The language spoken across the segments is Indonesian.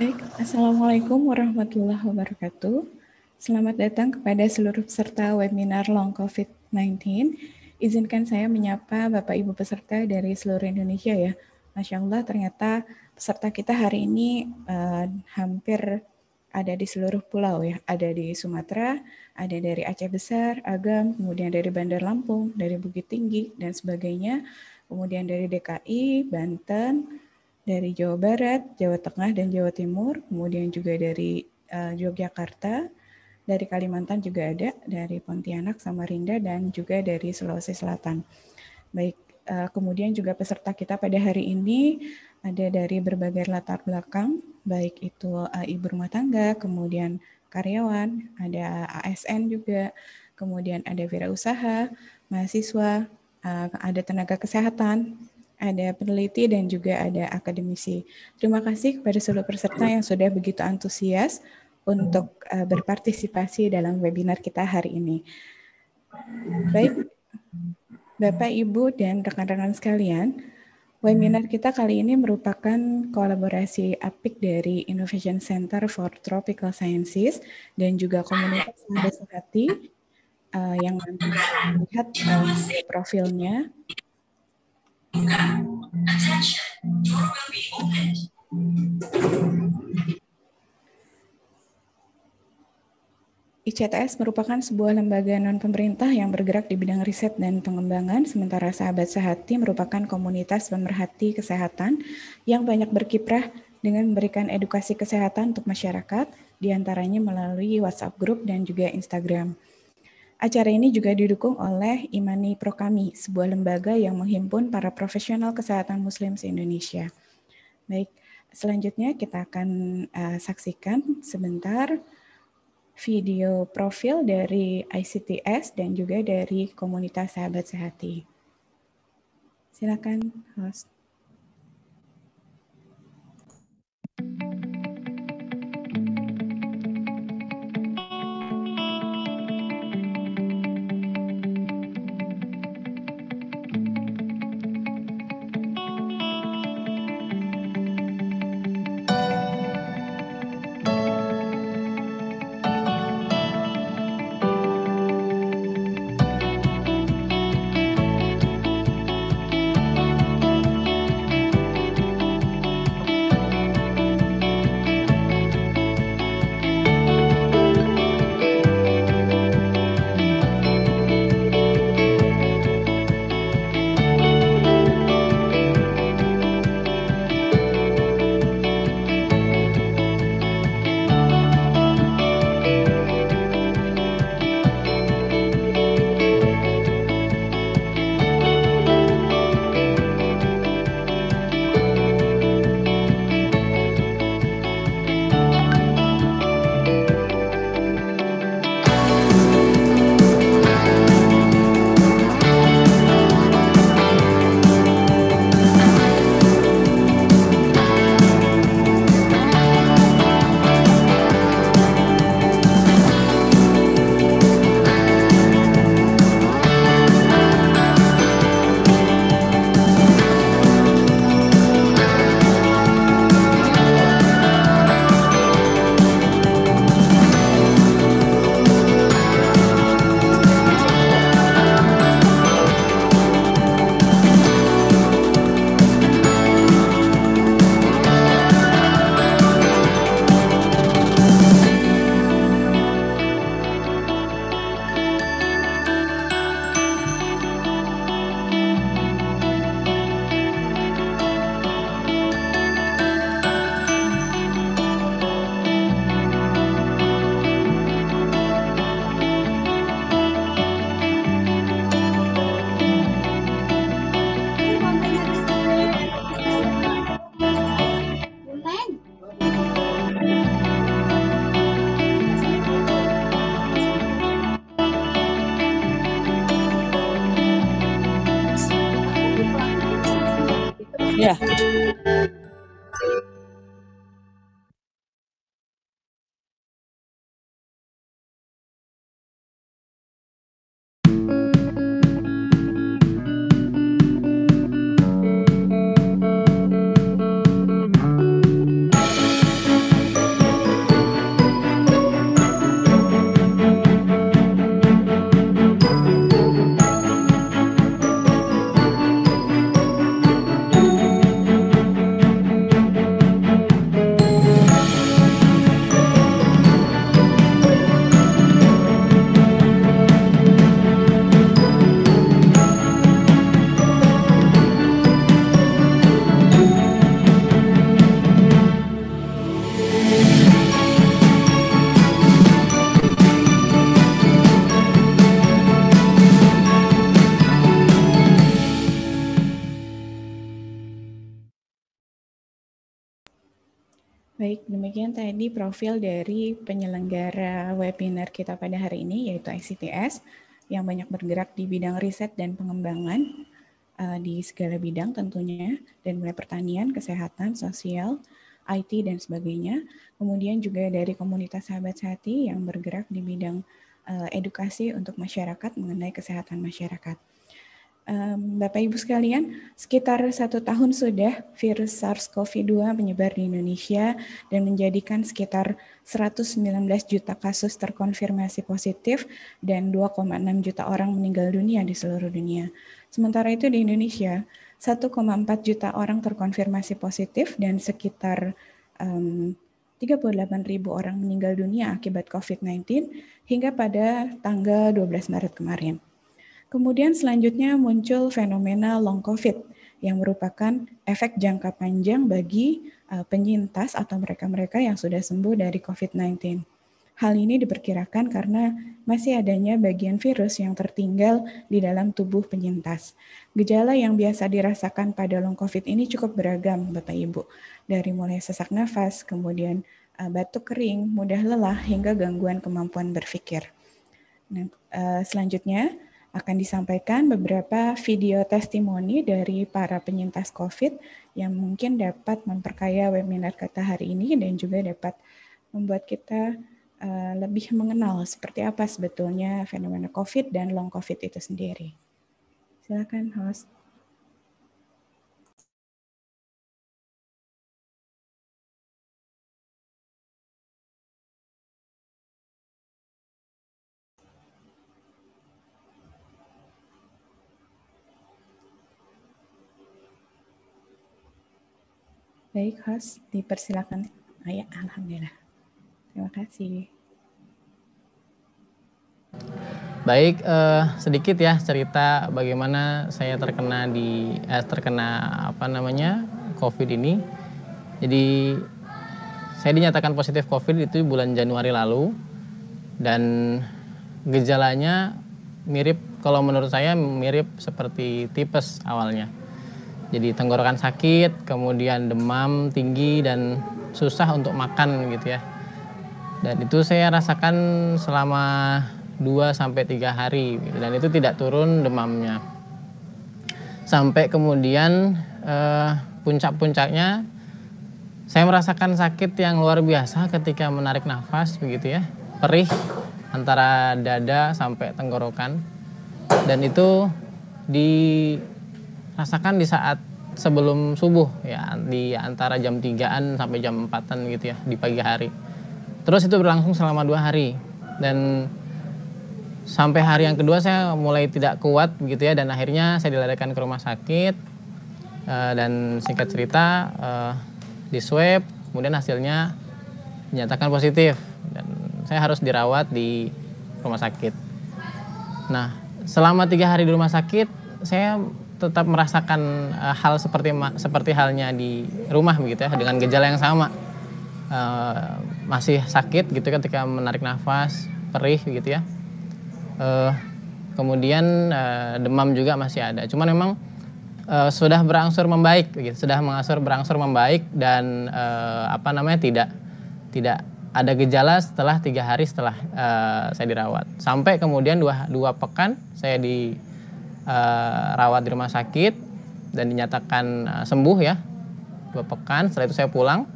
Baik, Assalamualaikum warahmatullahi wabarakatuh. Selamat datang kepada seluruh peserta webinar Long COVID-19. Izinkan saya menyapa Bapak Ibu peserta dari seluruh Indonesia ya. Masya Allah ternyata peserta kita hari ini uh, hampir ada di seluruh pulau ya. Ada di Sumatera, ada dari Aceh Besar, Agam, kemudian dari Bandar Lampung, dari Bukit Tinggi, dan sebagainya. Kemudian dari DKI, Banten, dari Jawa Barat, Jawa Tengah, dan Jawa Timur, kemudian juga dari uh, Yogyakarta, dari Kalimantan juga ada, dari Pontianak, Samarinda, dan juga dari Sulawesi Selatan. Baik, uh, kemudian juga peserta kita pada hari ini ada dari berbagai latar belakang, baik itu uh, ibu rumah tangga, kemudian karyawan, ada ASN juga, kemudian ada wirausaha, mahasiswa, uh, ada tenaga kesehatan, ada peneliti dan juga ada akademisi. Terima kasih kepada seluruh peserta yang sudah begitu antusias untuk uh, berpartisipasi dalam webinar kita hari ini. Baik, Bapak, Ibu, dan rekan-rekan sekalian, webinar kita kali ini merupakan kolaborasi apik dari Innovation Center for Tropical Sciences dan juga komunitas Sahabat uh, yang nanti lihat uh, profilnya ICTS merupakan sebuah lembaga non-pemerintah yang bergerak di bidang riset dan pengembangan, sementara Sahabat Sehati merupakan komunitas pemerhati kesehatan yang banyak berkiprah dengan memberikan edukasi kesehatan untuk masyarakat, di antaranya melalui WhatsApp group dan juga Instagram. Acara ini juga didukung oleh Imani Prokami, sebuah lembaga yang menghimpun para profesional kesehatan muslim se-Indonesia. Baik, selanjutnya kita akan uh, saksikan sebentar video profil dari ICTS dan juga dari komunitas sahabat sehati. Silakan host. Demikian tadi profil dari penyelenggara webinar kita pada hari ini, yaitu ICTS, yang banyak bergerak di bidang riset dan pengembangan uh, di segala bidang tentunya, dan mulai pertanian, kesehatan, sosial, IT, dan sebagainya. Kemudian juga dari komunitas sahabat sehati yang bergerak di bidang uh, edukasi untuk masyarakat mengenai kesehatan masyarakat Bapak Ibu sekalian, sekitar satu tahun sudah virus SARS-CoV-2 menyebar di Indonesia dan menjadikan sekitar 119 juta kasus terkonfirmasi positif dan 2,6 juta orang meninggal dunia di seluruh dunia. Sementara itu di Indonesia, 1,4 juta orang terkonfirmasi positif dan sekitar um, 38 ribu orang meninggal dunia akibat COVID-19 hingga pada tanggal 12 Maret kemarin. Kemudian selanjutnya muncul fenomena long COVID yang merupakan efek jangka panjang bagi uh, penyintas atau mereka-mereka yang sudah sembuh dari COVID-19. Hal ini diperkirakan karena masih adanya bagian virus yang tertinggal di dalam tubuh penyintas. Gejala yang biasa dirasakan pada long COVID ini cukup beragam, Bapak Ibu. Dari mulai sesak nafas, kemudian uh, batuk kering, mudah lelah, hingga gangguan kemampuan berpikir. Nah, uh, selanjutnya, akan disampaikan beberapa video testimoni dari para penyintas COVID yang mungkin dapat memperkaya webinar kita hari ini dan juga dapat membuat kita uh, lebih mengenal seperti apa sebetulnya fenomena COVID dan long COVID itu sendiri. Silakan host. Baik, host, dipersilakan. Oh, ya, Alhamdulillah. Terima kasih. Baik, eh, sedikit ya cerita bagaimana saya terkena di eh, terkena apa namanya COVID ini. Jadi saya dinyatakan positif COVID itu bulan Januari lalu dan gejalanya mirip kalau menurut saya mirip seperti tipes awalnya jadi tenggorokan sakit, kemudian demam tinggi dan susah untuk makan gitu ya. Dan itu saya rasakan selama 2 sampai 3 hari gitu. dan itu tidak turun demamnya. Sampai kemudian eh, puncak-puncaknya saya merasakan sakit yang luar biasa ketika menarik nafas begitu ya. Perih antara dada sampai tenggorokan. Dan itu dirasakan di saat sebelum subuh ya di antara jam 3-an sampai jam 4-an gitu ya di pagi hari. Terus itu berlangsung selama dua hari dan sampai hari yang kedua saya mulai tidak kuat gitu ya dan akhirnya saya dilarikan ke rumah sakit uh, dan singkat cerita uh, di swab kemudian hasilnya dinyatakan positif dan saya harus dirawat di rumah sakit. Nah selama tiga hari di rumah sakit saya tetap merasakan uh, hal seperti seperti halnya di rumah begitu ya dengan gejala yang sama. Uh, masih sakit gitu ketika menarik nafas perih gitu ya. Uh, kemudian uh, demam juga masih ada. Cuman memang uh, sudah berangsur membaik gitu sudah mengasur berangsur membaik dan uh, apa namanya tidak tidak ada gejala setelah tiga hari setelah uh, saya dirawat. Sampai kemudian dua dua pekan saya di uh, rawat di rumah sakit dan dinyatakan uh, sembuh ya. Dua pekan setelah itu saya pulang.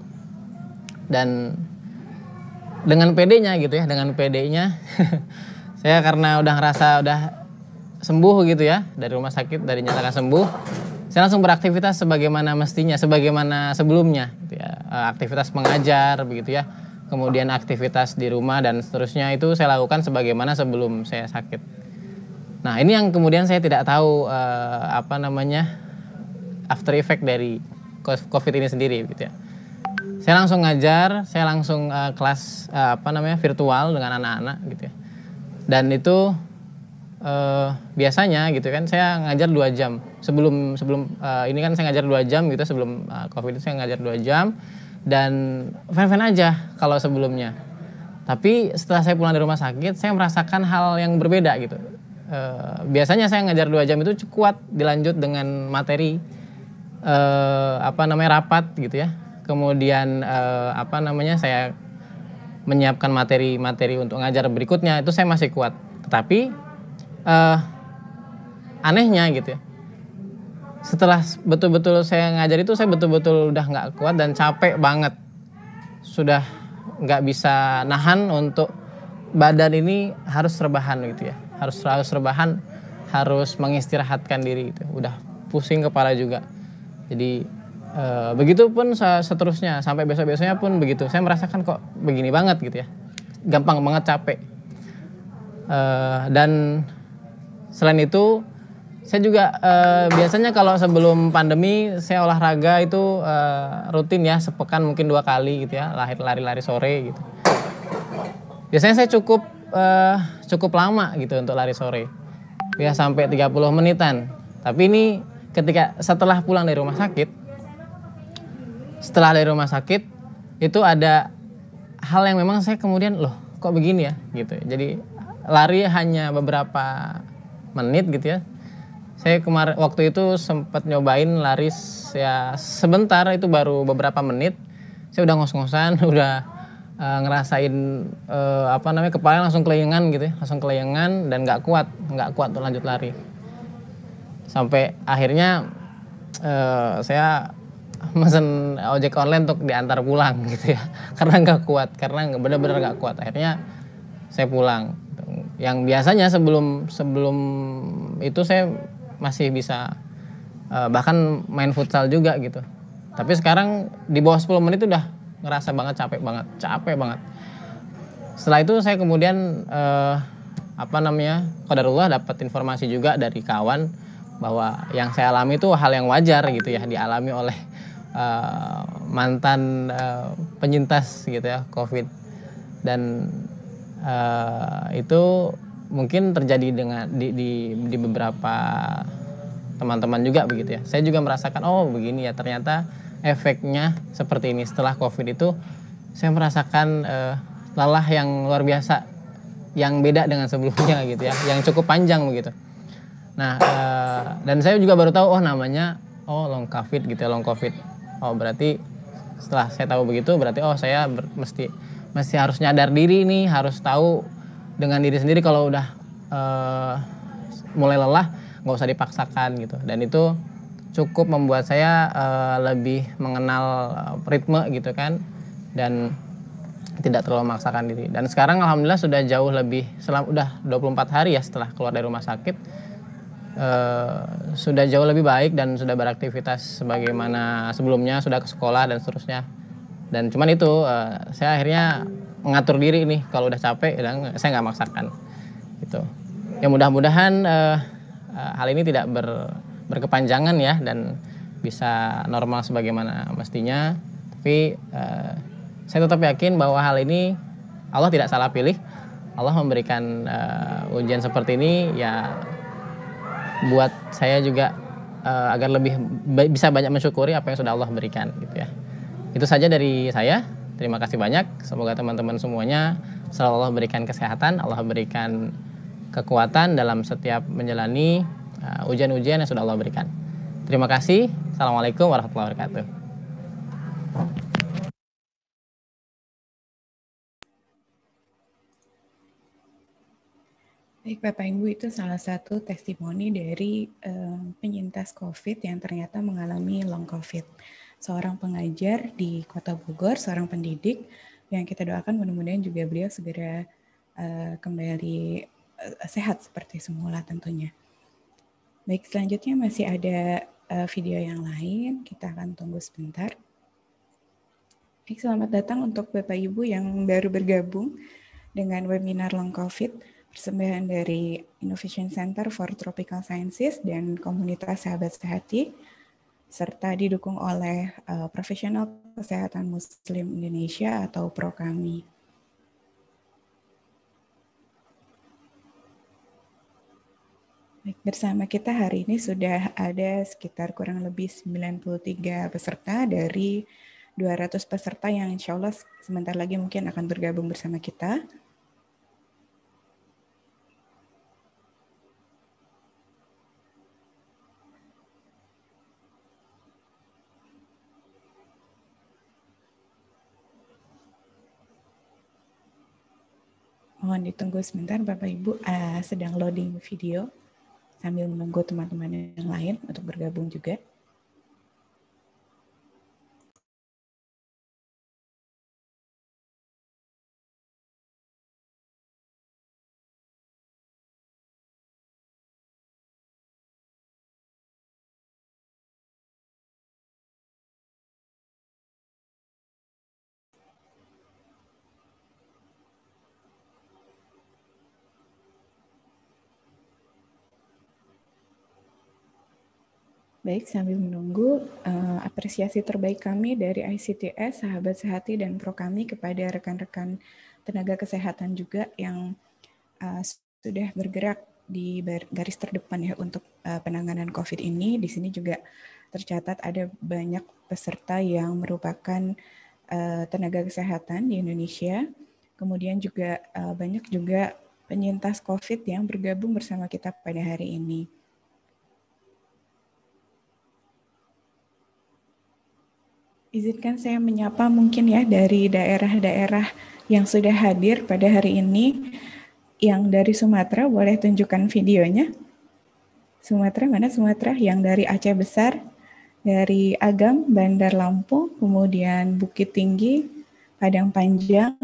Dan dengan PD-nya gitu ya dengan PD-nya saya karena udah ngerasa udah sembuh gitu ya dari rumah sakit dari nyatakan sembuh saya langsung beraktivitas sebagaimana mestinya sebagaimana sebelumnya gitu ya. Eh, aktivitas mengajar begitu ya. Kemudian aktivitas di rumah dan seterusnya itu saya lakukan sebagaimana sebelum saya sakit Nah ini yang kemudian saya tidak tahu uh, apa namanya after effect dari COVID ini sendiri gitu ya. Saya langsung ngajar, saya langsung uh, kelas uh, apa namanya virtual dengan anak-anak gitu ya. Dan itu uh, biasanya gitu kan saya ngajar dua jam sebelum sebelum uh, ini kan saya ngajar dua jam gitu sebelum uh, COVID itu saya ngajar dua jam dan fan-fan aja kalau sebelumnya. Tapi setelah saya pulang dari rumah sakit, saya merasakan hal yang berbeda gitu uh, biasanya saya ngajar dua jam itu kuat dilanjut dengan materi uh, apa namanya rapat gitu ya kemudian uh, apa namanya saya menyiapkan materi-materi untuk ngajar berikutnya itu saya masih kuat. Tetapi uh, anehnya gitu ya. Setelah betul-betul saya ngajar itu saya betul-betul udah nggak kuat dan capek banget. Sudah nggak bisa nahan untuk badan ini harus rebahan gitu ya. Harus harus rebahan, harus mengistirahatkan diri gitu. Udah pusing kepala juga. Jadi e, begitu pun seterusnya sampai besok-besoknya pun begitu. Saya merasakan kok begini banget gitu ya. Gampang banget capek. E, dan selain itu saya juga e, biasanya kalau sebelum pandemi saya olahraga itu e, rutin ya sepekan mungkin dua kali gitu ya lahir lari-lari sore gitu biasanya saya cukup uh, cukup lama gitu untuk lari sore. Ya sampai 30 menitan. Tapi ini ketika setelah pulang dari rumah sakit setelah dari rumah sakit itu ada hal yang memang saya kemudian loh kok begini ya? Gitu. Jadi lari hanya beberapa menit gitu ya. Saya kemarin waktu itu sempat nyobain lari ya sebentar itu baru beberapa menit. Saya udah ngos-ngosan udah uh, ngerasain uh, apa namanya kepala langsung kelayangan gitu ya langsung kelayangan dan nggak kuat nggak kuat untuk lanjut lari. Sampai akhirnya uh, saya mesen ojek online untuk diantar pulang gitu ya. Karena nggak kuat karena benar-benar nggak kuat. Akhirnya saya pulang. Yang biasanya sebelum sebelum itu saya masih bisa uh, bahkan main futsal juga gitu. Tapi sekarang di bawah 10 menit udah ngerasa banget capek banget capek banget. Setelah itu saya kemudian eh, apa namanya kodarullah dapat informasi juga dari kawan bahwa yang saya alami itu hal yang wajar gitu ya dialami oleh uh, mantan uh, penyintas gitu ya covid. Dan uh, itu mungkin terjadi dengan di, di, di beberapa teman-teman juga begitu ya. Saya juga merasakan oh begini ya ternyata efeknya seperti ini. Setelah covid itu saya merasakan uh, lelah yang luar biasa yang beda dengan sebelumnya gitu ya yang cukup panjang begitu. Nah uh, dan saya juga baru tahu oh namanya oh long covid gitu ya long covid. Oh berarti setelah saya tahu begitu berarti oh saya ber, mesti mesti harus nyadar diri nih harus tahu dengan diri sendiri kalau udah uh, mulai lelah nggak usah dipaksakan gitu. Dan itu cukup membuat saya uh, lebih mengenal uh, ritme gitu kan dan tidak terlalu memaksakan diri. Dan sekarang alhamdulillah sudah jauh lebih selama udah 24 hari ya setelah keluar dari rumah sakit uh, sudah jauh lebih baik dan sudah beraktivitas sebagaimana sebelumnya sudah ke sekolah dan seterusnya. Dan cuman itu uh, saya akhirnya mengatur diri nih kalau udah capek dan saya nggak maksakan gitu. Ya mudah-mudahan uh, uh, hal ini tidak ber berkepanjangan ya dan bisa normal sebagaimana mestinya. Tapi uh, saya tetap yakin bahwa hal ini Allah tidak salah pilih. Allah memberikan uh, ujian seperti ini ya buat saya juga uh, agar lebih bisa banyak mensyukuri apa yang sudah Allah berikan gitu ya. Itu saja dari saya. Terima kasih banyak. Semoga teman-teman semuanya selalu Allah berikan kesehatan, Allah berikan kekuatan dalam setiap menjalani ujian-ujian yang sudah Allah berikan. Terima kasih. Assalamualaikum warahmatullahi wabarakatuh. Baik Bapak Ibu itu salah satu testimoni dari uh, penyintas COVID yang ternyata mengalami long COVID. Seorang pengajar di Kota Bogor, seorang pendidik yang kita doakan mudah-mudahan juga beliau segera uh, kembali uh, sehat seperti semula tentunya. Baik, selanjutnya masih ada uh, video yang lain. Kita akan tunggu sebentar. Baik, selamat datang untuk Bapak Ibu yang baru bergabung dengan webinar Long COVID persembahan dari Innovation Center for Tropical Sciences dan komunitas Sahabat Sehati serta didukung oleh uh, Profesional Kesehatan Muslim Indonesia atau PROKAMI. Baik, bersama kita hari ini sudah ada sekitar kurang lebih 93 peserta dari 200 peserta yang insya Allah sebentar lagi mungkin akan bergabung bersama kita. Mohon ditunggu sebentar Bapak Ibu uh, sedang loading video sambil menunggu teman-teman yang lain untuk bergabung juga. Baik, sambil menunggu uh, apresiasi terbaik kami dari ICTS, sahabat sehati dan pro kami kepada rekan-rekan tenaga kesehatan juga yang uh, sudah bergerak di garis terdepan ya untuk uh, penanganan COVID ini. Di sini juga tercatat ada banyak peserta yang merupakan uh, tenaga kesehatan di Indonesia. Kemudian juga uh, banyak juga penyintas COVID yang bergabung bersama kita pada hari ini. Izinkan saya menyapa mungkin ya dari daerah-daerah yang sudah hadir pada hari ini. Yang dari Sumatera boleh tunjukkan videonya. Sumatera mana Sumatera? Yang dari Aceh Besar, dari Agam, Bandar Lampung, kemudian Bukit Tinggi, Padang Panjang,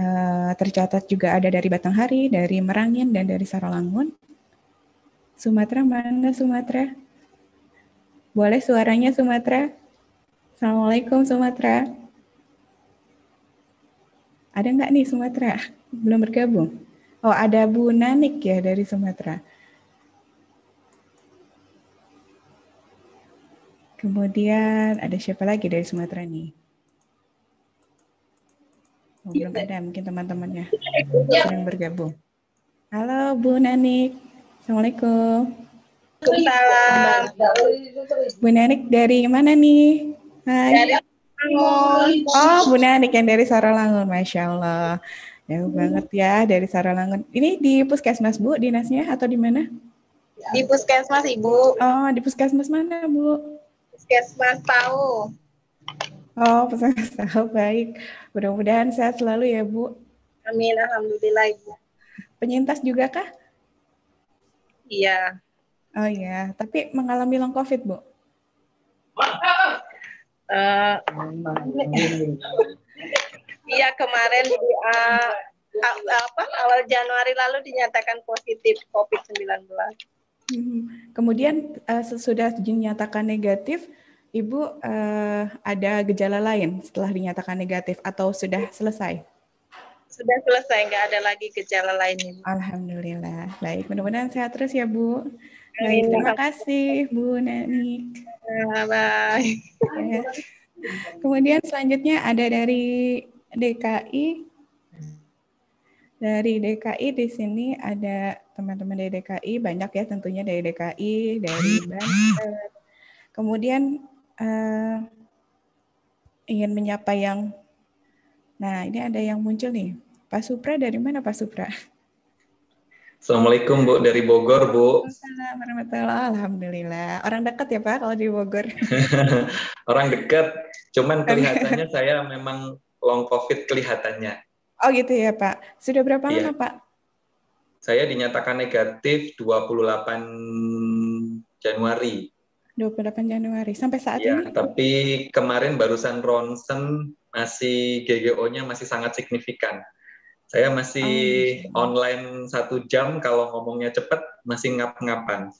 uh, tercatat juga ada dari Batanghari, dari Merangin, dan dari Saralangun. Sumatera mana Sumatera? Boleh suaranya Sumatera? Assalamualaikum Sumatera. Ada nggak nih Sumatera? Belum bergabung? Oh ada Bu Nanik ya dari Sumatera. Kemudian ada siapa lagi dari Sumatera nih? Oh, belum ada mungkin teman-temannya yang bergabung. Halo Bu Nanik. Assalamualaikum. Waalaikumsalam. Bu Nanik dari mana nih? Hai. Dari Oh, Bu Nanik yang dari Saralangun, Masya Allah. Jauh hmm. banget ya dari Saralangun. Ini di puskesmas, Bu, dinasnya atau di mana? Di puskesmas, Ibu. Oh, di puskesmas mana, Bu? Puskesmas tahu. Oh, puskesmas tahu, baik. Mudah-mudahan sehat selalu ya, Bu. Amin, Alhamdulillah, Ibu. Penyintas juga kah? Iya. Oh iya, tapi mengalami long COVID, Bu? Uh, iya kemarin di uh, apa awal Januari lalu dinyatakan positif COVID-19. Hmm. Kemudian uh, sesudah dinyatakan negatif, Ibu uh, ada gejala lain setelah dinyatakan negatif atau sudah selesai? Sudah selesai, nggak ada lagi gejala lain. Ibu. Alhamdulillah. Baik, mudah-mudahan sehat terus ya Bu. Baik, terima kasih Bu Nanik. Bye. Ya. Kemudian selanjutnya ada dari DKI. Dari DKI di sini ada teman-teman dari DKI, banyak ya tentunya dari DKI, dari Banten. Kemudian uh, ingin menyapa yang, nah ini ada yang muncul nih. Pak Supra dari mana Pak Supra? Assalamualaikum Bu dari Bogor Bu. Assalamualaikum Alhamdulillah. Orang dekat ya Pak kalau di Bogor. Orang dekat, cuman kelihatannya saya memang long COVID kelihatannya. Oh gitu ya Pak. Sudah berapa iya. lama Pak? Saya dinyatakan negatif 28 Januari. 28 Januari sampai saat ya, ini. Tapi kemarin barusan ronsen masih GGO-nya masih sangat signifikan. Saya masih oh, online satu jam, kalau ngomongnya cepat masih ngap-ngapan.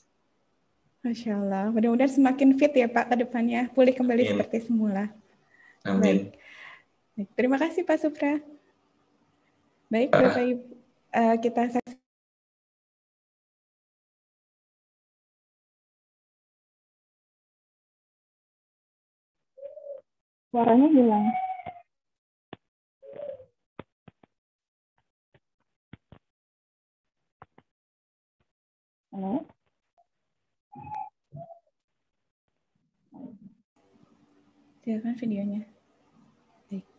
Masya Allah. Mudah-mudahan semakin fit ya Pak ke depannya. Pulih kembali Amin. seperti semula. Amin. Baik. Terima kasih Pak Supra. Baik, Bapak Ibu. Uh, kita saksikan Suaranya hilang. Silakan videonya. Baik,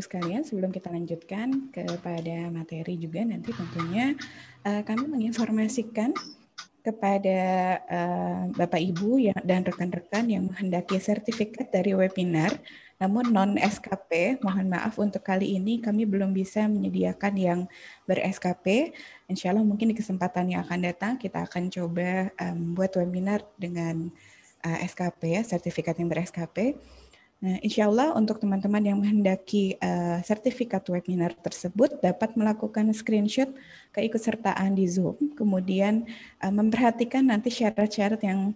Bapak Ibu sekalian, sebelum kita lanjutkan kepada materi juga nanti tentunya uh, kami menginformasikan kepada uh, Bapak Ibu yang, dan rekan-rekan yang menghendaki sertifikat dari webinar, namun non SKP. Mohon maaf untuk kali ini kami belum bisa menyediakan yang ber SKP. Insya Allah mungkin di kesempatan yang akan datang kita akan coba um, buat webinar dengan uh, SKP ya, sertifikat yang ber SKP. Nah, insya Allah untuk teman-teman yang menghendaki uh, sertifikat webinar tersebut dapat melakukan screenshot keikutsertaan di Zoom, kemudian uh, memperhatikan nanti syarat-syarat yang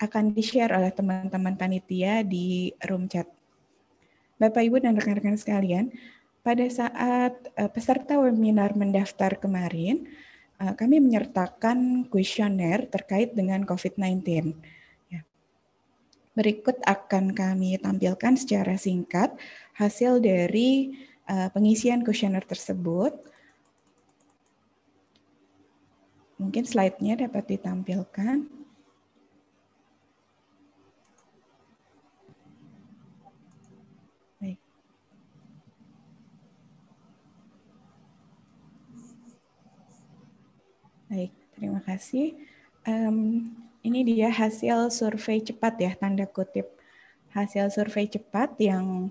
akan di-share oleh teman-teman panitia di room chat. Bapak, Ibu, dan rekan-rekan sekalian, pada saat uh, peserta webinar mendaftar kemarin, uh, kami menyertakan kuesioner terkait dengan COVID-19. Berikut akan kami tampilkan secara singkat hasil dari uh, pengisian kuesioner tersebut. Mungkin slide-nya dapat ditampilkan. Baik. Terima kasih. Um, ini dia hasil survei cepat ya, tanda kutip. Hasil survei cepat yang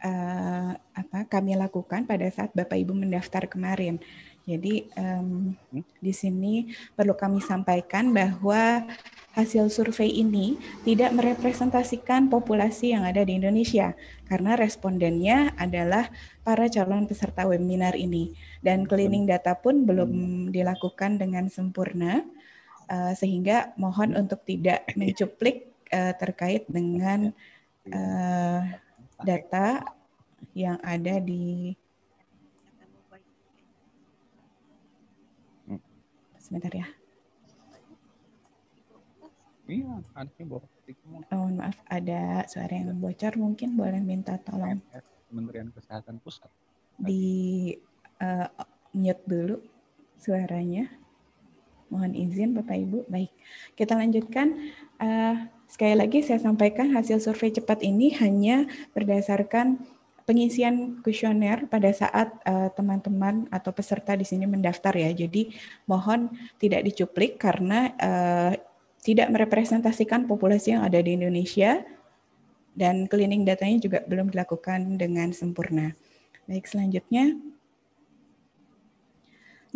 uh, apa kami lakukan pada saat Bapak Ibu mendaftar kemarin. Jadi um, di sini perlu kami sampaikan bahwa hasil survei ini tidak merepresentasikan populasi yang ada di Indonesia karena respondennya adalah para calon peserta webinar ini dan cleaning data pun belum dilakukan dengan sempurna uh, sehingga mohon untuk tidak mencuplik uh, terkait dengan uh, data yang ada di sebentar ya. Iya, Oh, maaf, ada suara yang bocor. Mungkin boleh minta tolong. Kementerian Kesehatan Pusat. Di uh, mute dulu suaranya. Mohon izin Bapak Ibu. Baik, kita lanjutkan. Uh, sekali lagi saya sampaikan hasil survei cepat ini hanya berdasarkan pengisian kuesioner pada saat eh, teman-teman uh, atau peserta di sini mendaftar ya. Jadi mohon tidak dicuplik karena uh, tidak merepresentasikan populasi yang ada di Indonesia dan cleaning datanya juga belum dilakukan dengan sempurna. Baik, selanjutnya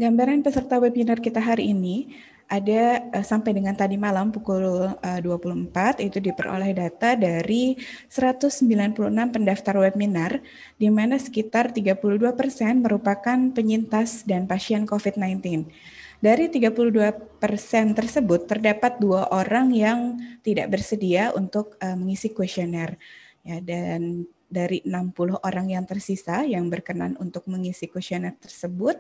Gambaran peserta webinar kita hari ini ada uh, sampai dengan tadi malam pukul uh, 24 itu diperoleh data dari 196 pendaftar webinar di mana sekitar 32% merupakan penyintas dan pasien COVID-19. Dari 32 persen tersebut terdapat dua orang yang tidak bersedia untuk uh, mengisi kuesioner. Ya, dan dari 60 orang yang tersisa yang berkenan untuk mengisi kuesioner tersebut,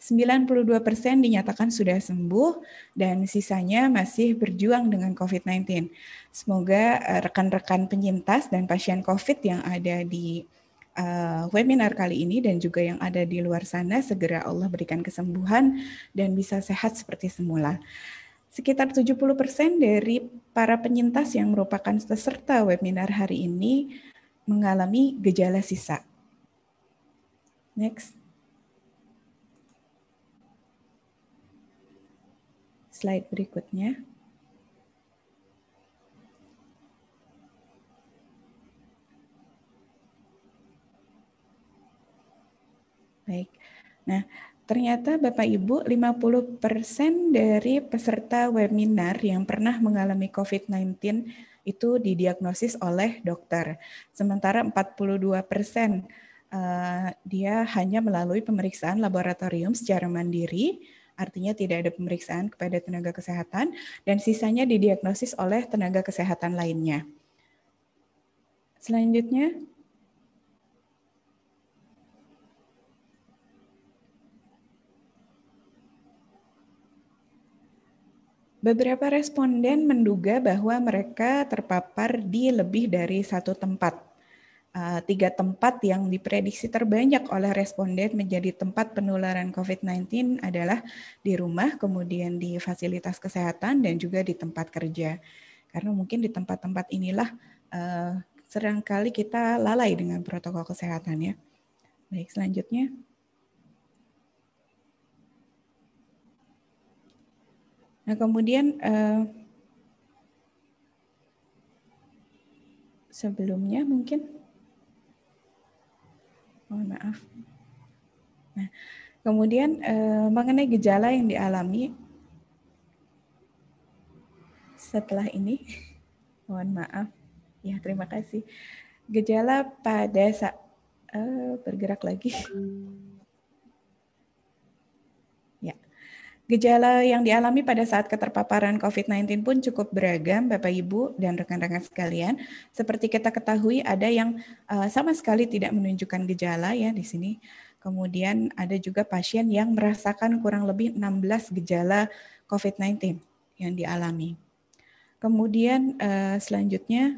92% dinyatakan sudah sembuh dan sisanya masih berjuang dengan COVID-19. Semoga eh, rekan-rekan penyintas dan pasien COVID yang ada di uh, webinar kali ini dan juga yang ada di luar sana segera Allah berikan kesembuhan dan bisa sehat seperti semula. Sekitar 70% dari para penyintas yang merupakan peserta webinar hari ini mengalami gejala sisa. Next. Slide berikutnya. Baik. Nah, ternyata Bapak Ibu 50% dari peserta webinar yang pernah mengalami COVID-19 itu didiagnosis oleh dokter. Sementara 42 persen uh, dia hanya melalui pemeriksaan laboratorium secara mandiri, artinya tidak ada pemeriksaan kepada tenaga kesehatan, dan sisanya didiagnosis oleh tenaga kesehatan lainnya. Selanjutnya, Beberapa responden menduga bahwa mereka terpapar di lebih dari satu tempat. Uh, tiga tempat yang diprediksi terbanyak oleh responden menjadi tempat penularan COVID-19 adalah di rumah, kemudian di fasilitas kesehatan, dan juga di tempat kerja. Karena mungkin di tempat-tempat inilah uh, sering kali kita lalai dengan protokol kesehatan ya. Baik, selanjutnya. Nah, kemudian eh, sebelumnya mungkin mohon maaf. Nah, kemudian eh, mengenai gejala yang dialami setelah ini, mohon maaf. Ya, terima kasih. Gejala pada saat uh, bergerak lagi. Gejala yang dialami pada saat keterpaparan COVID-19 pun cukup beragam, Bapak Ibu dan rekan-rekan sekalian. Seperti kita ketahui, ada yang uh, sama sekali tidak menunjukkan gejala ya di sini. Kemudian ada juga pasien yang merasakan kurang lebih 16 gejala COVID-19 yang dialami. Kemudian uh, selanjutnya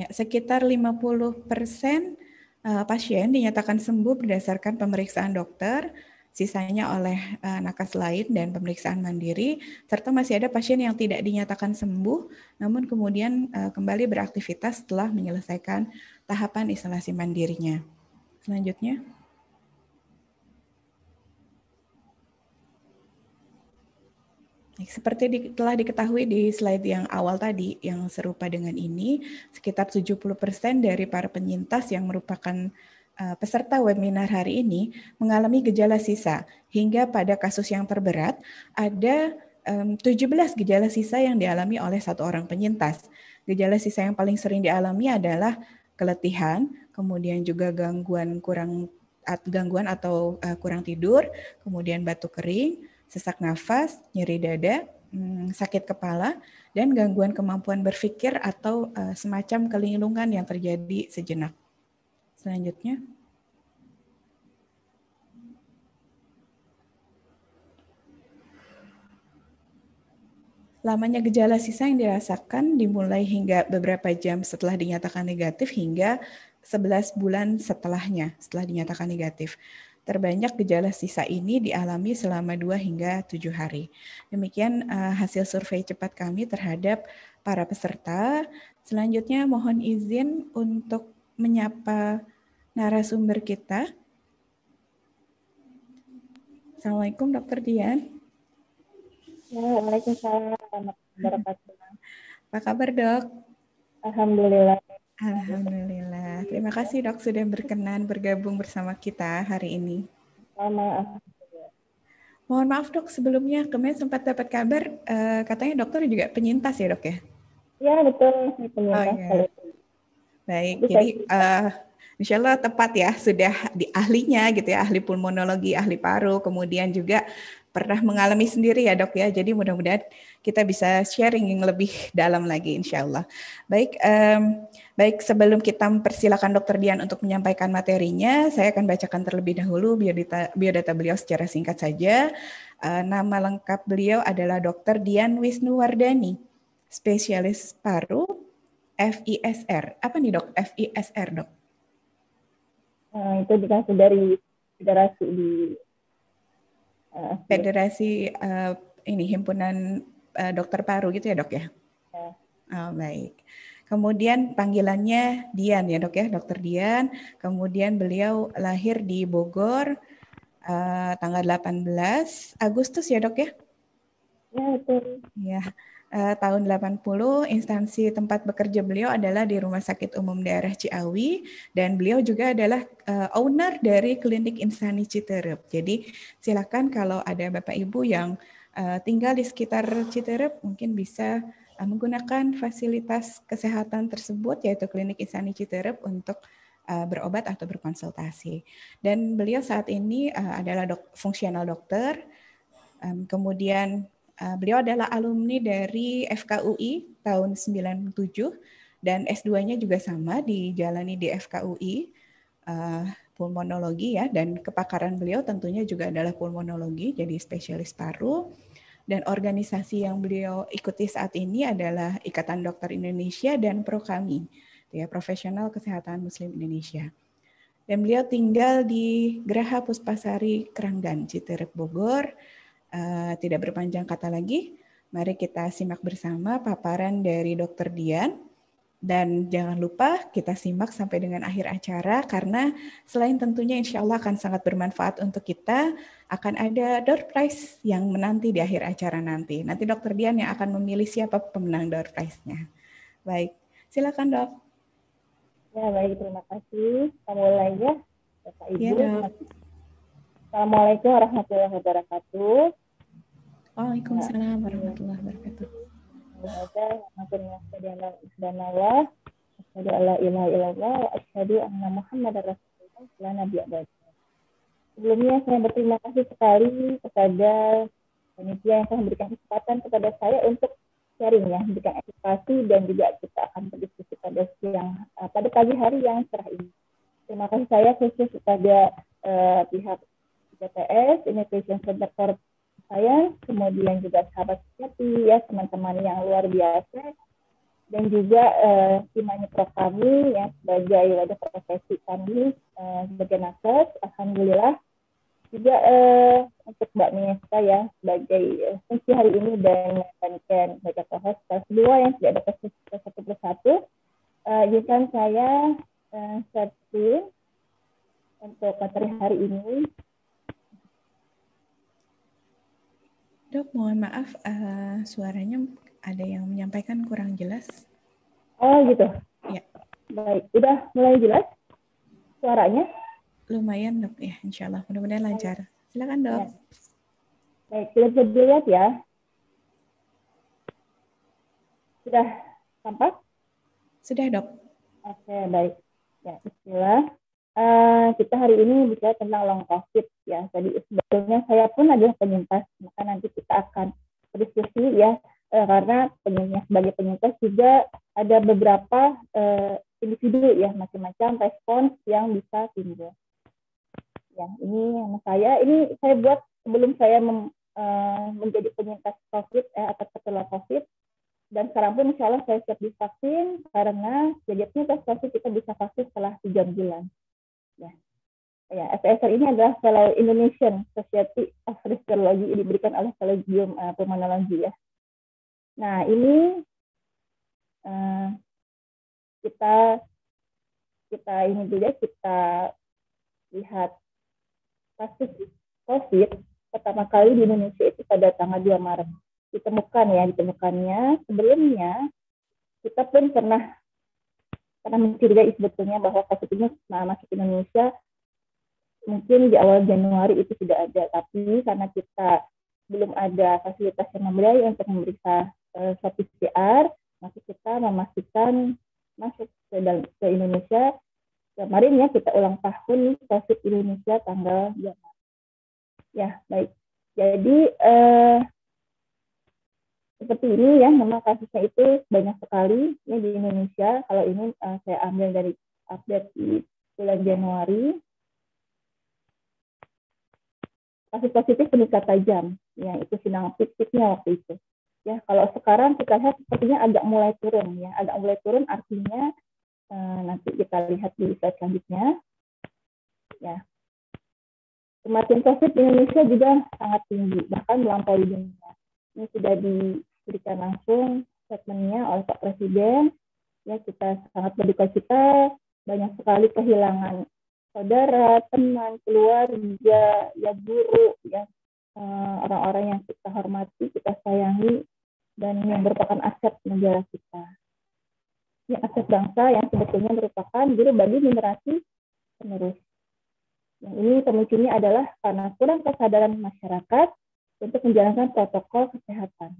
Ya, sekitar 50 persen uh, pasien dinyatakan sembuh berdasarkan pemeriksaan dokter, sisanya oleh uh, nakas lain dan pemeriksaan mandiri, serta masih ada pasien yang tidak dinyatakan sembuh, namun kemudian uh, kembali beraktivitas setelah menyelesaikan tahapan isolasi mandirinya. Selanjutnya. Seperti di, telah diketahui di slide yang awal tadi, yang serupa dengan ini, sekitar 70% dari para penyintas yang merupakan uh, peserta webinar hari ini mengalami gejala sisa. Hingga pada kasus yang terberat, ada um, 17 gejala sisa yang dialami oleh satu orang penyintas. Gejala sisa yang paling sering dialami adalah keletihan, kemudian juga gangguan kurang gangguan atau uh, kurang tidur, kemudian batuk kering, sesak nafas, nyeri dada, hmm, sakit kepala, dan gangguan kemampuan berpikir atau uh, semacam kelinglungan yang terjadi sejenak. Selanjutnya. Lamanya gejala sisa yang dirasakan dimulai hingga beberapa jam setelah dinyatakan negatif hingga 11 bulan setelahnya, setelah dinyatakan negatif. Terbanyak gejala sisa ini dialami selama 2 hingga 7 hari. Demikian uh, hasil survei cepat kami terhadap para peserta. Selanjutnya mohon izin untuk menyapa narasumber kita. Assalamualaikum Dr. Dian. Waalaikumsalam Apa kabar dok? Alhamdulillah Alhamdulillah. Terima kasih dok sudah berkenan bergabung bersama kita hari ini. Sama. Mohon maaf dok sebelumnya kemarin sempat dapat kabar uh, katanya dokter juga penyintas ya dok ya? Iya betul penyintas. Oh, ya. Baik, Bisa. jadi uh, Insya Allah tepat ya sudah di ahlinya gitu ya ahli pulmonologi, ahli paru, kemudian juga pernah mengalami sendiri ya dok ya. Jadi mudah-mudahan kita bisa sharing yang lebih dalam lagi insya Allah. Baik, um, baik sebelum kita mempersilakan Dokter Dian untuk menyampaikan materinya, saya akan bacakan terlebih dahulu biodata, biodata beliau secara singkat saja. Uh, nama lengkap beliau adalah Dokter Dian Wisnuwardani, spesialis paru FISR. Apa nih dok? FISR dok? Nah, itu dikasih dari federasi di federasi uh, ini himpunan uh, dokter paru gitu ya dok ya? ya. Oh, baik. Kemudian panggilannya Dian ya dok ya, dokter Dian. Kemudian beliau lahir di Bogor uh, tanggal 18 Agustus ya dok ya? Ya betul. Ya. Uh, tahun 80 instansi tempat bekerja beliau adalah di Rumah Sakit Umum Daerah Ciawi dan beliau juga adalah uh, owner dari Klinik Insani Citerep. Jadi silakan kalau ada Bapak Ibu yang uh, tinggal di sekitar Citerep mungkin bisa uh, menggunakan fasilitas kesehatan tersebut yaitu klinik Insani Citerep untuk uh, berobat atau berkonsultasi. Dan beliau saat ini uh, adalah dok, fungsional dokter. Kemudian uh, beliau adalah alumni dari FKUI tahun 97 dan S2-nya juga sama dijalani di FKUI. Uh, pulmonologi ya dan kepakaran beliau tentunya juga adalah pulmonologi jadi spesialis paru dan organisasi yang beliau ikuti saat ini adalah Ikatan Dokter Indonesia dan Prokami ya Profesional Kesehatan Muslim Indonesia. Dan beliau tinggal di Geraha Puspasari Keranggan, Citerep Bogor uh, tidak berpanjang kata lagi, mari kita simak bersama paparan dari Dr. Dian. Dan jangan lupa kita simak sampai dengan akhir acara karena selain tentunya insya Allah akan sangat bermanfaat untuk kita, akan ada door prize yang menanti di akhir acara nanti. Nanti Dokter Dian yang akan memilih siapa pemenang door prize-nya. Baik, silakan dok. Ya baik, terima kasih. Kita mulai ya, Bapak Ibu. Ya, Assalamualaikum warahmatullahi wabarakatuh. Waalaikumsalam warahmatullahi wabarakatuh. Asyhadu an Allah. Asyhadu alla ilaha illallah wa asyhadu anna muhammadar rasulullah la Sebelumnya saya berterima kasih sekali kepada panitia yang telah memberikan kesempatan kepada saya untuk sharing ya, memberikan edukasi dan juga kita akan berdiskusi pada siang uh, pada pagi hari yang cerah ini. Terima kasih saya khusus kepada uh, pihak BPS, Innovation Center for saya, kemudian juga sahabat sejati ya teman-teman yang luar biasa. Dan juga uh, timnya prof. Kami ya sebagai wadah profesi kami uh, sebagai nakes, alhamdulillah. Juga uh, untuk Mbak Nesta ya sebagai uh, fungsi hari ini dan Ken sebagai co-host kedua yang tidak dapat satu persatu uh, izinkan saya uh, share untuk materi hari ini Dok, mohon maaf, uh, suaranya ada yang menyampaikan kurang jelas. Oh gitu. Ya. Baik, udah mulai jelas suaranya? Lumayan dok, ya insya Allah. Mudah-mudahan lancar. Silakan dok. Ya. Baik, kita bisa dilihat ya. Sudah tampak? Sudah dok. Oke, baik. Ya, bismillah. Uh, kita hari ini bicara tentang long covid ya. Jadi sebetulnya saya pun adalah penyintas, maka nanti kita akan berdiskusi ya uh, karena penyintas sebagai penyintas juga ada beberapa uh, individu ya macam-macam respons yang bisa timbul. Ya, ini yang saya ini saya buat sebelum saya mem, uh, menjadi penyintas COVID eh, atau setelah COVID dan sekarang pun insya Allah saya siap divaksin karena jadinya tes COVID kita bisa vaksin setelah tiga bulan ya. Ya FSR ini adalah Fellow Indonesian Society of Riskology diberikan oleh Collegium uh, Pulmonologi ya. Nah ini uh, kita kita ini juga kita lihat kasus COVID pertama kali di Indonesia itu pada tanggal 2 Maret. Ditemukan ya ditemukannya. Sebelumnya kita pun pernah karena mencurigai sebetulnya bahwa COVID ini masuk Indonesia mungkin di awal Januari itu sudah ada, tapi karena kita belum ada fasilitas yang memadai untuk memeriksa uh, swab PCR, maka kita memastikan masuk ke, dalam, ke Indonesia. Kemarin ya kita ulang tahun COVID Indonesia tanggal 2 Ya, baik. Jadi eh, seperti ini ya memang kasusnya itu banyak sekali ini di Indonesia. Kalau ini uh, saya ambil dari update di bulan Januari. Kasus positif meningkat tajam ya itu sedang pik-piknya waktu itu. Ya kalau sekarang kita lihat sepertinya agak mulai turun ya. Agak mulai turun artinya uh, nanti kita lihat di slide selanjutnya. Ya. Kematian COVID di Indonesia juga sangat tinggi bahkan melampaui dunia. Ini sudah di diberikan langsung statementnya oleh Pak Presiden. Ya kita sangat berduka cita, banyak sekali kehilangan saudara, teman, keluarga, ya guru, ya eh, orang-orang yang kita hormati, kita sayangi, dan yang merupakan aset negara kita. Ini aset bangsa yang sebetulnya merupakan guru bagi generasi penerus. Yang ini pemicunya adalah karena kurang kesadaran masyarakat untuk menjalankan protokol kesehatan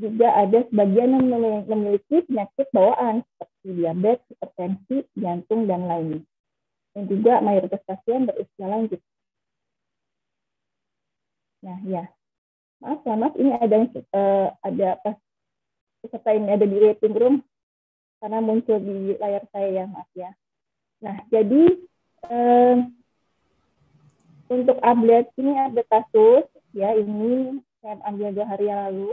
juga ada sebagian yang memiliki penyakit bawaan seperti diabetes, hipertensi, jantung, dan lainnya. Dan juga mayoritas pasien berusia lanjut. Nah, ya. Maaf, ya, maaf, ini ada uh, ada pas peserta ini ada di waiting room karena muncul di layar saya ya, maaf ya. Nah, jadi uh, untuk update ini ada kasus ya ini saya ambil dua hari yang lalu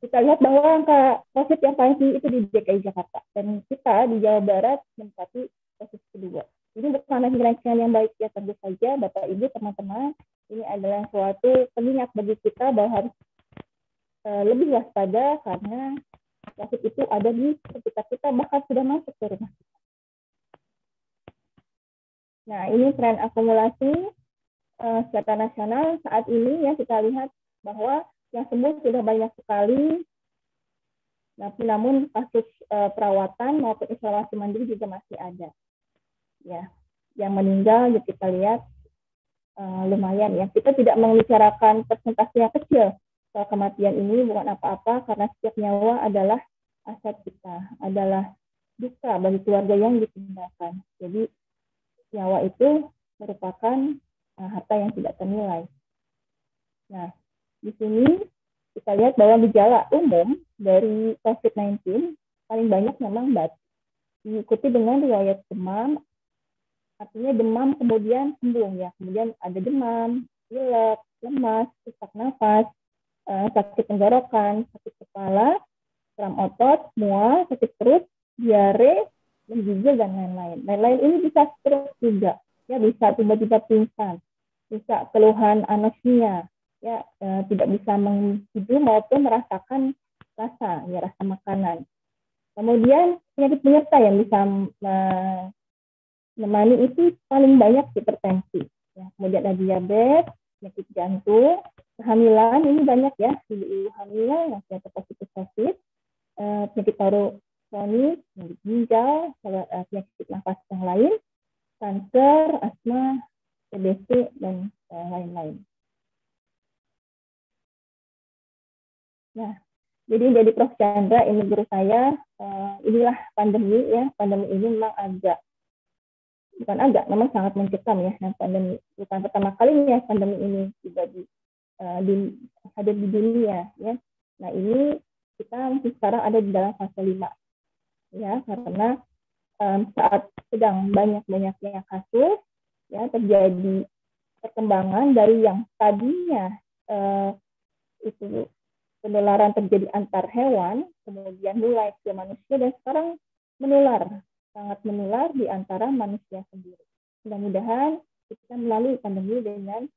kita lihat bahwa angka COVID yang paling tinggi itu di DKI Jakarta dan kita di Jawa Barat menempati posisi kedua. Ini bukan rancangan yang baik ya tentu saja Bapak Ibu teman-teman ini adalah suatu pengingat bagi kita bahwa harus uh, lebih waspada karena sakit itu ada di sekitar kita bahkan sudah masuk ke rumah kita. Nah ini tren akumulasi uh, secara nasional saat ini ya kita lihat bahwa yang sembuh sudah banyak sekali tapi namun kasus uh, perawatan maupun isolasi mandiri juga masih ada. Ya, yang meninggal ya kita lihat uh, lumayan ya. Kita tidak membicarakan persentase yang kecil soal kematian ini bukan apa-apa karena setiap nyawa adalah aset kita, adalah duka bagi keluarga yang ditinggalkan. Jadi nyawa itu merupakan uh, harta yang tidak ternilai. Nah, di sini kita lihat bahwa gejala umum dari COVID-19 paling banyak memang batuk. Diikuti dengan riwayat demam, artinya demam kemudian sembuh ya. Kemudian ada demam, pilek, lemas, sesak nafas, eh, sakit tenggorokan, sakit kepala, kram otot, mual, sakit perut, diare, menggigil dan lain-lain. Lain-lain ini bisa stroke juga, ya bisa tiba-tiba pingsan, bisa keluhan anosmia, ya e, tidak bisa menghidup maupun merasakan rasa ya rasa makanan. Kemudian penyakit penyerta yang bisa menemani itu paling banyak hipertensi. Ya. Kemudian ada diabetes, penyakit jantung, kehamilan ini banyak ya ibu hamil yang sudah positif COVID, eh, penyakit paru kronis, penyakit ginjal, eh, penyakit nafas yang lain, kanker, asma, TBC dan eh, lain-lain. Nah, jadi jadi Prof Chandra ini guru saya, uh, inilah pandemi ya, pandemi ini memang agak bukan agak, memang sangat mencekam ya. Nah, pandemi bukan pertama kalinya pandemi ini juga di, uh, di hadir di dunia ya. Nah ini kita sekarang ada di dalam fase 5 ya karena um, saat sedang banyak-banyaknya kasus ya terjadi perkembangan dari yang tadinya uh, itu penularan terjadi antar hewan, kemudian mulai ke manusia dan sekarang menular, sangat menular di antara manusia sendiri. Mudah-mudahan kita melalui pandemi dengan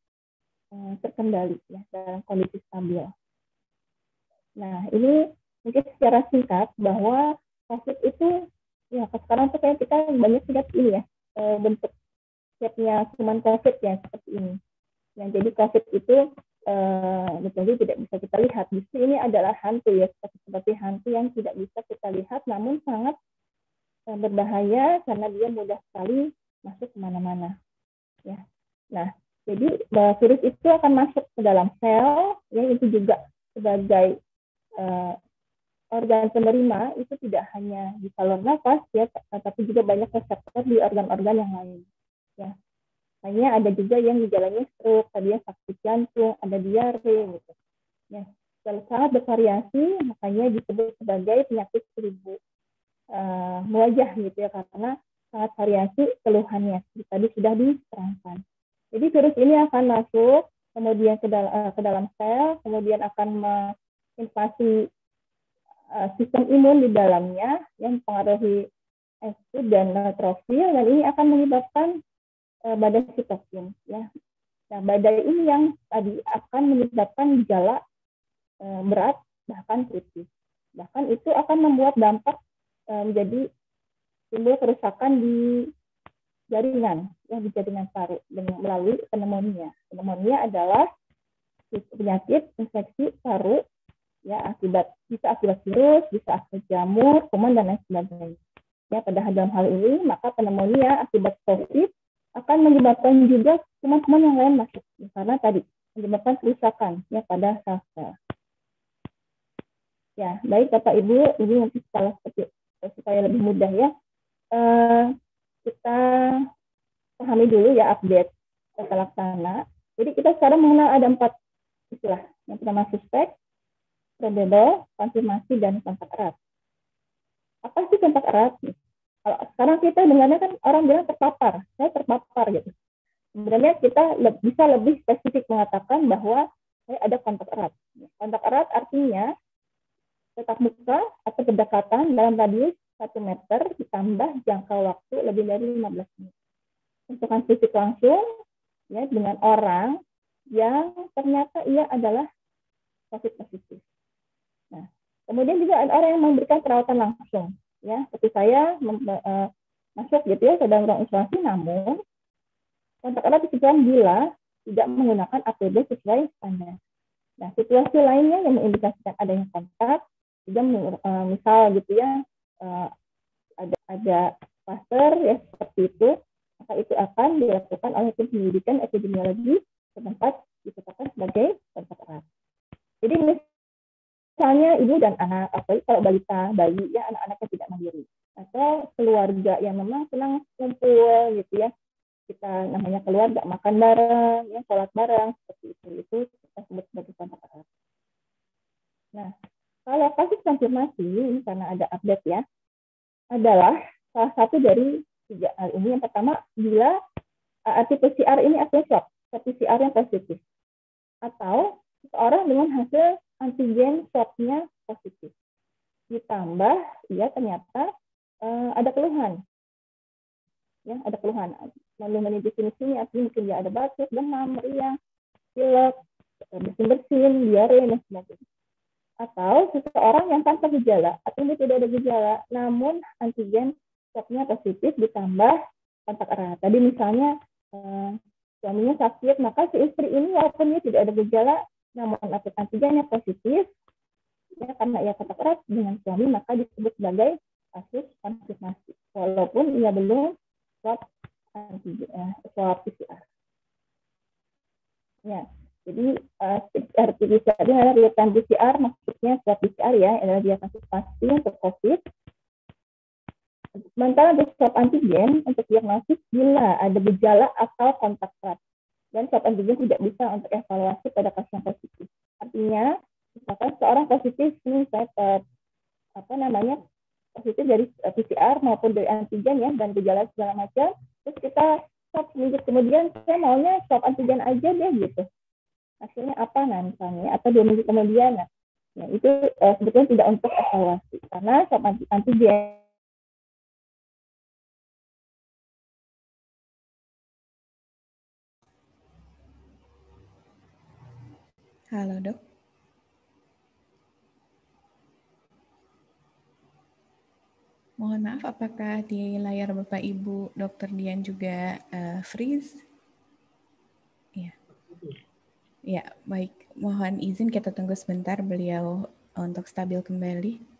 uh, terkendali ya dalam kondisi stabil. Nah, ini mungkin secara singkat bahwa COVID itu ya sekarang tuh kayak kita banyak lihat ini ya uh, bentuk siapnya cuman COVID ya seperti ini. Yang jadi COVID itu uh, tidak bisa kita lihat. Justru ini adalah hantu ya, seperti, seperti hantu yang tidak bisa kita lihat, namun sangat uh, berbahaya karena dia mudah sekali masuk ke mana-mana. Ya, nah jadi uh, virus itu akan masuk ke dalam sel, ya itu juga sebagai uh, organ penerima itu tidak hanya di saluran nafas ya, tapi juga banyak reseptor di organ-organ yang lain. Ya, hanya ada juga yang gejalanya stroke, tadi sakit jantung, ada diare gitu. Ya, sangat bervariasi, makanya disebut sebagai penyakit seribu uh, wajah gitu ya karena sangat variasi keluhannya. Tadi sudah diterangkan. Jadi virus ini akan masuk kemudian ke, dal uh, ke dalam sel, kemudian akan menginvasi uh, sistem imun di dalamnya yang mempengaruhi S dan neutrofil dan ini akan menyebabkan badai sitokin ya. Nah, badai ini yang tadi akan menyebabkan gejala uh, berat bahkan kritis. Bahkan itu akan membuat dampak uh, menjadi timbul kerusakan di jaringan, ya di jaringan paru dengan melalui pneumonia. Pneumonia adalah penyakit infeksi paru ya akibat bisa akibat virus, bisa akibat jamur, kuman dan lain sebagainya. Ya, pada dalam hal ini maka pneumonia akibat COVID akan menyebabkan juga teman-teman yang lain masuk karena tadi menyebabkan kerusakan ya pada sel Ya, baik Bapak Ibu, ini nanti setelah seperti supaya lebih mudah ya. Uh, kita pahami dulu ya update tata laksana. Jadi kita sekarang mengenal ada empat istilah. Yang pertama suspek, probable, konfirmasi, dan kontak erat. Apa sih kontak erat? Kalau sekarang kita dengarnya kan orang bilang terpapar, saya terpapar gitu. Sebenarnya kita le bisa lebih spesifik mengatakan bahwa saya ada kontak erat. Kontak erat artinya tetap muka atau kedekatan dalam radius 1 meter ditambah jangka waktu lebih dari 15 menit. sentuhan fisik langsung ya dengan orang yang ternyata ia adalah positif. Nah, kemudian juga ada orang yang memberikan perawatan langsung, ya, seperti saya uh, masuk gitu ya ke dalam ruang isolasi, namun kontak erat disesuaikan bila tidak menggunakan APD sesuai standar. Nah, situasi lainnya yang mengindikasikan adanya kontak, juga uh, misal gitu ya, uh, ada ada kluster ya seperti itu, maka itu akan dilakukan oleh tim pendidikan epidemiologi setempat ditetapkan sebagai kontak erat. Jadi misalnya ibu dan anak, atau kalau balita, bayi ya anak-anaknya tidak mandiri, atau keluarga yang memang senang kumpul gitu ya, kita namanya keluarga makan bareng, ya sholat bareng seperti itu itu kita sebut sebagai kontak erat. Nah, kalau kasus konfirmasi ini karena ada update ya, adalah salah satu dari tiga hal ini. Yang pertama, bila arti PCR ini artinya swab, PCR yang positif, atau seseorang dengan hasil antigen swabnya positif. Ditambah, ya ternyata uh, ada keluhan. Ya, ada keluhan lalu menuju sini artinya mungkin dia ada batuk demam meriang pilek bersin bersin diare dan sebagainya atau seseorang yang tanpa gejala atau dia tidak ada gejala namun antigen swabnya positif ditambah kontak erat tadi misalnya eh, suaminya sakit maka si istri ini walaupun dia tidak ada gejala namun antigennya positif ya karena ia kontak erat dengan suami maka disebut sebagai kasus konfirmasi walaupun ia belum swab antigen uh, swab PCR. Ya, jadi uh, RT PCR ini adalah real PCR, maksudnya swab PCR ya, adalah dia kasus pasti untuk COVID. Sementara untuk swab antigen untuk diagnosis bila ada gejala atau kontak erat. Dan swab antigen tidak bisa untuk evaluasi pada yang positif. Artinya, misalkan seorang positif ini saya uh, apa namanya positif dari PCR maupun dari antigen ya dan gejala segala macam terus kita swab seminggu kemudian saya maunya swab antigen aja deh gitu. Hasilnya apa nah misalnya atau dua minggu kemudian nah, nah itu uh, sebetulnya tidak untuk evaluasi karena swab antigen Halo dok. Mohon maaf, apakah di layar Bapak Ibu Dr. Dian juga uh, freeze? Ya. Ya, baik. Mohon izin kita tunggu sebentar beliau untuk stabil kembali.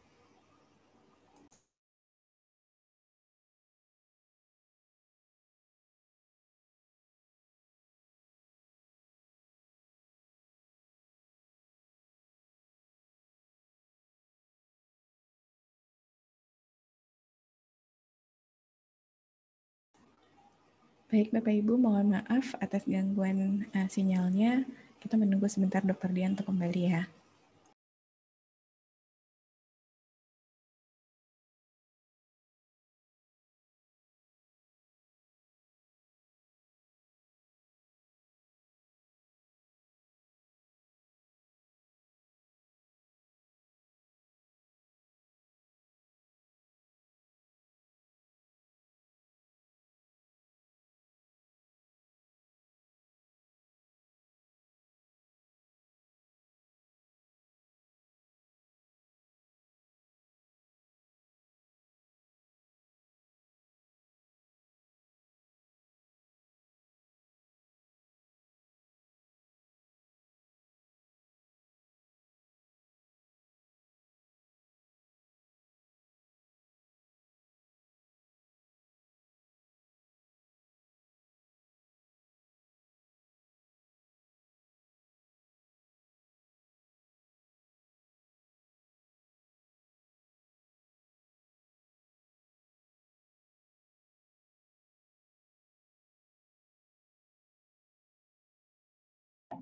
Baik, Bapak Ibu, mohon maaf atas gangguan uh, sinyalnya. Kita menunggu sebentar Dokter Dian untuk kembali ya.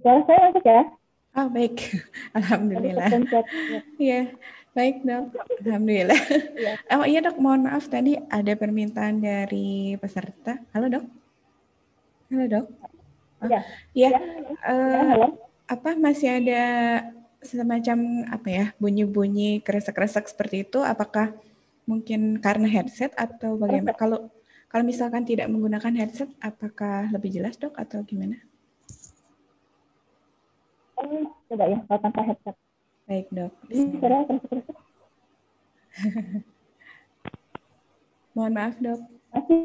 Suara saya masuk ya? Oh, baik. Alhamdulillah. Iya, baik dok. Alhamdulillah. Ya. Oh iya dok, mohon maaf tadi ada permintaan dari peserta. Halo dok. Halo dok. Oh, ya. Ya. ya. Uh, halo. Apa masih ada semacam apa ya bunyi-bunyi kresek-kresek seperti itu? Apakah mungkin karena headset atau bagaimana? Kalau Kalau misalkan tidak menggunakan headset, apakah lebih jelas dok atau gimana? Oh, coba ya, kalau tanpa headset. Baik dok. Ini suara kerasa-kerasa. Mohon maaf dok. Masih,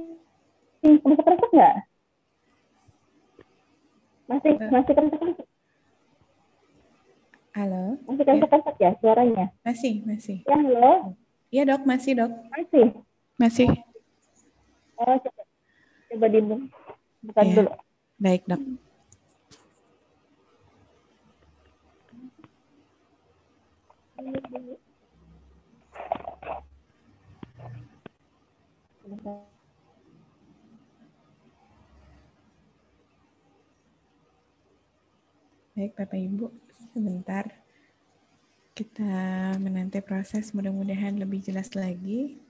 masih kerasa nggak? Masih, Eh. masih kerasa-kerasa. Halo. Masih kerasa-kerasa ya suaranya? Masih, masih. Ya, halo. Iya dok, masih dok. Masih. Masih. Oh, coba, coba bukan Iya. dulu. Baik dok. Baik Bapak Ibu, sebentar kita menanti proses mudah-mudahan lebih jelas lagi.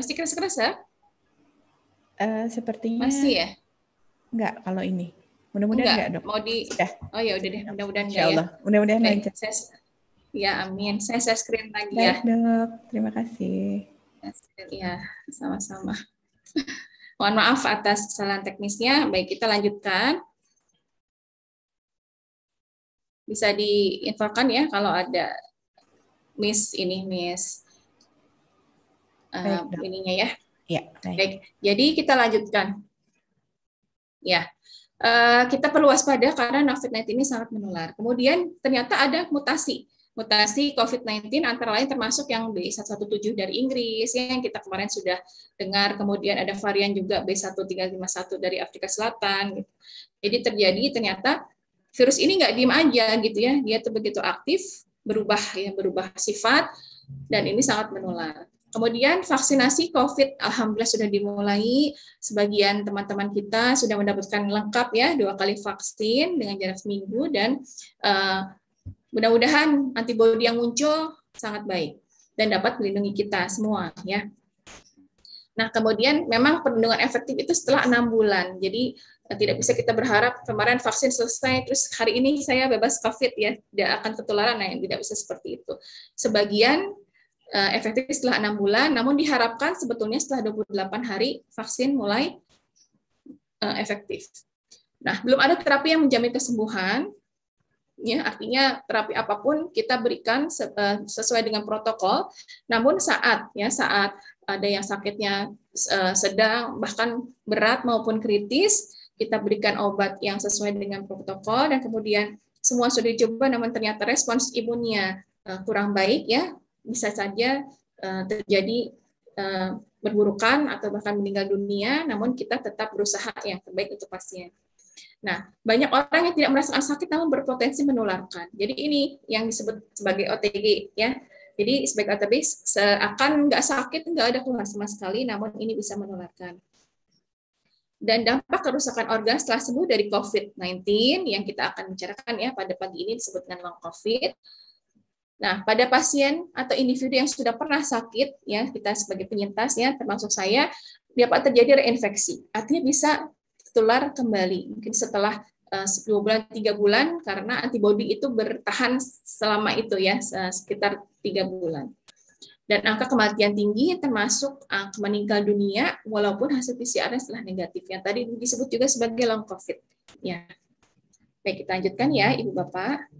Masih keras-keras ya? Eh, sepertinya Masih ya? enggak kalau ini. Mudah-mudahan enggak, dok. Mau di Sudah. Oh ya udah deh, mudah-mudahan enggak ya. Allah. Mudah-mudahan lancar. saya, ya amin. Saya share screen lagi ya. Baik dok, terima kasih. Ya, sama-sama. Mohon maaf atas kesalahan teknisnya. Baik, kita lanjutkan. Bisa diinfokan ya kalau ada miss ini, miss uh, Baik, ininya ya. Ya, baik. Baik, jadi kita lanjutkan. Ya, eh, kita perlu waspada karena COVID-19 ini sangat menular. Kemudian ternyata ada mutasi. Mutasi COVID-19 antara lain termasuk yang B117 dari Inggris yang kita kemarin sudah dengar. Kemudian ada varian juga B1351 dari Afrika Selatan. gitu. Jadi terjadi ternyata virus ini nggak diem aja gitu ya. Dia tuh begitu aktif, berubah ya, berubah sifat dan ini sangat menular. Kemudian vaksinasi COVID, alhamdulillah sudah dimulai. Sebagian teman-teman kita sudah mendapatkan lengkap ya dua kali vaksin dengan jarak seminggu dan eh, mudah-mudahan antibodi yang muncul sangat baik dan dapat melindungi kita semua ya. Nah kemudian memang perlindungan efektif itu setelah enam bulan. Jadi eh, tidak bisa kita berharap kemarin vaksin selesai terus hari ini saya bebas COVID ya tidak akan ketularan. Nah, yang tidak bisa seperti itu. Sebagian efektif setelah enam bulan, namun diharapkan sebetulnya setelah 28 hari vaksin mulai eh, efektif. Nah, belum ada terapi yang menjamin kesembuhan, ya artinya terapi apa pun kita berikan eh, sesuai dengan protokol. Namun saat ya saat ada yang sakitnya eh, sedang bahkan berat maupun kritis, kita berikan obat yang sesuai dengan protokol dan kemudian semua sudah dicoba namun ternyata respons imunnya eh, kurang baik ya bisa saja eh, terjadi berburukan atau bahkan meninggal dunia, namun kita tetap berusaha yang terbaik untuk pasien. Nah, banyak orang yang tidak merasakan sakit namun berpotensi menularkan. Jadi ini yang disebut sebagai OTG ya. Jadi sebagai OTG seakan nggak sakit, nggak ada keluhan sama sekali, namun ini bisa menularkan. Dan dampak kerusakan organ setelah sembuh dari COVID-19 yang kita akan bicarakan ya pada pagi ini disebut dengan long COVID. Nah, pada pasien atau individu yang sudah pernah sakit, ya kita sebagai penyintas ya, termasuk saya, dapat terjadi reinfeksi. Artinya bisa tertular kembali, mungkin setelah eh, dua bulan, tiga bulan, karena antibodi itu bertahan selama itu ya, se- sekitar tiga bulan. Dan angka kematian tinggi termasuk angka meninggal dunia walaupun hasil PCR-nya setelah negatif. Yang tadi disebut juga sebagai long COVID. Ya. Baik, kita lanjutkan ya, Ibu Bapak.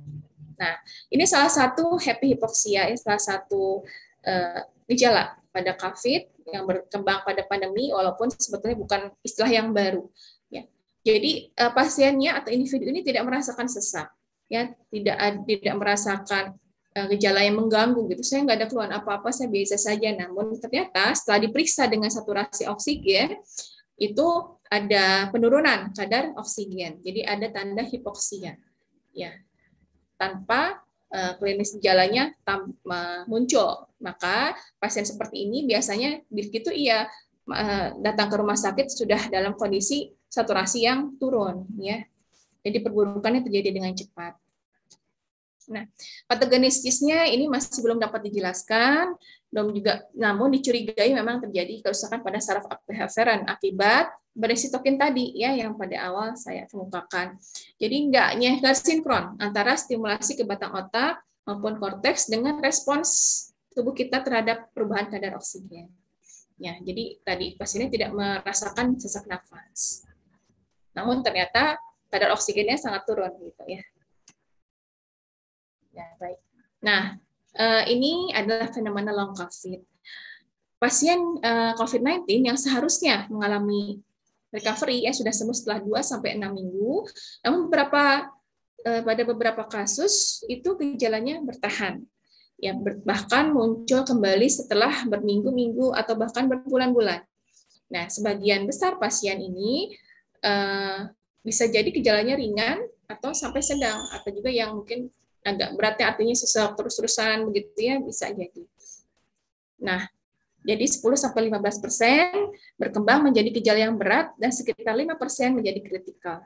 Nah, ini salah satu happy hypoxia, ya, salah satu eh, gejala pada COVID yang berkembang pada pandemi, walaupun sebetulnya bukan istilah yang baru. Ya. Jadi eh, pasiennya atau individu ini tidak merasakan sesak, ya, tidak tidak merasakan eh, gejala yang mengganggu gitu. Saya nggak ada keluhan apa-apa, saya biasa saja. Namun ternyata setelah diperiksa dengan saturasi oksigen itu ada penurunan kadar oksigen. Jadi ada tanda hipoksia. Ya, tanpa eh, klinis gejalanya muncul. Maka pasien seperti ini biasanya begitu ia datang ke rumah sakit sudah dalam kondisi saturasi yang turun ya. Jadi perburukannya terjadi dengan cepat. Nah, patogenesisnya ini masih belum dapat dijelaskan, belum juga, namun dicurigai memang terjadi kerusakan pada saraf afferent akibat beresitokin tadi ya yang pada awal saya kemukakan. Jadi enggak nggak sinkron antara stimulasi ke batang otak maupun korteks dengan respons tubuh kita terhadap perubahan kadar oksigen. Ya, jadi tadi pasiennya tidak merasakan sesak nafas. Namun ternyata kadar oksigennya sangat turun gitu ya. Ya, baik. Nah, eh, ini adalah fenomena long COVID. Pasien eh, COVID-19 yang seharusnya mengalami recovery ya sudah sembuh setelah 2 sampai 6 minggu, namun beberapa eh, pada beberapa kasus itu gejalanya bertahan. Ya, bahkan muncul kembali setelah berminggu-minggu atau bahkan berbulan-bulan. Nah, sebagian besar pasien ini bisa jadi gejalanya ringan atau sampai sedang atau juga yang mungkin agak beratnya artinya sesak terus-terusan begitu ya bisa jadi. Nah, jadi 10 sampai 15 persen berkembang menjadi gejala yang berat dan sekitar 5 persen menjadi kritikal.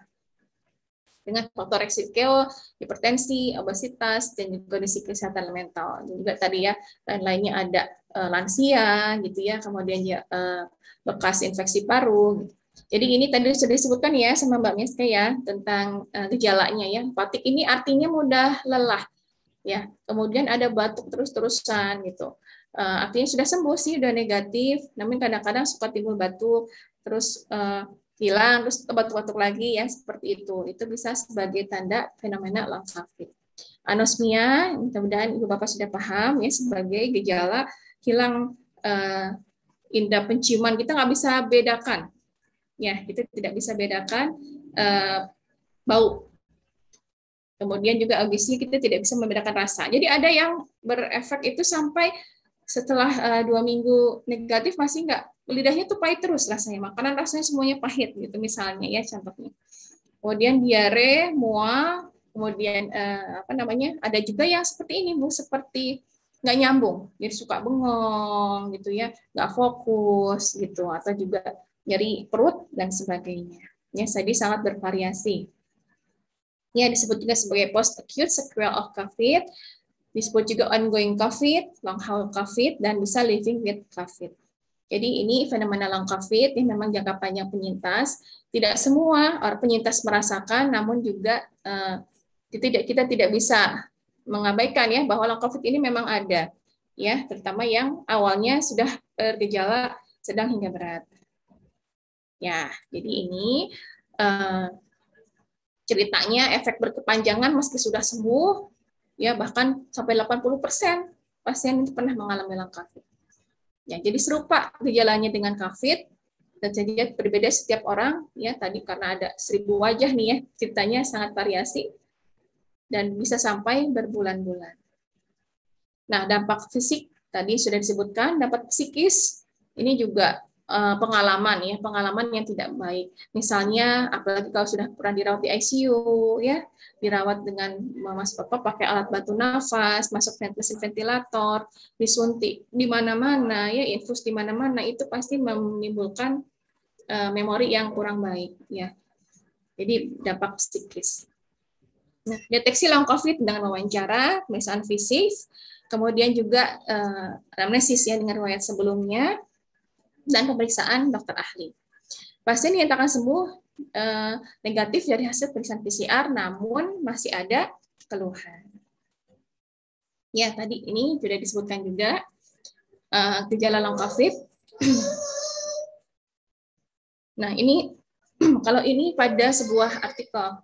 Dengan faktor resiko, hipertensi, obesitas, dan juga kondisi kesehatan mental. Dan juga tadi ya, lain lainnya ada uh, lansia gitu ya, kemudian ya bekas infeksi paru. Gitu. Jadi ini tadi sudah disebutkan ya sama Mbak Meska ya tentang uh, gejalanya ya. Fatik ini artinya mudah lelah ya. Kemudian ada batuk terus-terusan gitu. Uh, artinya sudah sembuh sih, sudah negatif, namun kadang-kadang suka timbul batuk, terus uh, hilang, terus batuk-batuk lagi ya seperti itu. Itu bisa sebagai tanda fenomena long COVID. Anosmia, mudah-mudahan ibu bapak sudah paham ya sebagai gejala hilang uh, indera penciuman kita nggak bisa bedakan ya kita tidak bisa bedakan uh, bau. Kemudian juga audisi kita tidak bisa membedakan rasa. Jadi ada yang berefek itu sampai setelah uh, dua minggu negatif masih enggak lidahnya tuh pahit terus rasanya. Makanan rasanya semuanya pahit gitu misalnya ya contohnya. Kemudian diare mual kemudian uh, apa namanya ada juga yang seperti ini bu seperti nggak nyambung. Jadi suka bengong gitu ya nggak fokus gitu atau juga nyeri perut, dan sebagainya. Ya, jadi sangat bervariasi. Ya, disebut juga sebagai post-acute sequel of COVID, disebut juga ongoing COVID, long haul COVID, dan bisa living with COVID. Jadi ini fenomena long COVID yang memang jangka panjang penyintas. Tidak semua orang penyintas merasakan, namun juga uh, tidak kita tidak bisa mengabaikan ya bahwa long COVID ini memang ada, ya terutama yang awalnya sudah bergejala sedang hingga berat. Ya, jadi ini uh, ceritanya efek berkepanjangan meski sudah sembuh, ya bahkan sampai 80% pasien itu pernah mengalami long COVID. Ya, jadi serupa gejalanya dengan COVID, dan jadi berbeda setiap orang, ya tadi karena ada seribu wajah nih ya, ceritanya sangat variasi, dan bisa sampai berbulan-bulan. Nah, dampak fisik tadi sudah disebutkan, dampak psikis ini juga pengalaman ya pengalaman yang tidak baik. Misalnya apalagi kalau sudah pernah dirawat di ICU ya dirawat dengan mama papa pakai alat bantu nafas masuk ventilasi ventilator disuntik di mana-mana ya infus di mana-mana itu pasti menimbulkan uh, memori yang kurang baik ya. Jadi dampak psikis. Nah, deteksi long COVID dengan wawancara, pemeriksaan fisik, kemudian juga uh, amnesis ya dengan riwayat sebelumnya, dan pemeriksaan dokter ahli. Pasien dinyatakan sembuh eh, negatif dari hasil pemeriksaan PCR, namun masih ada keluhan. Ya, tadi ini sudah disebutkan juga eh, gejala long COVID. Nah, ini kalau ini pada sebuah artikel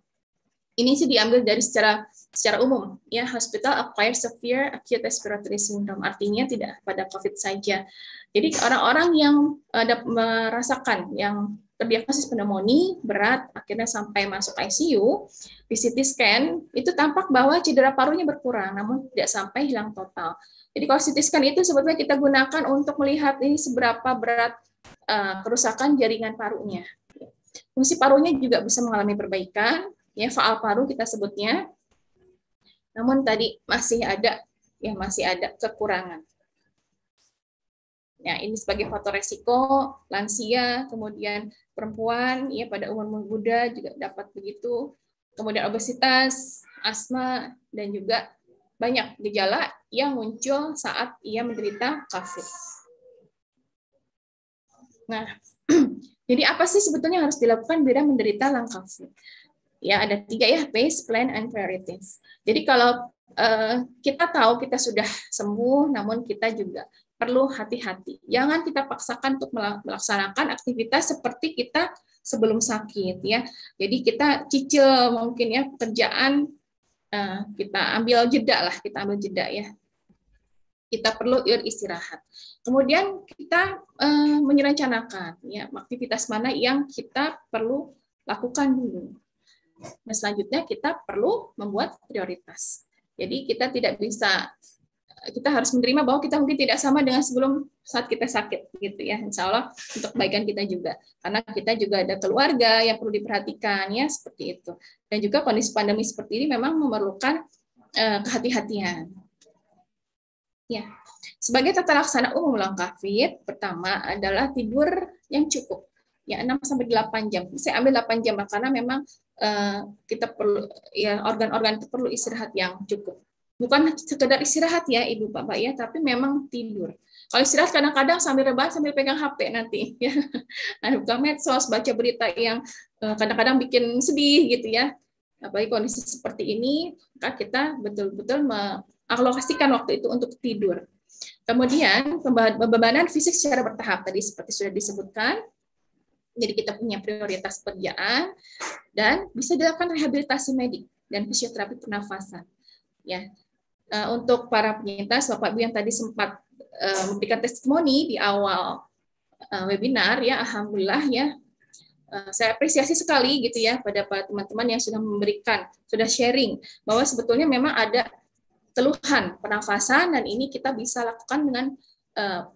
ini sih diambil dari secara secara umum. Ya hospital acquired severe acute respiratory syndrome. Artinya tidak pada covid saja. Jadi orang-orang yang ada merasakan yang terdiagnosis pneumonia berat akhirnya sampai masuk ICU di CT scan itu tampak bahwa cedera parunya berkurang namun tidak sampai hilang total. Jadi kalau CT scan itu sebetulnya kita gunakan untuk melihat ini seberapa berat uh, kerusakan jaringan parunya. Fungsi parunya juga bisa mengalami perbaikan ya faal paru kita sebutnya. Namun tadi masih ada ya masih ada kekurangan. Ya, ini sebagai faktor resiko lansia, kemudian perempuan ya pada umur muda juga dapat begitu. Kemudian obesitas, asma dan juga banyak gejala yang muncul saat ia menderita COVID. Nah, jadi apa sih sebetulnya harus dilakukan bila menderita COVID? Ya, ada tiga ya, base, plan, and priorities. Jadi kalau uh, kita tahu kita sudah sembuh, namun kita juga perlu hati-hati. Jangan kita paksakan untuk melaksanakan aktivitas seperti kita sebelum sakit ya. Jadi kita cicil mungkin ya pekerjaan uh, kita ambil jeda lah, kita ambil jeda ya. Kita perlu istirahat. Kemudian kita uh, merencanakan ya aktivitas mana yang kita perlu lakukan dulu. Dan selanjutnya kita perlu membuat prioritas. Jadi kita tidak bisa kita harus menerima bahwa kita mungkin tidak sama dengan sebelum saat kita sakit gitu ya. Insya Allah untuk kebaikan kita juga. Karena kita juga ada keluarga yang perlu diperhatikan ya seperti itu. Dan juga kondisi pandemi seperti ini memang memerlukan uh, kehati-hatian. Ya. Sebagai tata laksana umum long COVID pertama adalah tidur yang cukup ya 6 sampai 8 jam. Saya ambil 8 jam karena memang uh, kita perlu ya organ-organ itu perlu istirahat yang cukup. Bukan sekedar istirahat ya ibu bapak ya tapi memang tidur. Kalau istirahat kadang-kadang sambil rebahan sambil pegang HP nanti ya. Nah, buka medsos baca berita yang eh, kadang-kadang bikin sedih gitu ya. Apalagi kondisi seperti ini maka kita betul-betul mengalokasikan waktu itu untuk tidur. Kemudian pembebanan fisik secara bertahap tadi seperti sudah disebutkan jadi kita punya prioritas pekerjaan dan bisa dilakukan rehabilitasi medik dan fisioterapi pernafasan. Ya. Uh, untuk para penyintas Bapak Ibu yang tadi sempat uh, memberikan testimoni di awal uh, webinar ya alhamdulillah ya. Saya apresiasi sekali gitu ya pada para teman-teman yang sudah memberikan sudah sharing bahwa sebetulnya memang ada keluhan pernafasan dan ini kita bisa lakukan dengan uh,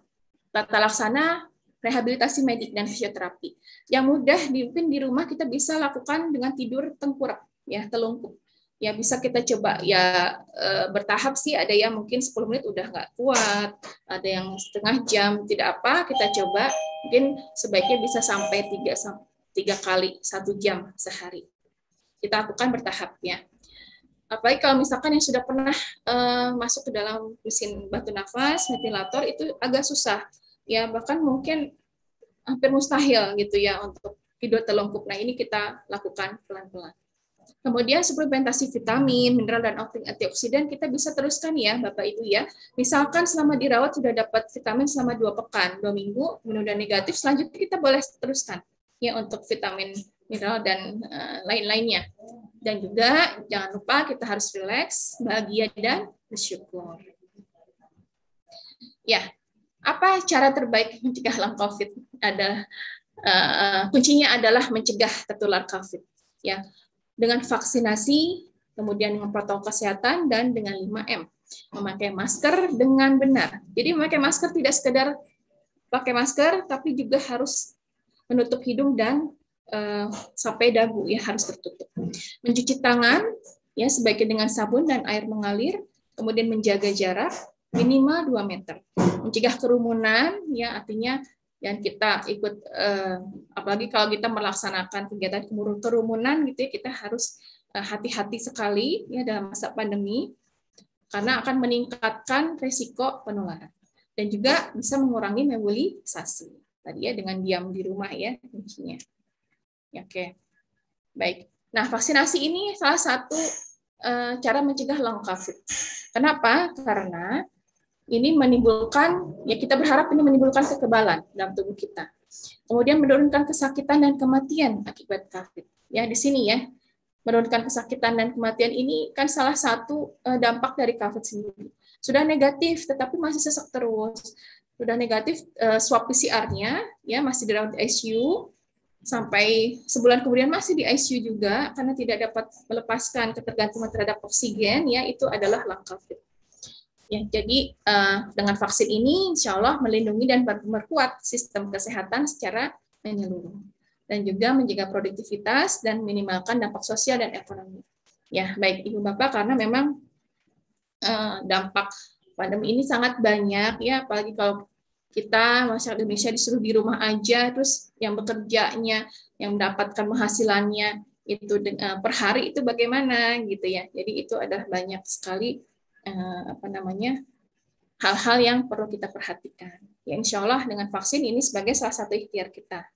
tata laksana rehabilitasi medik dan fisioterapi. Yang mudah dipimpin di rumah kita bisa lakukan dengan tidur tengkurap ya telungkup. Ya bisa kita coba ya e, bertahap sih ada yang mungkin 10 menit udah nggak kuat ada yang setengah jam tidak apa kita coba. Mungkin sebaiknya bisa sampai tiga tiga kali satu jam sehari. Kita lakukan bertahap ya. Apalagi kalau misalkan yang sudah pernah e, masuk ke dalam mesin bantu nafas ventilator itu agak susah ya bahkan mungkin hampir mustahil gitu ya untuk tidur telungkup nah ini kita lakukan pelan-pelan Kemudian suplementasi vitamin, mineral, dan antioksidan kita bisa teruskan ya Bapak Ibu ya. Misalkan selama dirawat sudah dapat vitamin selama dua pekan, dua minggu, kemudian negatif, selanjutnya kita boleh teruskan ya untuk vitamin, mineral, dan uh, lain-lainnya. Dan juga jangan lupa kita harus rileks, bahagia, dan bersyukur. Ya, apa cara terbaik mencegah long COVID? Ada uh, kuncinya adalah mencegah tertular COVID. Ya, dengan vaksinasi, kemudian dengan protokol kesehatan, dan dengan 5M. Memakai masker dengan benar. Jadi memakai masker tidak sekedar pakai masker, tapi juga harus menutup hidung dan uh, sampai dagu ya harus tertutup. Mencuci tangan ya sebaiknya dengan sabun dan air mengalir, kemudian menjaga jarak minimal 2 meter. Mencegah kerumunan ya artinya yang kita ikut eh, apalagi kalau kita melaksanakan kegiatan kerumunan gitu ya kita harus eh, hati-hati sekali ya dalam masa pandemi karena akan meningkatkan resiko penularan dan juga bisa mengurangi mobilisasi tadi ya dengan diam di rumah ya kuncinya. Ya, oke. Baik. Nah, vaksinasi ini salah satu uh, cara mencegah long COVID. Kenapa? Karena ini menimbulkan ya kita berharap ini menimbulkan kekebalan dalam tubuh kita. Kemudian menurunkan kesakitan dan kematian akibat COVID. Ya di sini ya menurunkan kesakitan dan kematian ini kan salah satu eh, dampak dari COVID sendiri. Sudah negatif tetapi masih sesak terus. Sudah negatif eh, swab PCR-nya ya masih di rawat ICU sampai sebulan kemudian masih di ICU juga karena tidak dapat melepaskan ketergantungan terhadap oksigen ya itu adalah langkah COVID. Ya, jadi uh, dengan vaksin ini insya Allah melindungi dan memperkuat sistem kesehatan secara menyeluruh dan juga menjaga produktivitas dan minimalkan dampak sosial dan ekonomi. Ya, baik Ibu Bapak karena memang uh, dampak pandemi ini sangat banyak ya, apalagi kalau kita masyarakat Indonesia disuruh di rumah aja, terus yang bekerjanya, yang mendapatkan penghasilannya itu uh, per hari itu bagaimana gitu ya. Jadi itu adalah banyak sekali apa namanya hal-hal yang perlu kita perhatikan. Ya, insya Allah dengan vaksin ini sebagai salah satu ikhtiar kita.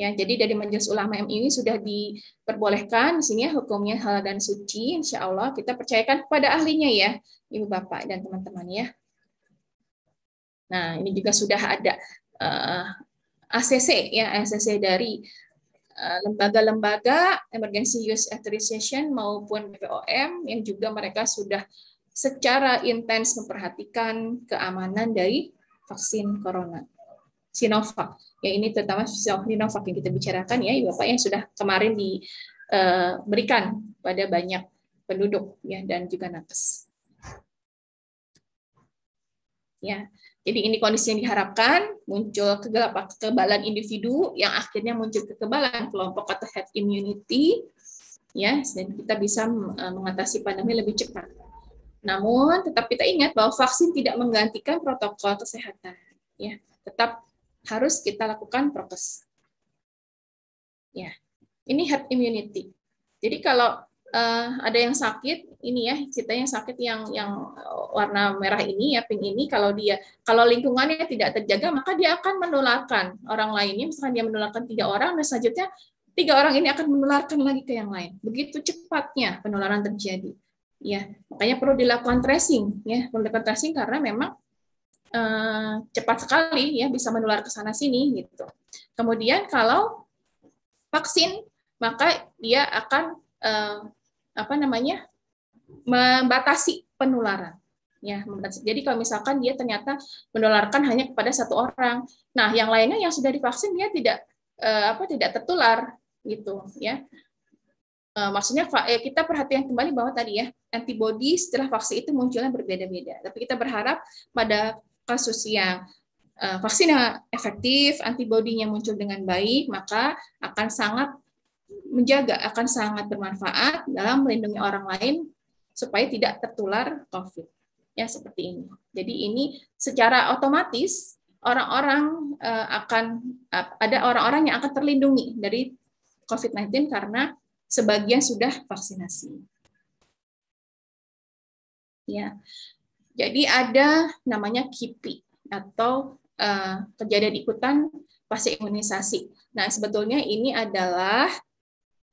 Ya, jadi dari Majelis Ulama MUI sudah diperbolehkan di sini ya, hukumnya halal dan suci. Insya Allah kita percayakan kepada ahlinya ya, Ibu Bapak dan teman-teman ya. Nah, ini juga sudah ada uh, eh, ACC ya, ACC dari eh, lembaga-lembaga uh, emergency use authorization maupun BPOM yang juga mereka sudah secara intens memperhatikan keamanan dari vaksin corona. Sinovac. Ya ini terutama Sinovac yang kita bicarakan ya, Bapak yang sudah kemarin diberikan eh, pada banyak penduduk ya dan juga nakes. Ya, jadi ini kondisi yang diharapkan muncul kekebalan individu yang akhirnya muncul kekebalan kelompok atau head immunity ya dan kita bisa eh, mengatasi pandemi lebih cepat. Namun tetap kita ingat bahwa vaksin tidak menggantikan protokol kesehatan ya. Tetap harus kita lakukan prokes. Ya, ini herd immunity. Jadi kalau uh, ada yang sakit, ini ya kita yang sakit yang yang warna merah ini ya pink ini, kalau dia kalau lingkungannya tidak terjaga maka dia akan menularkan orang lainnya. Misalkan dia menularkan tiga orang, dan selanjutnya tiga orang ini akan menularkan lagi ke yang lain. Begitu cepatnya penularan terjadi. Ya, makanya perlu dilakukan tracing ya, perlu dilakukan tracing karena memang Eh, cepat sekali ya bisa menular ke sana sini gitu. Kemudian kalau vaksin maka dia akan eh, apa namanya membatasi penularan ya jadi kalau misalkan dia ternyata menularkan hanya kepada satu orang nah yang lainnya yang sudah divaksin dia tidak eh, apa tidak tertular gitu ya eh, maksudnya eh, kita perhatikan kembali bahwa tadi ya antibodi setelah vaksin itu munculnya berbeda-beda tapi kita berharap pada kasus yang uh, vaksin yang efektif, antibodinya muncul dengan baik, maka akan sangat menjaga, akan sangat bermanfaat dalam melindungi orang lain supaya tidak tertular COVID. Ya, seperti ini. Jadi ini secara otomatis orang-orang akan ada orang-orang yang akan terlindungi dari COVID-19 karena sebagian sudah vaksinasi. Ya. Jadi ada namanya KIPI atau uh, kejadian ikutan pasca imunisasi. Nah, sebetulnya ini adalah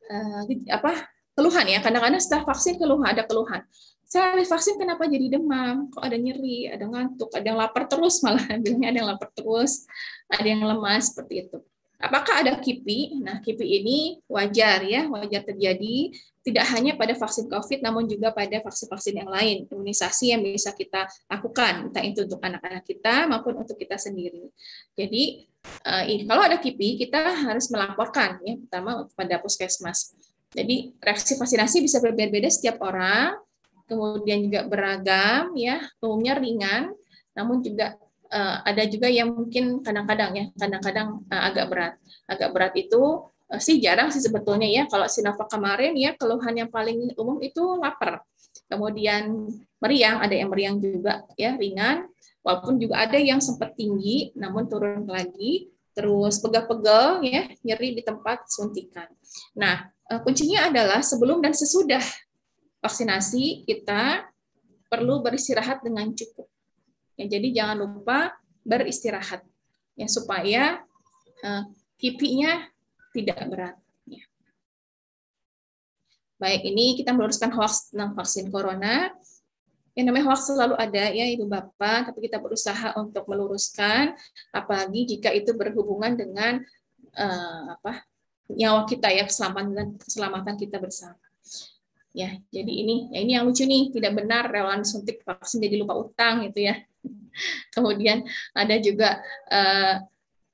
uh, apa? keluhan ya. Kadang-kadang setelah vaksin keluhan ada keluhan. Saya habis vaksin kenapa jadi demam? Kok ada nyeri, ada ngantuk, ada yang lapar terus malah bilangnya ada yang lapar terus, ada yang lemas seperti itu. Apakah ada KIPI? Nah, KIPI ini wajar ya, wajar terjadi tidak hanya pada vaksin COVID, namun juga pada vaksin-vaksin yang lain, imunisasi yang bisa kita lakukan, entah itu untuk anak-anak kita maupun untuk kita sendiri. Jadi, uh, kalau ada KIPI, kita harus melaporkan ya, pertama pada puskesmas. Jadi, reaksi vaksinasi bisa berbeda-beda setiap orang, kemudian juga beragam, ya, umumnya ringan, namun juga uh, ada juga yang mungkin kadang-kadang ya, kadang-kadang uh, agak berat. Agak berat itu uh, sih jarang sih sebetulnya ya. Kalau Sinovac kemarin ya keluhan yang paling umum itu lapar. Kemudian meriang, ada yang meriang juga ya ringan. Walaupun juga ada yang sempat tinggi, namun turun lagi. Terus pegal-pegal ya, nyeri di tempat suntikan. Nah, kuncinya adalah sebelum dan sesudah vaksinasi kita perlu beristirahat dengan cukup Ya, jadi jangan lupa beristirahat ya supaya uh, tidak berat. Ya. Baik, ini kita meluruskan hoax tentang vaksin corona. Yang namanya hoax selalu ada ya Ibu Bapak, tapi kita berusaha untuk meluruskan apalagi jika itu berhubungan dengan uh, apa nyawa kita ya keselamatan keselamatan kita bersama. Ya, jadi ini ya ini yang lucu nih, tidak benar relawan suntik vaksin jadi lupa utang gitu ya. Kemudian ada juga eh,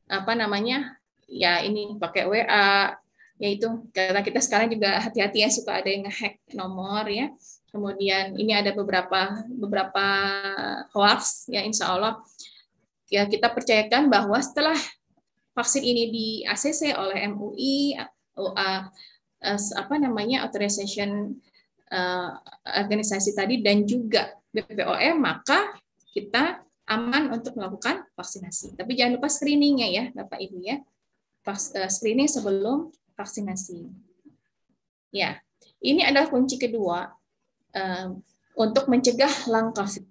apa namanya ya ini pakai WA yaitu karena kita sekarang juga hati-hati ya suka ada yang ngehack nomor ya. Kemudian ini ada beberapa beberapa hoax ya insya Allah ya kita percayakan bahwa setelah vaksin ini di ACC oleh MUI uh, apa namanya authorization uh, organisasi tadi dan juga BPOM maka kita aman untuk melakukan vaksinasi. Tapi jangan lupa screeningnya ya, Bapak Ibu ya. Eh, screening sebelum vaksinasi. Ya, ini adalah kunci kedua. untuk mencegah COVID,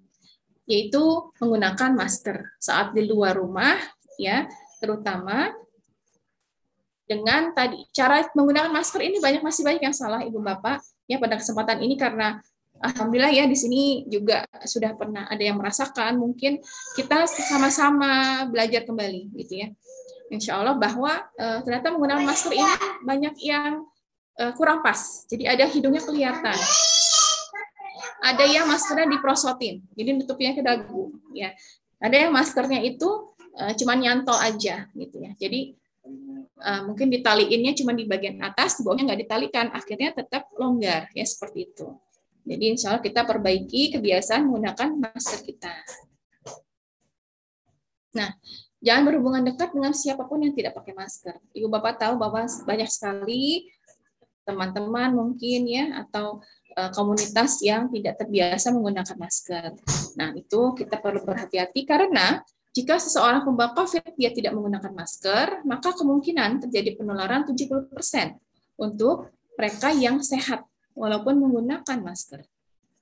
yaitu menggunakan masker saat di luar rumah, ya, terutama dengan tadi cara menggunakan masker ini banyak masih banyak yang salah ibu bapak ya pada kesempatan ini karena alhamdulillah ya di sini juga sudah pernah ada yang merasakan mungkin kita sama-sama belajar kembali gitu ya. Insya Allah bahwa uh, ternyata menggunakan masker ini banyak yang uh, kurang pas. Jadi ada hidungnya kelihatan. Ada yang maskernya diprosotin jadi nutupnya ke dagu ya. Ada yang maskernya itu uh, cuma nyantol aja gitu ya. Jadi uh, mungkin ditaliinnya cuma di bagian atas, di bawahnya nggak ditalikan, akhirnya tetap longgar ya seperti itu. Jadi insya Allah kita perbaiki kebiasaan menggunakan masker kita. Nah, jangan berhubungan dekat dengan siapa pun yang tidak pakai masker. Ibu bapak tahu bahwa banyak sekali teman-teman mungkin ya atau eh, komunitas yang tidak terbiasa menggunakan masker. Nah, itu kita perlu berhati-hati karena jika seseorang pembawa COVID dia tidak menggunakan masker, maka kemungkinan terjadi penularan 70% untuk mereka yang sehat walaupun menggunakan masker.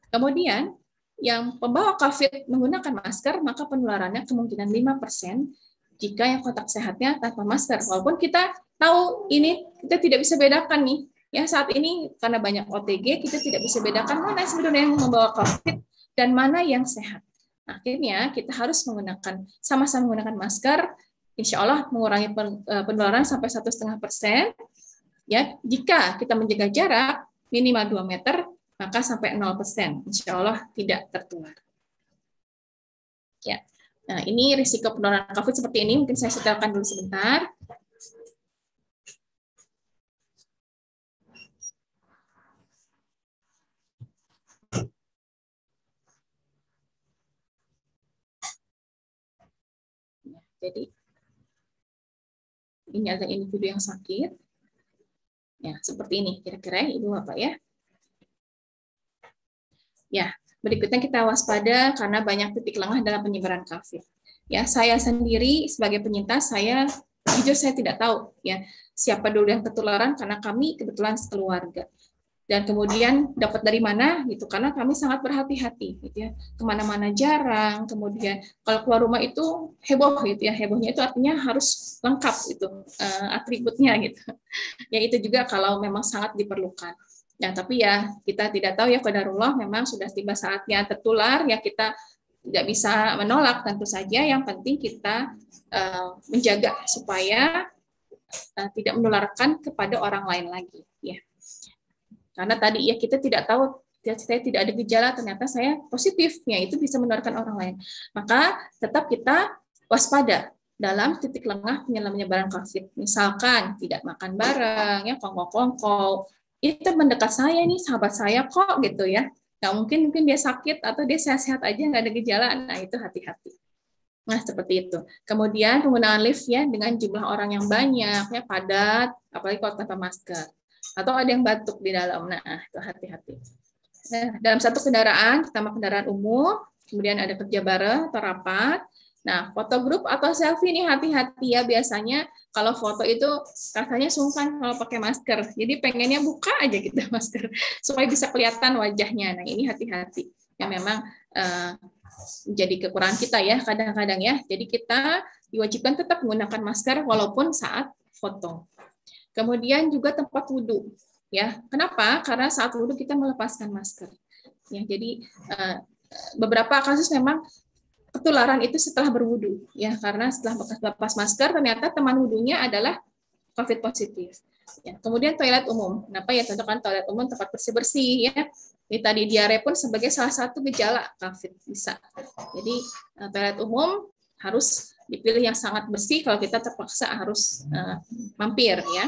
Kemudian, yang pembawa COVID menggunakan masker, maka penularannya kemungkinan 5% jika yang kontak sehatnya tanpa masker. Walaupun kita tahu ini kita tidak bisa bedakan nih. Ya, saat ini karena banyak OTG, kita tidak bisa bedakan mana sebenarnya yang membawa COVID dan mana yang sehat. Akhirnya kita harus menggunakan sama-sama menggunakan masker, insya Allah mengurangi eh, penularan sampai satu setengah persen. Ya, jika kita menjaga jarak minimal 2 meter, maka sampai 0 persen, insya Allah tidak tertular. Ya, nah ini risiko penularan COVID seperti ini. Mungkin saya setelkan dulu sebentar. Jadi ini ada individu yang sakit. Ya, seperti ini kira-kira Ibu Bapak ya. Ya, berikutnya kita waspada karena banyak titik lengah dalam penyebaran COVID. Ya, saya sendiri sebagai penyintas saya jujur saya tidak tahu ya siapa dulu yang ketularan karena kami kebetulan sekeluarga dan kemudian dapat dari mana? Gitu karena kami sangat berhati-hati gitu ya. Ke mana-mana jarang kemudian kalau keluar rumah itu heboh gitu ya. Hebohnya itu artinya harus lengkap itu uh, atributnya gitu. Ya itu juga kalau memang sangat diperlukan. Ya tapi ya kita tidak tahu ya kadarullah memang sudah tiba saatnya tertular ya kita tidak bisa menolak. Tentu saja yang penting kita uh, menjaga supaya uh, tidak menularkan kepada orang lain lagi ya karena tadi ya kita tidak tahu saya tidak ada gejala ternyata saya positif ya itu bisa menularkan orang lain. Maka tetap kita waspada dalam titik lengah penyebaran COVID misalkan tidak makan bareng ya kongko-kongko itu mendekat saya nih sahabat saya kok gitu ya. Nggak mungkin mungkin dia sakit atau dia sehat-sehat aja nggak ada gejala. Nah itu hati-hati. Nah, seperti itu. Kemudian penggunaan lift ya dengan jumlah orang yang banyak ya padat, apalagi kalau tanpa masker atau ada yang batuk di dalam. Nah, itu hati-hati. Nah, dalam satu kendaraan, pertama kendaraan umum, kemudian ada kerja bareng atau rapat. Nah, foto grup atau selfie ini hati-hati ya biasanya kalau foto itu rasanya sungkan kalau pakai masker. Jadi pengennya buka aja gitu masker supaya bisa kelihatan wajahnya. Nah, ini hati-hati. Yang memang uh, menjadi kekurangan kita ya kadang-kadang ya. Jadi kita diwajibkan tetap menggunakan masker walaupun saat foto. Kemudian juga tempat wudhu. Ya, kenapa? Karena saat wudhu kita melepaskan masker. Ya, jadi eh, beberapa kasus memang ketularan itu setelah berwudhu, ya karena setelah lepas masker ternyata teman wudhunya adalah COVID positif. Ya, kemudian toilet umum. Kenapa ya? Contohkan toilet umum tempat bersih bersih ya. Ini tadi diare pun sebagai salah satu gejala COVID bisa. Jadi eh, toilet umum harus dipilih yang sangat bersih kalau kita terpaksa harus uh, mampir ya.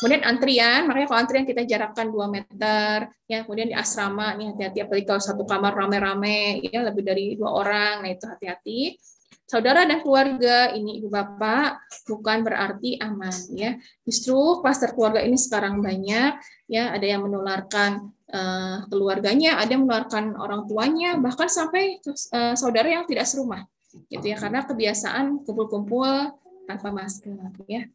Kemudian antrian, makanya kalau antrian kita jarakkan 2 meter ya. Kemudian di asrama nih hati-hati apalagi kalau satu kamar rame-rame ya lebih dari dua orang, nah itu hati-hati. Saudara dan keluarga ini ibu bapak bukan berarti aman ya. Justru kluster keluarga ini sekarang banyak ya, ada yang menularkan uh, keluarganya, ada yang menularkan orang tuanya, bahkan sampai uh, saudara yang tidak serumah gitu ya karena kebiasaan kumpul-kumpul tanpa masker ya.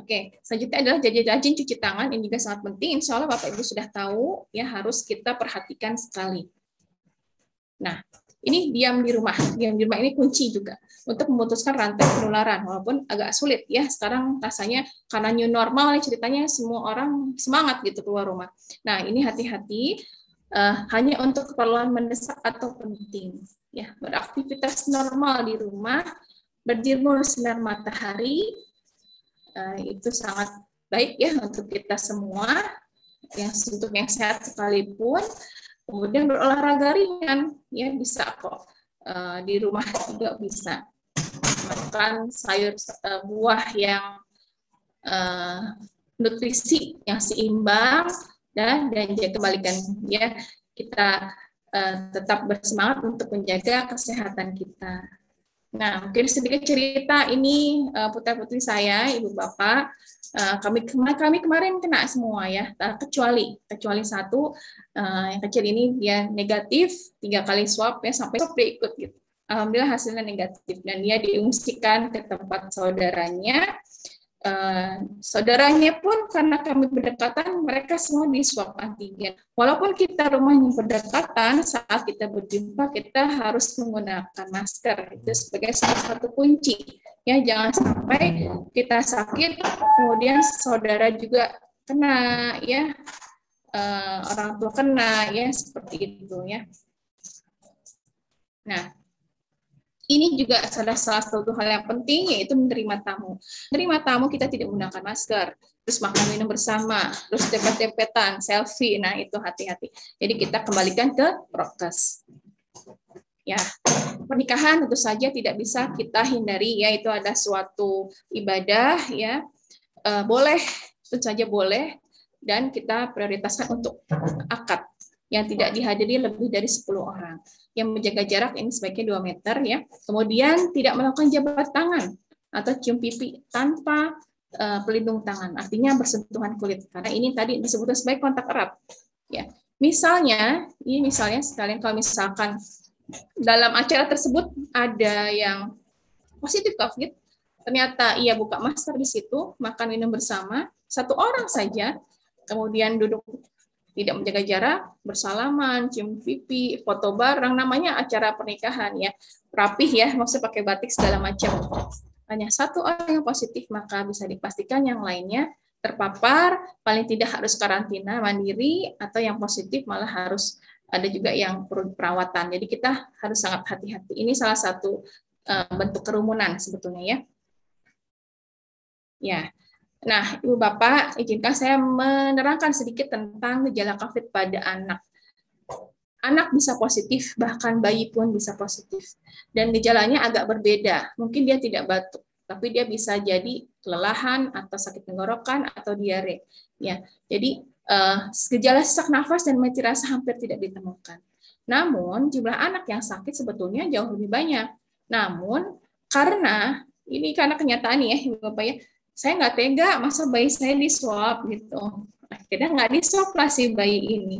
Oke, selanjutnya adalah rajin cuci tangan. Ini juga sangat penting. Insya Allah Bapak Ibu sudah tahu, ya harus kita perhatikan sekali. Nah, ini diam di rumah. Diam di rumah ini kunci juga untuk memutuskan rantai penularan, walaupun agak sulit ya. Sekarang rasanya karena new normal, ceritanya semua orang semangat gitu keluar rumah. Nah, ini hati-hati uh, hanya untuk keperluan mendesak atau penting. Ya, beraktivitas normal di rumah, berjemur sinar matahari, uh, itu sangat baik ya untuk kita semua yang untuk yang sehat sekalipun. Kemudian berolahraga ringan ya bisa kok. Uh, di rumah juga bisa. Makan sayur uh, buah yang uh, nutrisi yang seimbang dan dan jaga kembalikan ya kita uh, tetap bersemangat untuk menjaga kesehatan kita. Nah, mungkin sedikit cerita ini uh, putra-putri saya, ibu bapak, uh, kami kami kemarin kena semua ya, kecuali kecuali satu uh, yang kecil ini dia negatif tiga kali swab ya sampai swab dia ikut gitu. Alhamdulillah hasilnya negatif dan dia diungsikan ke tempat saudaranya Uh, saudaranya pun karena kami berdekatan, mereka semua di swab antigen. Walaupun kita rumahnya berdekatan, saat kita berjumpa kita harus menggunakan masker. Itu sebagai salah satu kunci. Ya, jangan sampai kita sakit, kemudian saudara juga kena, ya uh, orang tua kena, ya seperti itu ya. Nah, ini juga salah satu hal yang penting yaitu menerima tamu. Menerima tamu kita tidak menggunakan masker, terus makan minum bersama, terus dempet-dempetan, selfie. Nah, itu hati-hati. Jadi kita kembalikan ke prokes. Ya, pernikahan tentu saja tidak bisa kita hindari ya itu ada suatu ibadah ya. E, boleh tentu saja boleh dan kita prioritaskan untuk akad yang tidak dihadiri lebih dari 10 orang yang menjaga jarak ini sebaiknya 2 meter ya. Kemudian tidak melakukan jabat tangan atau cium pipi tanpa uh, pelindung tangan. Artinya bersentuhan kulit karena ini tadi disebut sebagai kontak erat. Ya. Misalnya, ini misalnya sekalian kalau misalkan dalam acara tersebut ada yang positif COVID, ternyata ia buka masker di situ, makan minum bersama, satu orang saja, kemudian duduk tidak menjaga jarak, bersalaman, cium pipi, foto bareng, namanya acara pernikahan ya. Rapih ya, maksudnya pakai batik segala macam. Hanya satu orang yang positif, maka bisa dipastikan yang lainnya terpapar, paling tidak harus karantina mandiri, atau yang positif malah harus ada juga yang perlu perawatan. Jadi kita harus sangat hati-hati. Ini salah satu eh, bentuk kerumunan sebetulnya ya. Ya, Nah, Ibu Bapak, izinkan saya menerangkan sedikit tentang gejala COVID pada anak. Anak bisa positif, bahkan bayi pun bisa positif. Dan gejalanya agak berbeda. Mungkin dia tidak batuk, tapi dia bisa jadi kelelahan atau sakit tenggorokan atau diare. Ya, jadi uh, gejala sesak nafas dan mati rasa hampir tidak ditemukan. Namun jumlah anak yang sakit sebetulnya jauh lebih banyak. Namun karena ini karena kenyataan ya, Bapak ya, saya nggak tega masa bayi saya di swab gitu. Akhirnya nggak di swab lah si bayi ini.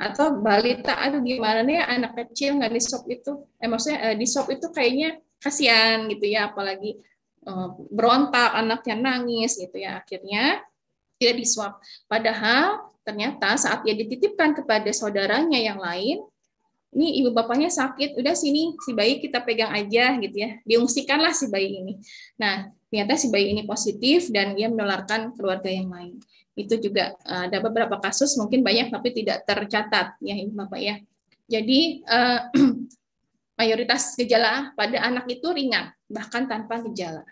Atau balita aduh gimana nih anak kecil nggak di swab itu. Eh maksudnya eh, di swab itu kayaknya kasihan gitu ya apalagi eh, berontak anaknya nangis gitu ya. Akhirnya tidak di swab padahal ternyata saat dia dititipkan kepada saudaranya yang lain ini ibu bapaknya sakit, udah sini si bayi kita pegang aja gitu ya, diungsikanlah si bayi ini. Nah, ternyata si bayi ini positif dan dia menularkan keluarga yang lain. Itu juga uh, ada beberapa kasus, mungkin banyak tapi tidak tercatat ya ibu bapak ya. Jadi uh, mayoritas gejala pada anak itu ringan, bahkan tanpa gejala.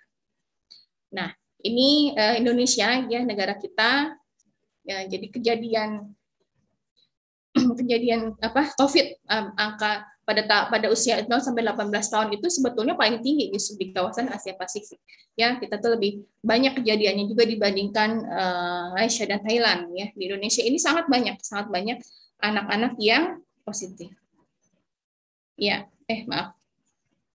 Nah, ini uh, Indonesia ya negara kita. Ya, jadi kejadian kejadian apa COVID um, angka pada ta pada usia 0 sampai 18 tahun itu sebetulnya paling tinggi di, di kawasan Asia Pasifik. Ya, kita tuh lebih banyak kejadiannya juga dibandingkan uh, Malaysia dan Thailand ya. Di Indonesia ini sangat banyak, sangat banyak anak-anak yang positif. Ya, eh maaf.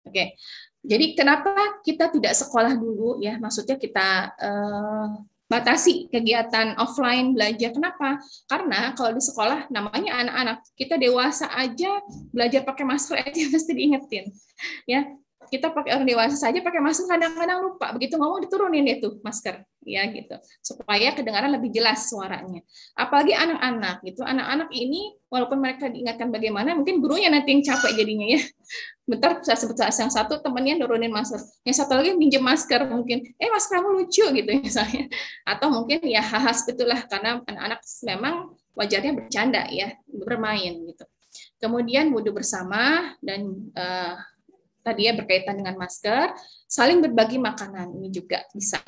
Oke. Jadi kenapa kita tidak sekolah dulu ya? Maksudnya kita uh, batasi kegiatan offline belajar. Kenapa? Karena kalau di sekolah namanya anak-anak, kita dewasa aja belajar pakai masker aja mesti diingetin. Ya, kita pakai orang dewasa saja pakai masker kadang-kadang lupa. Begitu ngomong diturunin itu masker. Ya gitu. Supaya kedengaran lebih jelas suaranya. Apalagi anak-anak gitu. Anak-anak ini walaupun mereka diingatkan bagaimana mungkin gurunya nanti yang capek jadinya ya. Bentar saya sebut yang satu temannya nurunin masker. Yang satu lagi minjem masker mungkin eh masker kamu lucu gitu misalnya. Atau mungkin ya khas itulah karena anak-anak memang wajarnya bercanda ya bermain gitu. Kemudian wudhu bersama dan uh, tadi ya berkaitan dengan masker, saling berbagi makanan ini juga bisa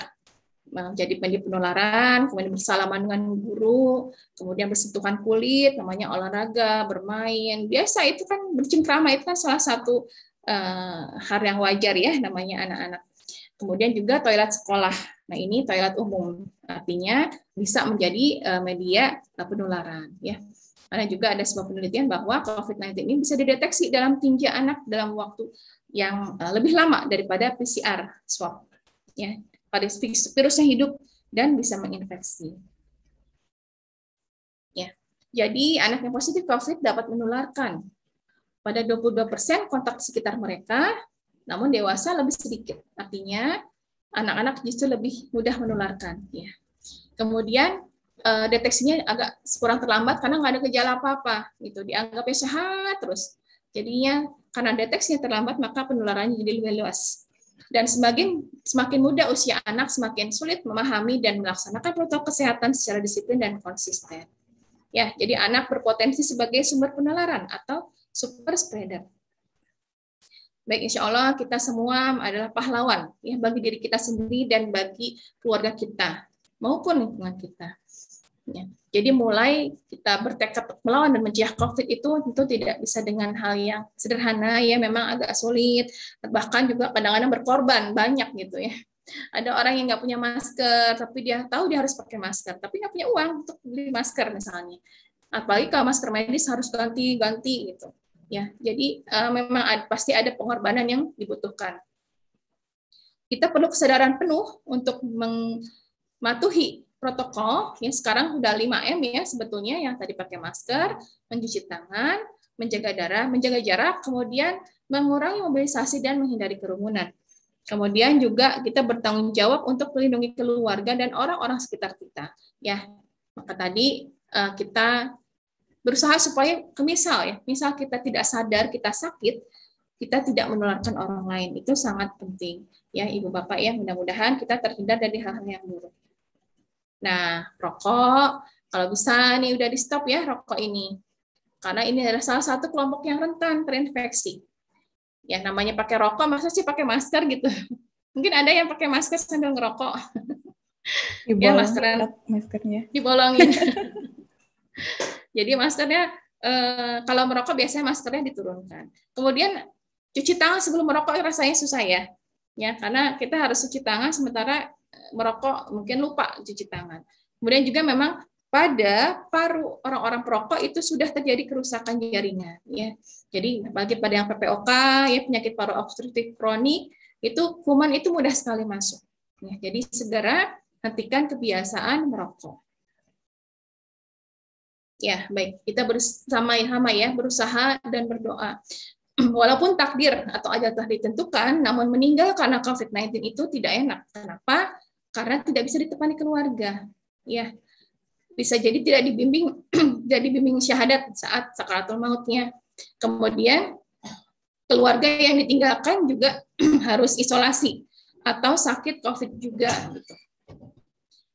menjadi penularan, kemudian bersalaman dengan guru, kemudian bersentuhan kulit, namanya olahraga, bermain. Biasa itu kan bercengkrama itu kan salah satu uh, hal yang wajar ya namanya anak-anak. Kemudian juga toilet sekolah. Nah ini toilet umum, artinya bisa menjadi uh, media uh, penularan ya. Karena juga ada sebuah penelitian bahwa COVID-19 ini bisa dideteksi dalam tinja anak dalam waktu yang eh, lebih lama daripada PCR swab. Ya, pada virusnya hidup dan bisa menginfeksi. Ya. Jadi anak yang positif COVID dapat menularkan pada 22% kontak sekitar mereka, namun dewasa lebih sedikit. Artinya anak-anak justru lebih mudah menularkan. Ya. Kemudian eh, deteksinya agak kurang terlambat karena nggak ada gejala apa-apa. Gitu. Dianggapnya sehat terus. Jadinya karena deteksinya terlambat, maka penularannya jadi lebih luas. Dan semakin semakin muda usia anak, semakin sulit memahami dan melaksanakan protokol kesehatan secara disiplin dan konsisten. Ya, jadi anak berpotensi sebagai sumber penularan atau super spreader. Baik, insya Allah kita semua adalah pahlawan ya bagi diri kita sendiri dan bagi keluarga kita maupun lingkungan kita. Ya. Jadi mulai kita bertekad melawan dan mencegah COVID itu tentu tidak bisa dengan hal yang sederhana ya, memang agak sulit, bahkan juga kadang-kadang berkorban banyak gitu ya. Ada orang yang nggak punya masker, tapi dia tahu dia harus pakai masker, tapi nggak punya uang untuk beli masker misalnya. Apalagi kalau masker medis harus ganti-ganti gitu. Ya, jadi uh, memang ada, pasti ada pengorbanan yang dibutuhkan. Kita perlu kesadaran penuh untuk mematuhi protokol ya sekarang sudah 5M ya sebetulnya yang tadi pakai masker, mencuci tangan, menjaga darah, menjaga jarak, kemudian mengurangi mobilisasi dan menghindari kerumunan. Kemudian juga kita bertanggung jawab untuk melindungi keluarga dan orang-orang sekitar kita. Ya, maka tadi uh, kita berusaha supaya kemisal ya, misal kita tidak sadar kita sakit, kita tidak menularkan orang lain. Itu sangat penting ya Ibu Bapak ya. Mudah-mudahan kita terhindar dari hal-hal yang buruk. Nah, rokok, kalau bisa nih udah di stop ya rokok ini. Karena ini adalah salah satu kelompok yang rentan terinfeksi. Ya, namanya pakai rokok, masa sih pakai masker gitu. Mungkin ada yang pakai masker sambil ngerokok. ya, maskernya, maskernya. Dibolongin. Jadi maskernya eh, kalau merokok biasanya maskernya diturunkan. Kemudian cuci tangan sebelum merokok rasanya susah ya. Ya, karena kita harus cuci tangan sementara merokok mungkin lupa cuci tangan. Kemudian juga memang pada paru orang-orang perokok itu sudah terjadi kerusakan jaringan ya. Jadi bagi pada yang PPOK ya penyakit paru obstruktif kronik itu kuman itu mudah sekali masuk. Ya, jadi segera hentikan kebiasaan merokok. Ya, baik. Kita bersama-sama ya berusaha dan berdoa. Walaupun takdir atau ajal telah ditentukan, namun meninggal karena COVID-19 itu tidak enak. Kenapa? Karena tidak bisa ditemani keluarga. Ya, bisa jadi tidak dibimbing jadi bimbing syahadat saat sakaratul mautnya. Kemudian keluarga yang ditinggalkan juga harus isolasi atau sakit COVID juga gitu.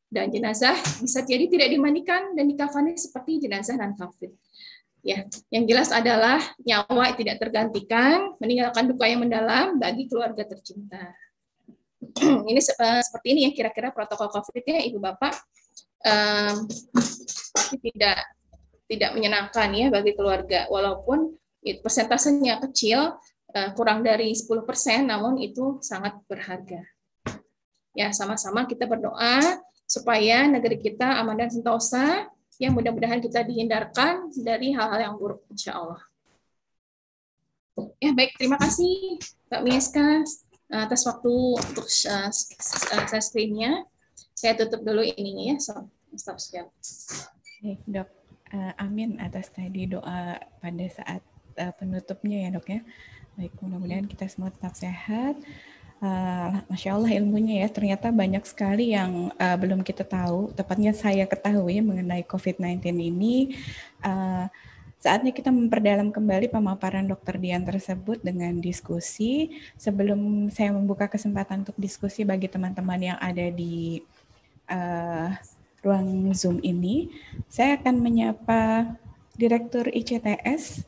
Dan jenazah bisa jadi tidak dimandikan dan dikafani seperti jenazah non COVID. Ya, yang jelas adalah nyawa tidak tergantikan, meninggalkan duka yang mendalam bagi keluarga tercinta. ini uh, seperti ini ya kira-kira protokol COVID-nya Ibu Bapak um, tidak tidak menyenangkan ya bagi keluarga walaupun it, persentasenya kecil uh, kurang dari 10% namun itu sangat berharga. Ya, sama-sama kita berdoa supaya negeri kita aman dan sentosa yang mudah-mudahan kita dihindarkan dari hal-hal yang buruk insya Allah. Ya, baik, terima kasih Mbak Mieska Eh, atas waktu untuk uh, uh, screen-nya. Saya tutup dulu ininya ya, so, stop share. Baik, dok. Uh, amin atas tadi doa pada saat uh, penutupnya ya dok ya. Baik, mudah-mudahan kita semua tetap sehat. Uh, Masya Allah ilmunya ya, ternyata banyak sekali yang uh, belum kita tahu, tepatnya saya ketahui mengenai COVID-19 ini. Uh, saatnya kita memperdalam kembali pemaparan dokter Dian tersebut dengan diskusi. Sebelum saya membuka kesempatan untuk diskusi bagi teman-teman yang ada di uh, ruang Zoom ini, saya akan menyapa Direktur ICTS.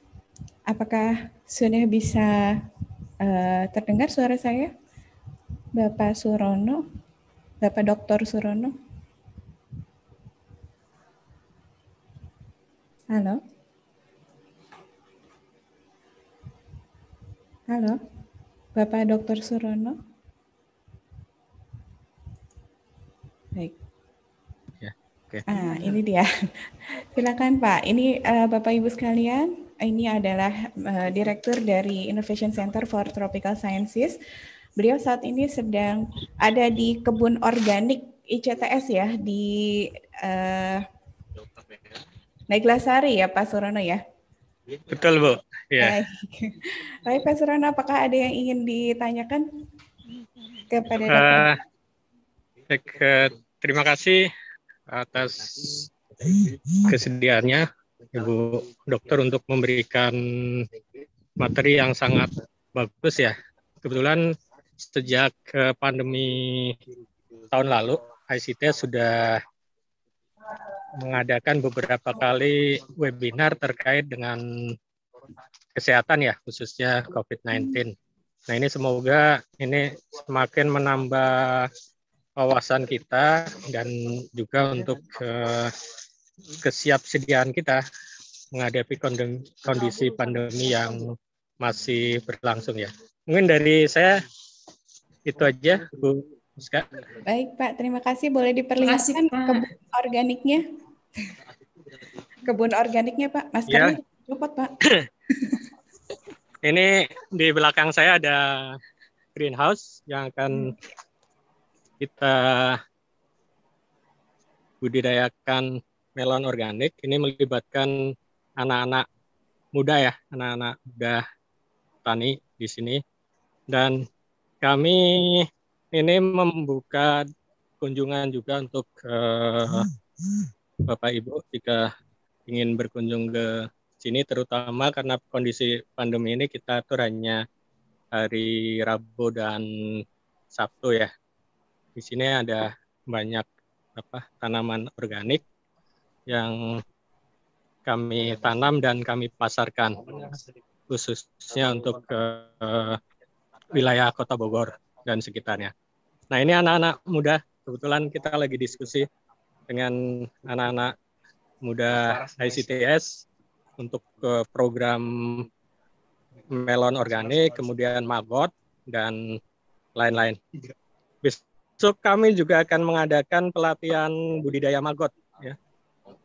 Apakah sudah bisa uh, terdengar suara saya? Bapak Surono, Bapak Dr. Surono. Halo. Halo. Bapak Dr. Surono. Baik. Ya, oke. Ah, ini dia. Silakan Pak. Ini uh, Bapak Ibu sekalian, ini adalah uh, direktur dari Innovation Center for Tropical Sciences. Beliau saat ini sedang ada di kebun organik ICTS ya di uh, Neglasari ya Pak Surono ya. Betul Bu. Ya. Baik Pak Surono, apakah ada yang ingin ditanyakan kepada uh, dokter? terima kasih atas kesediaannya Ibu Dokter untuk memberikan materi yang sangat bagus ya. Kebetulan sejak pandemi tahun lalu ICT sudah mengadakan beberapa kali webinar terkait dengan kesehatan ya khususnya COVID-19. Nah ini semoga ini semakin menambah wawasan kita dan juga untuk uh, kesiapsediaan kita menghadapi kondisi pandemi yang masih berlangsung ya. Mungkin dari saya itu aja, Bu Muska. Baik Pak, terima kasih. Boleh diperlihatkan kebun organiknya? kebun organiknya Pak, maskernya ya. copot Pak. Ini di belakang saya ada greenhouse yang akan kita budidayakan melon organik ini melibatkan anak-anak muda ya, anak-anak muda tani di sini. Dan kami ini membuka kunjungan juga untuk uh, Bapak Ibu jika ingin berkunjung ke sini terutama karena kondisi pandemi ini kita atur hanya hari Rabu dan Sabtu ya. Di sini ada banyak apa tanaman organik yang kami tanam dan kami pasarkan khususnya untuk ke wilayah Kota Bogor dan sekitarnya. Nah ini anak-anak muda, kebetulan kita lagi diskusi dengan anak-anak muda ICTS untuk ke program melon organik, kemudian magot, dan lain-lain. Besok kami juga akan mengadakan pelatihan budidaya magot. Ya.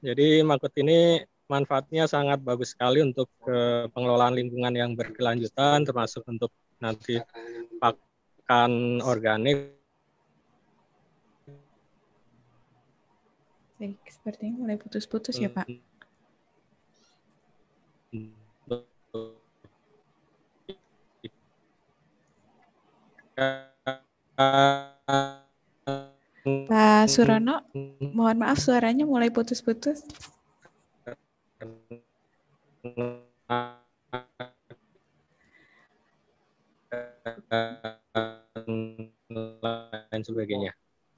Jadi magot ini manfaatnya sangat bagus sekali untuk uh, pengelolaan lingkungan yang berkelanjutan, termasuk untuk nanti pakan organik. Baik, sepertinya mulai putus-putus ya Pak. Pak Surono, mohon maaf suaranya mulai putus-putus. Dan sebagainya.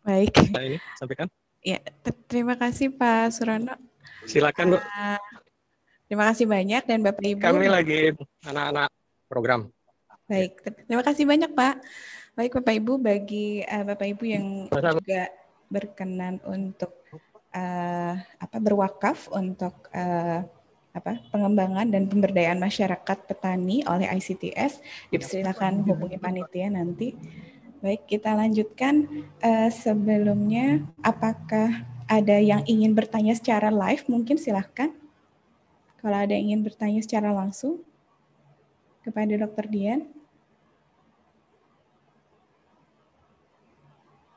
Baik. Nah, ini sampaikan. Ya, terima kasih Pak Surono. Silakan, Bu. Uh, terima kasih banyak dan Bapak Ibu. Kami lagi anak-anak program. Baik, terima kasih banyak Pak. Baik Bapak Ibu, bagi uh, Bapak Ibu yang Masa, juga berkenan untuk uh, apa berwakaf untuk uh, apa pengembangan dan pemberdayaan masyarakat petani oleh ICTS dipersilakan hubungi panitia nanti. Baik, kita lanjutkan uh, sebelumnya apakah ada yang ingin bertanya secara live mungkin silahkan. Kalau ada yang ingin bertanya secara langsung kepada Dr. Dian.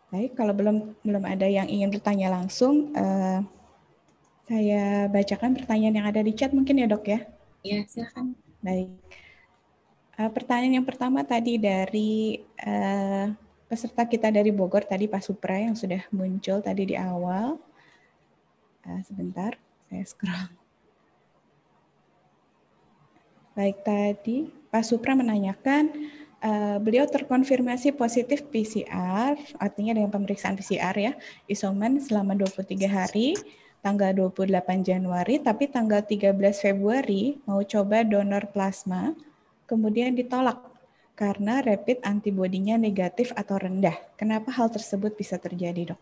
Baik, kalau belum belum ada yang ingin bertanya langsung, uh, saya bacakan pertanyaan yang ada di chat mungkin ya dok ya? Iya, silakan. Baik. Uh, pertanyaan yang pertama tadi dari uh, peserta kita dari Bogor tadi Pak Supra yang sudah muncul tadi di awal. Uh, sebentar, saya scroll. Baik tadi Pak Supra menanyakan uh, beliau terkonfirmasi positif PCR, artinya dengan pemeriksaan PCR ya, isoman selama 23 hari, tanggal 28 Januari, tapi tanggal 13 Februari mau coba donor plasma, kemudian ditolak karena rapid antibodinya negatif atau rendah. Kenapa hal tersebut bisa terjadi, dok?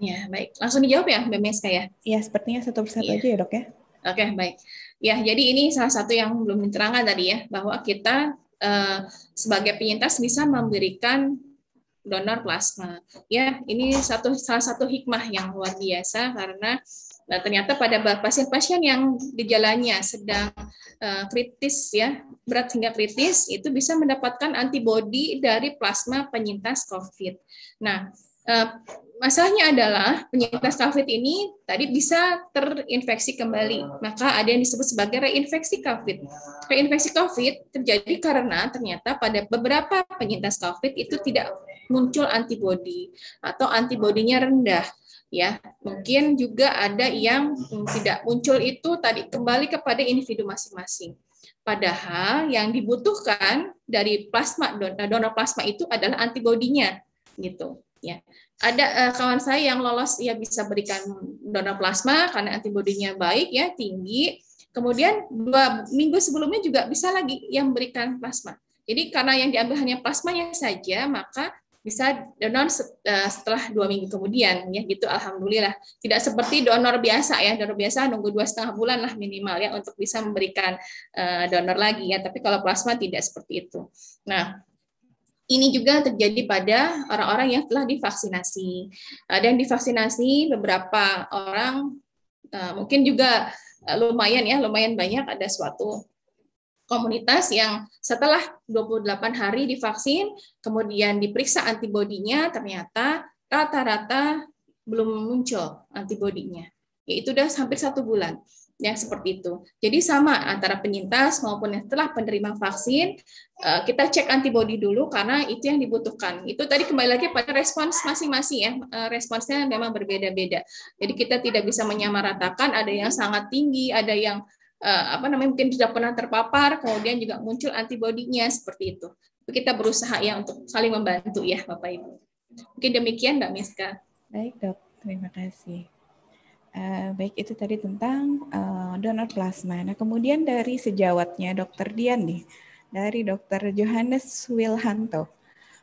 Ya, baik. Langsung dijawab ya, Mbak Meska ya? Ya, sepertinya satu persatu ya. aja ya, dok ya. Oke, baik. Ya, jadi ini salah satu yang belum diterangkan tadi ya, bahwa kita eh, sebagai penyintas bisa memberikan donor plasma. Ya, ini satu salah satu hikmah yang luar biasa karena nah, ternyata pada pasien-pasien yang gejalanya sedang uh, kritis ya, berat hingga kritis itu bisa mendapatkan antibodi dari plasma penyintas COVID. Nah, uh, masalahnya adalah penyintas COVID ini tadi bisa terinfeksi kembali. Maka ada yang disebut sebagai reinfeksi COVID. Reinfeksi COVID terjadi karena ternyata pada beberapa penyintas COVID itu tidak muncul antibodi atau antibodinya rendah ya. Mungkin juga ada yang tidak muncul itu tadi kembali kepada individu masing-masing. Padahal yang dibutuhkan dari plasma donor plasma itu adalah antibodinya gitu ya. Ada uh, kawan saya yang lolos ya bisa berikan donor plasma karena antibodinya baik ya tinggi. Kemudian dua minggu sebelumnya juga bisa lagi yang memberikan plasma. Jadi karena yang diambil hanya plasmanya saja maka bisa donor eh, setelah dua minggu kemudian ya gitu alhamdulillah. Tidak seperti donor biasa ya. Donor biasa nunggu dua setengah bulan lah minimal ya untuk bisa memberikan eh, donor lagi ya. Tapi kalau plasma tidak seperti itu. Nah ini juga terjadi pada orang-orang yang telah divaksinasi. Dan divaksinasi beberapa orang eh, mungkin juga lumayan ya lumayan banyak ada suatu komunitas yang setelah 28 hari divaksin, kemudian diperiksa antibodinya, ternyata rata-rata belum muncul antibodinya. Yaitu sudah hampir satu bulan. Ya, seperti itu. Jadi sama antara penyintas maupun yang telah penerima vaksin, eh, kita cek antibodi dulu karena itu yang dibutuhkan. Itu tadi kembali lagi pada respons masing-masing ya. Eh, responsnya memang berbeda-beda. Jadi kita tidak bisa menyamaratakan ada yang sangat tinggi, ada yang apa namanya mungkin sudah pernah terpapar, kemudian juga muncul antibodinya seperti itu. Kita berusaha ya untuk saling membantu ya Bapak Ibu. Mungkin demikian Mbak Miska. Baik dok, terima kasih. Uh, baik itu tadi tentang uh, donor plasma. Nah kemudian dari sejawatnya Dokter Dian nih, dari Dokter Johannes Wilhanto.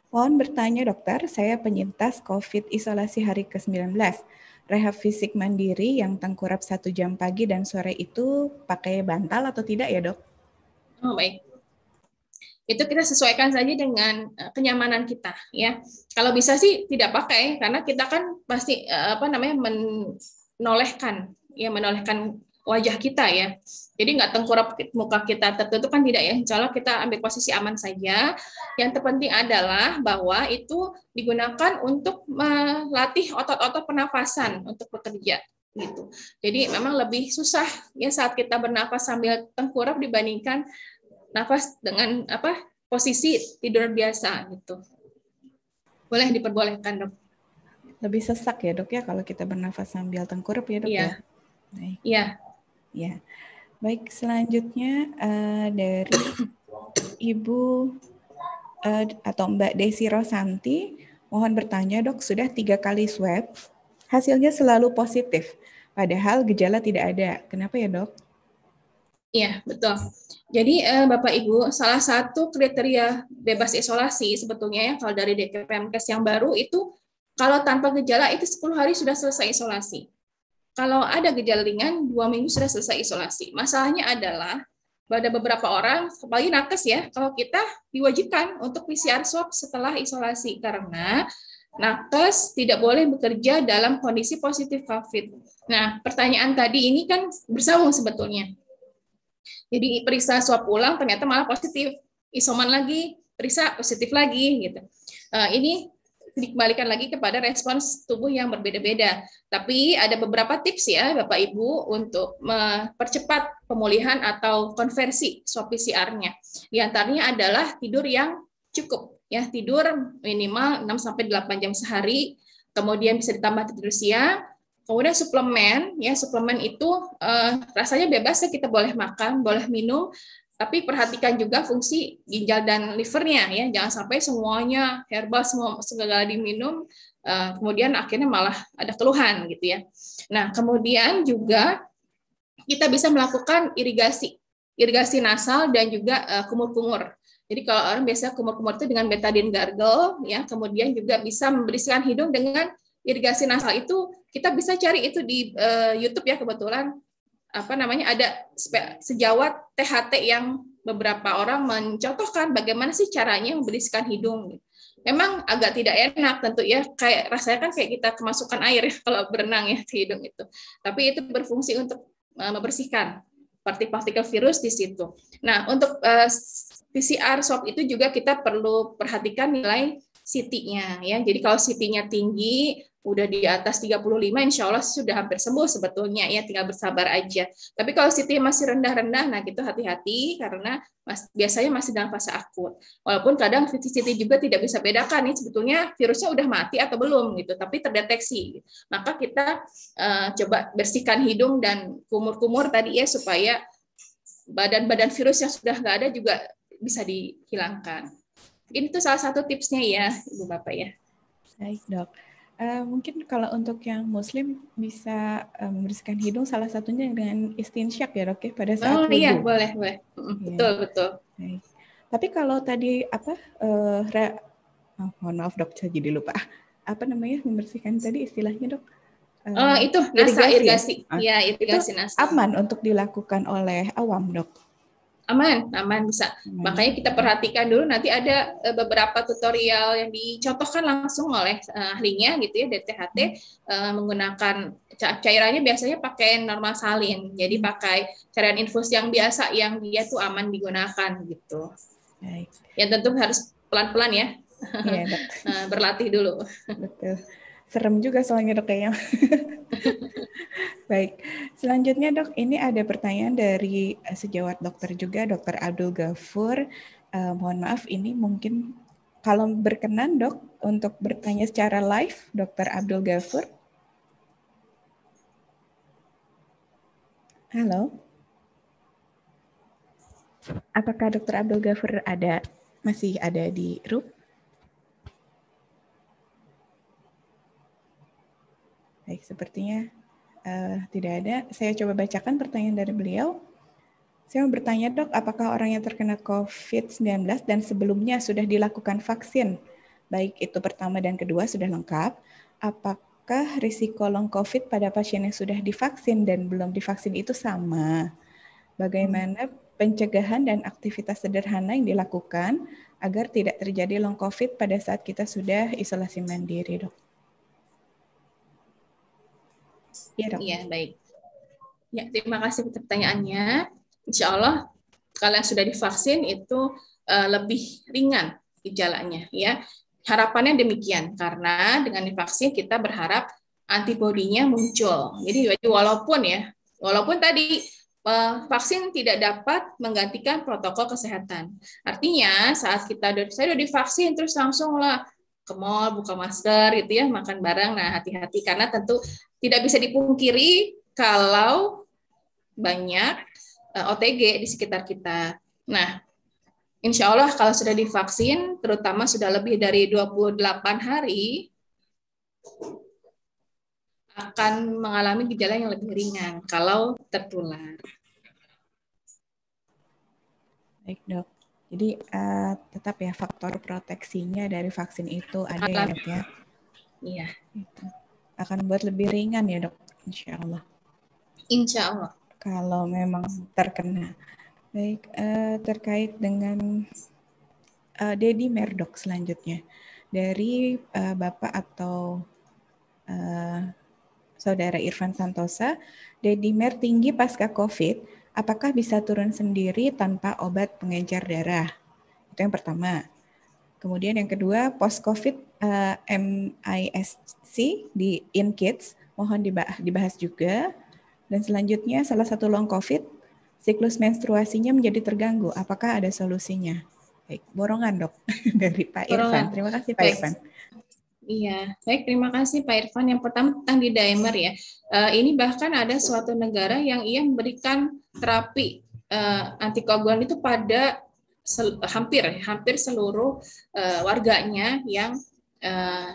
Mohon bertanya dokter, saya penyintas COVID isolasi hari ke-19 rehab fisik mandiri yang tengkurap satu jam pagi dan sore itu pakai bantal atau tidak ya dok? Oh baik. Itu kita sesuaikan saja dengan eh, kenyamanan kita ya. Kalau bisa sih tidak pakai karena kita kan pasti eh, apa namanya menolehkan ya menolehkan wajah kita ya. Jadi nggak tengkurap muka kita tertutup kan tidak ya. Insya Allah kita ambil posisi aman saja. Yang terpenting adalah bahwa itu digunakan untuk melatih otot-otot pernafasan untuk bekerja gitu. Jadi memang lebih susah ya saat kita bernafas sambil tengkurap dibandingkan nafas dengan apa posisi tidur biasa gitu. Boleh diperbolehkan dok. Lebih sesak ya dok ya kalau kita bernafas sambil tengkurap ya dok iya. ya. Iya. Ya, baik selanjutnya uh, dari Ibu uh, atau Mbak Desi Rosanti, mohon bertanya dok, sudah tiga kali swab, hasilnya selalu positif, padahal gejala tidak ada. Kenapa ya dok? Iya, betul. Jadi eh, Bapak Ibu, salah satu kriteria bebas isolasi sebetulnya ya kalau dari DKPMKes yang baru itu kalau tanpa gejala itu 10 hari sudah selesai isolasi kalau ada gejala ringan, dua minggu sudah selesai isolasi. Masalahnya adalah pada beberapa orang, apalagi nakes ya, kalau kita diwajibkan untuk PCR swab setelah isolasi karena nakes tidak boleh bekerja dalam kondisi positif COVID. Nah, pertanyaan tadi ini kan bersambung sebetulnya. Jadi periksa swab ulang ternyata malah positif, isoman lagi, periksa positif lagi gitu. Uh, ini dikembalikan lagi kepada respons tubuh yang berbeda-beda. Tapi ada beberapa tips ya Bapak Ibu untuk mempercepat pemulihan atau konversi swab PCR-nya. Di antaranya adalah tidur yang cukup ya, tidur minimal 6 sampai 8 jam sehari, kemudian bisa ditambah tidur siang, Kemudian suplemen, ya suplemen itu uh, rasanya bebas ya kita boleh makan, boleh minum, tapi perhatikan juga fungsi ginjal dan livernya ya, jangan sampai semuanya herbal semua segala diminum, uh, kemudian akhirnya malah ada keluhan gitu ya. Nah kemudian juga kita bisa melakukan irigasi, irigasi nasal dan juga uh, kumur-kumur. Jadi kalau orang biasa kumur-kumur itu dengan betadine gargle, ya kemudian juga bisa membersihkan hidung dengan irigasi nasal itu kita bisa cari itu di uh, YouTube ya kebetulan apa namanya ada sejawat THT yang beberapa orang mencontohkan bagaimana sih caranya membersihkan hidung. Memang agak tidak enak tentu ya, kayak rasanya kan kayak kita kemasukan air ya kalau berenang ya di hidung itu. Tapi itu berfungsi untuk uh, membersihkan partikel-partikel virus di situ. Nah, untuk uh, eh, PCR swab itu juga kita perlu perhatikan nilai CT-nya ya. Jadi kalau CT-nya tinggi, udah di atas 35 insya Allah sudah hampir sembuh sebetulnya ya. Tinggal bersabar aja. Tapi kalau CT masih rendah-rendah nah gitu hati-hati karena mas, biasanya masih dalam fase akut. Walaupun kadang CT juga tidak bisa bedakan nih sebetulnya virusnya udah mati atau belum gitu. Tapi terdeteksi. Maka kita uh, coba bersihkan hidung dan kumur-kumur tadi ya supaya badan-badan virus yang sudah nggak ada juga bisa dihilangkan ini tuh salah satu tipsnya ya ibu bapak ya baik dok Uh, mungkin kalau untuk yang Muslim bisa uh, membersihkan hidung salah satunya dengan istinsyak ya dok ya pada saat oh, iya boleh boleh yeah. betul betul. Baik. Tapi kalau tadi apa uh, re, oh, mohon maaf dok jadi lupa apa namanya membersihkan tadi istilahnya dok? Uh, oh itu nasa irigasi, irigasi. Ah, ya irigasi nasa. Aman untuk dilakukan oleh awam dok aman aman bisa hmm. makanya kita perhatikan dulu nanti ada uh, beberapa tutorial yang dicontohkan langsung oleh uh, ahlinya gitu ya dari THT hmm. uh, menggunakan cairannya biasanya pakai normal salin jadi hmm. pakai cairan infus yang biasa yang dia tuh aman digunakan gitu Baik. ya tentu harus pelan-pelan ya, ya berlatih dulu betul serem juga soalnya dok kayaknya Baik, selanjutnya dok, ini ada pertanyaan dari eh, sejawat dokter juga, dokter Abdul Ghafur. Uh, mohon maaf, ini mungkin kalau berkenan dok untuk bertanya secara live, dokter Abdul Ghafur. Halo. Apakah dokter Abdul Ghafur ada masih ada di room? Baik, sepertinya uh, tidak ada. Saya coba bacakan pertanyaan dari beliau. Saya mau bertanya dok, apakah orang yang terkena COVID-19 dan sebelumnya sudah dilakukan vaksin, baik itu pertama dan kedua sudah lengkap, apakah risiko long COVID pada pasien yang sudah divaksin dan belum divaksin itu sama? Bagaimana pencegahan dan aktivitas sederhana yang dilakukan agar tidak terjadi long COVID pada saat kita sudah isolasi mandiri, dok? Iya, dok. Iya, baik. Ya, terima kasih pertanyaannya. Insya Allah kalian sudah divaksin itu uh, lebih ringan gejalanya ya. Harapannya demikian karena dengan divaksin kita berharap antibodinya muncul. Jadi walaupun ya, walaupun tadi uh, vaksin tidak dapat menggantikan protokol kesehatan. Artinya saat kita saya udah divaksin terus langsung lah ke mall buka masker gitu ya makan bareng nah hati-hati karena tentu tidak bisa dipungkiri kalau banyak uh, eh, OTG di sekitar kita. Nah, insya Allah kalau sudah divaksin, terutama sudah lebih dari 28 hari, akan mengalami gejala yang lebih ringan kalau tertular. Baik dok. Jadi uh, tetap ya faktor proteksinya dari vaksin itu ada ya dok ya? Iya. Itu akan buat lebih ringan ya dok, insya Allah. Insya Allah. Kalau memang terkena. Baik, uh, terkait dengan uh, Dedi Merdok selanjutnya. Dari uh, Bapak atau uh, Saudara Irfan Santosa, Dedi Mer tinggi pasca COVID, apakah bisa turun sendiri tanpa obat pengencer darah? Itu yang pertama. Kemudian yang kedua post COVID uh, eh, MISC di in kids mohon dibahas juga. Dan selanjutnya salah satu long COVID siklus menstruasinya menjadi terganggu. Apakah ada solusinya? Baik, borongan dok dari Pak borongan. Irfan. Terima kasih Pak Baik. Irfan. Iya, baik terima kasih Pak Irfan. Yang pertama tentang di dimer ya. Uh, ini bahkan ada suatu negara yang ia memberikan terapi uh, antikoagulan itu pada hampir hampir seluruh uh, warganya yang uh,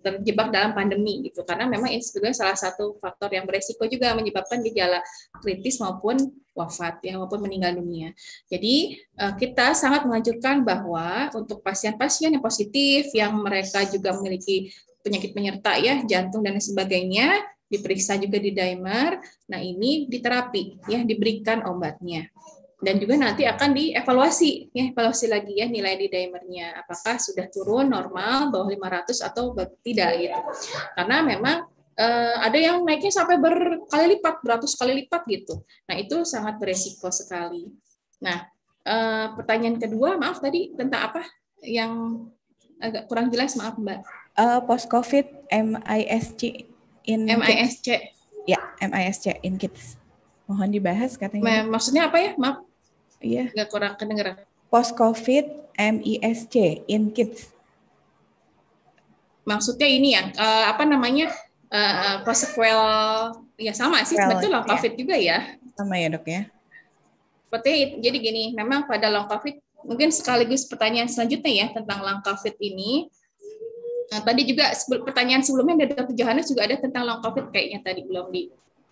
terjebak dalam pandemi gitu karena memang ini sebetulnya salah satu faktor yang beresiko juga menyebabkan gejala kritis maupun wafat ya maupun meninggal dunia. Jadi eh, kita sangat menganjurkan bahwa untuk pasien-pasien yang positif yang mereka juga memiliki penyakit penyerta ya jantung dan sebagainya diperiksa juga di dimer. Nah, ini diterapi ya diberikan obatnya dan juga nanti akan dievaluasi ya evaluasi lagi ya nilai di dimernya apakah sudah turun normal bawah 500 atau tidak gitu. Karena memang eh, ada yang naiknya sampai berkali lipat beratus kali lipat gitu. Nah itu sangat beresiko sekali. Nah eh, pertanyaan kedua maaf tadi tentang apa yang agak kurang jelas maaf mbak. Uh, post covid MISC in MISC ya MISC in kids. Mohon dibahas katanya. Maksudnya apa ya? Maaf Iya. Nggak kurang kedengeran. Post COVID MISC in kids. Maksudnya ini ya, uh, apa namanya? Uh, post sequel ya sama sih well, sebetulnya long iya. covid juga ya. Sama ya, Dok ya. Seperti jadi gini, memang pada long covid mungkin sekaligus pertanyaan selanjutnya ya tentang long covid ini. Nah, tadi juga pertanyaan sebelumnya dari Dr. Johannes juga ada tentang long covid kayaknya tadi belum di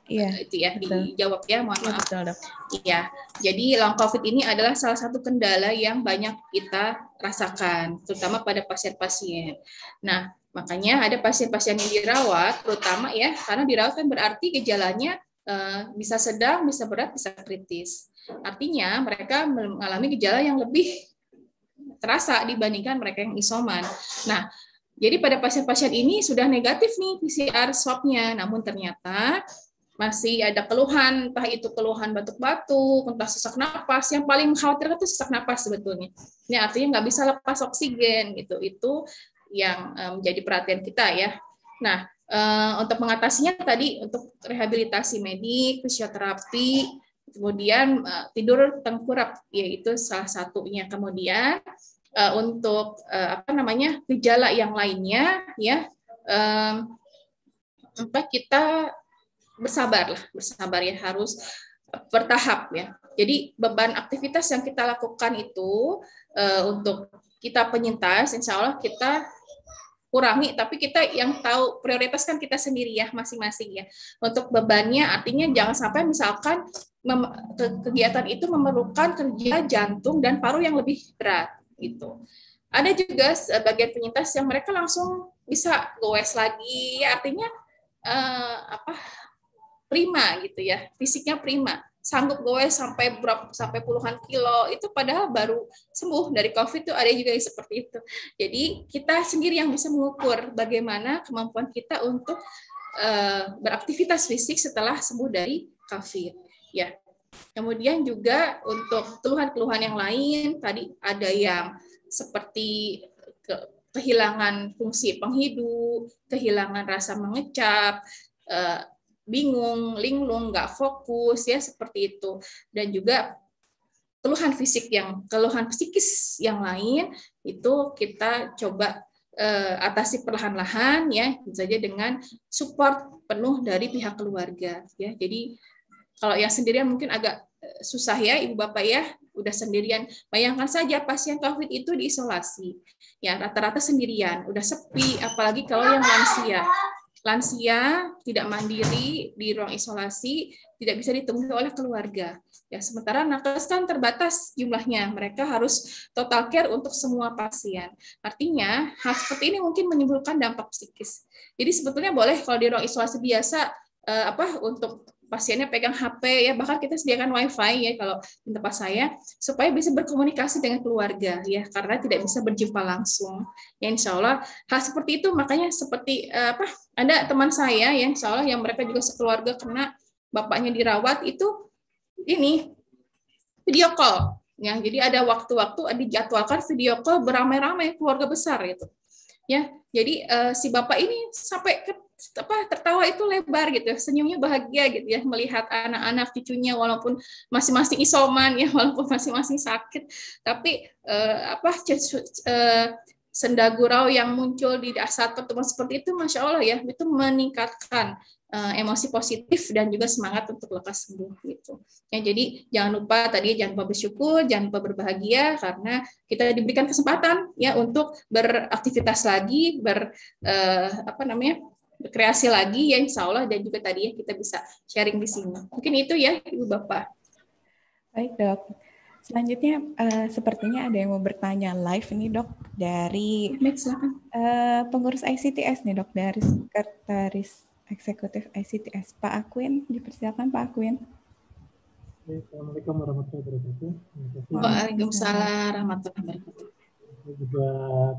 Iya, eh, itu ya betul. dijawab ya, mohon iya, maaf. Iya, jadi long COVID ini adalah salah satu kendala yang banyak kita rasakan, terutama pada pasien-pasien. Nah, makanya ada pasien-pasien yang dirawat, terutama ya, karena dirawat kan berarti gejalanya uh, bisa sedang, bisa berat, bisa kritis. Artinya mereka mengalami gejala yang lebih terasa dibandingkan mereka yang isoman. Nah, jadi pada pasien-pasien ini sudah negatif nih PCR swab-nya, namun ternyata masih ada keluhan, entah itu keluhan batuk-batuk, entah sesak napas. Yang paling mengkhawatirkan itu sesak napas sebetulnya. Ini artinya nggak bisa lepas oksigen gitu. Itu yang eh, menjadi perhatian kita ya. Nah, eh, untuk mengatasinya tadi untuk rehabilitasi medik, fisioterapi, kemudian eh, tidur tengkurap yaitu salah satunya. Kemudian untuk apa namanya gejala yang lainnya ya apa kita bersabar lah, bersabar ya harus bertahap ya. Jadi beban aktivitas yang kita lakukan itu uh, untuk kita penyintas, insya Allah kita kurangi, tapi kita yang tahu prioritas kan kita sendiri ya masing-masing ya. Untuk bebannya artinya jangan sampai misalkan kegiatan itu memerlukan kerja jantung dan paru yang lebih berat gitu. Ada juga bagian penyintas yang mereka langsung bisa goes lagi, ya artinya uh, apa prima gitu ya, fisiknya prima, sanggup gue sampai berapa sampai puluhan kilo itu padahal baru sembuh dari COVID itu ada juga yang seperti itu. Jadi kita sendiri yang bisa mengukur bagaimana kemampuan kita untuk uh, beraktivitas fisik setelah sembuh dari COVID. Ya. Kemudian juga untuk keluhan-keluhan yang lain tadi ada yang seperti ke, kehilangan fungsi penghidup, kehilangan rasa mengecap, uh, bingung, linglung, nggak fokus ya seperti itu. Dan juga keluhan fisik yang keluhan psikis yang lain itu kita coba uh, atasi perlahan-lahan ya saja dengan support penuh dari pihak keluarga ya. Jadi kalau yang sendirian mungkin agak eh, susah ya Ibu Bapak ya, udah sendirian. Bayangkan saja pasien COVID itu diisolasi. Ya, rata-rata sendirian, udah sepi apalagi kalau yang lansia lansia tidak mandiri di ruang isolasi tidak bisa ditemui oleh keluarga. Ya, sementara nakes kan terbatas jumlahnya. Mereka harus total care untuk semua pasien. Artinya, hal seperti ini mungkin menimbulkan dampak psikis. Jadi sebetulnya boleh kalau di ruang isolasi biasa eh, apa untuk pasiennya pegang HP ya bahkan kita sediakan wifi ya kalau di tempat saya supaya bisa berkomunikasi dengan keluarga ya karena tidak bisa berjumpa langsung ya insya Allah hal seperti itu makanya seperti uh, apa ada teman saya yang insya Allah yang mereka juga sekeluarga kena bapaknya dirawat itu ini video call Ya, jadi ada waktu-waktu dijadwalkan video call beramai-ramai keluarga besar itu. Ya, jadi uh, si bapak ini sampai ke apa tertawa itu lebar gitu ya senyumnya bahagia gitu ya melihat anak-anak cucunya walaupun masing-masing isoman ya walaupun masing-masing sakit tapi uh, apa uh, senda yang muncul di saat pertemuan seperti itu masya Allah ya itu meningkatkan uh, emosi positif dan juga semangat untuk lekas sembuh gitu. Ya, jadi jangan lupa tadi jangan lupa bersyukur, jangan lupa berbahagia karena kita diberikan kesempatan ya untuk beraktivitas lagi, ber uh, apa namanya berkreasi lagi ya insya Allah dan juga tadi ya kita bisa sharing di sini. Mungkin itu ya Ibu Bapak. Baik dok. Selanjutnya uh, sepertinya ada yang mau bertanya live ini dok dari uh, pengurus ICTS nih dok dari sekretaris Eksekutif ICTS. Pak Akwin, dipersilakan Pak Akwin. Assalamualaikum warahmatullahi wabarakatuh. Waalaikumsalam warahmatullahi wabarakatuh. Juga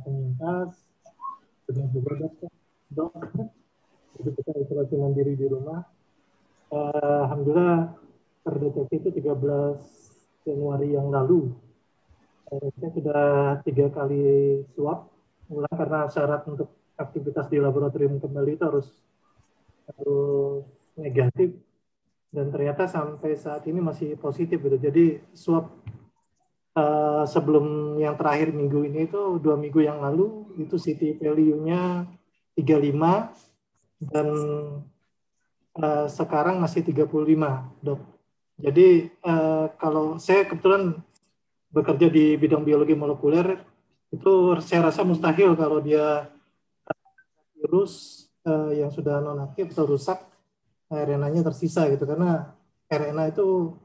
penyintas, sudah juga dokter, dok, jadi kita isolasi mandiri di rumah. Uh, Alhamdulillah terdeteksi itu 13 Januari yang lalu. Uh, saya sudah tiga kali swab ulang karena syarat untuk aktivitas di laboratorium kembali itu harus harus negatif dan ternyata sampai saat ini masih positif gitu. Jadi swab uh, sebelum yang terakhir minggu ini itu dua minggu yang lalu itu CT value-nya 35 dan uh, sekarang masih 35 dok. Jadi uh, kalau saya kebetulan bekerja di bidang biologi molekuler itu saya rasa mustahil kalau dia virus uh, yang sudah nonaktif atau rusak RNA-nya tersisa gitu karena RNA itu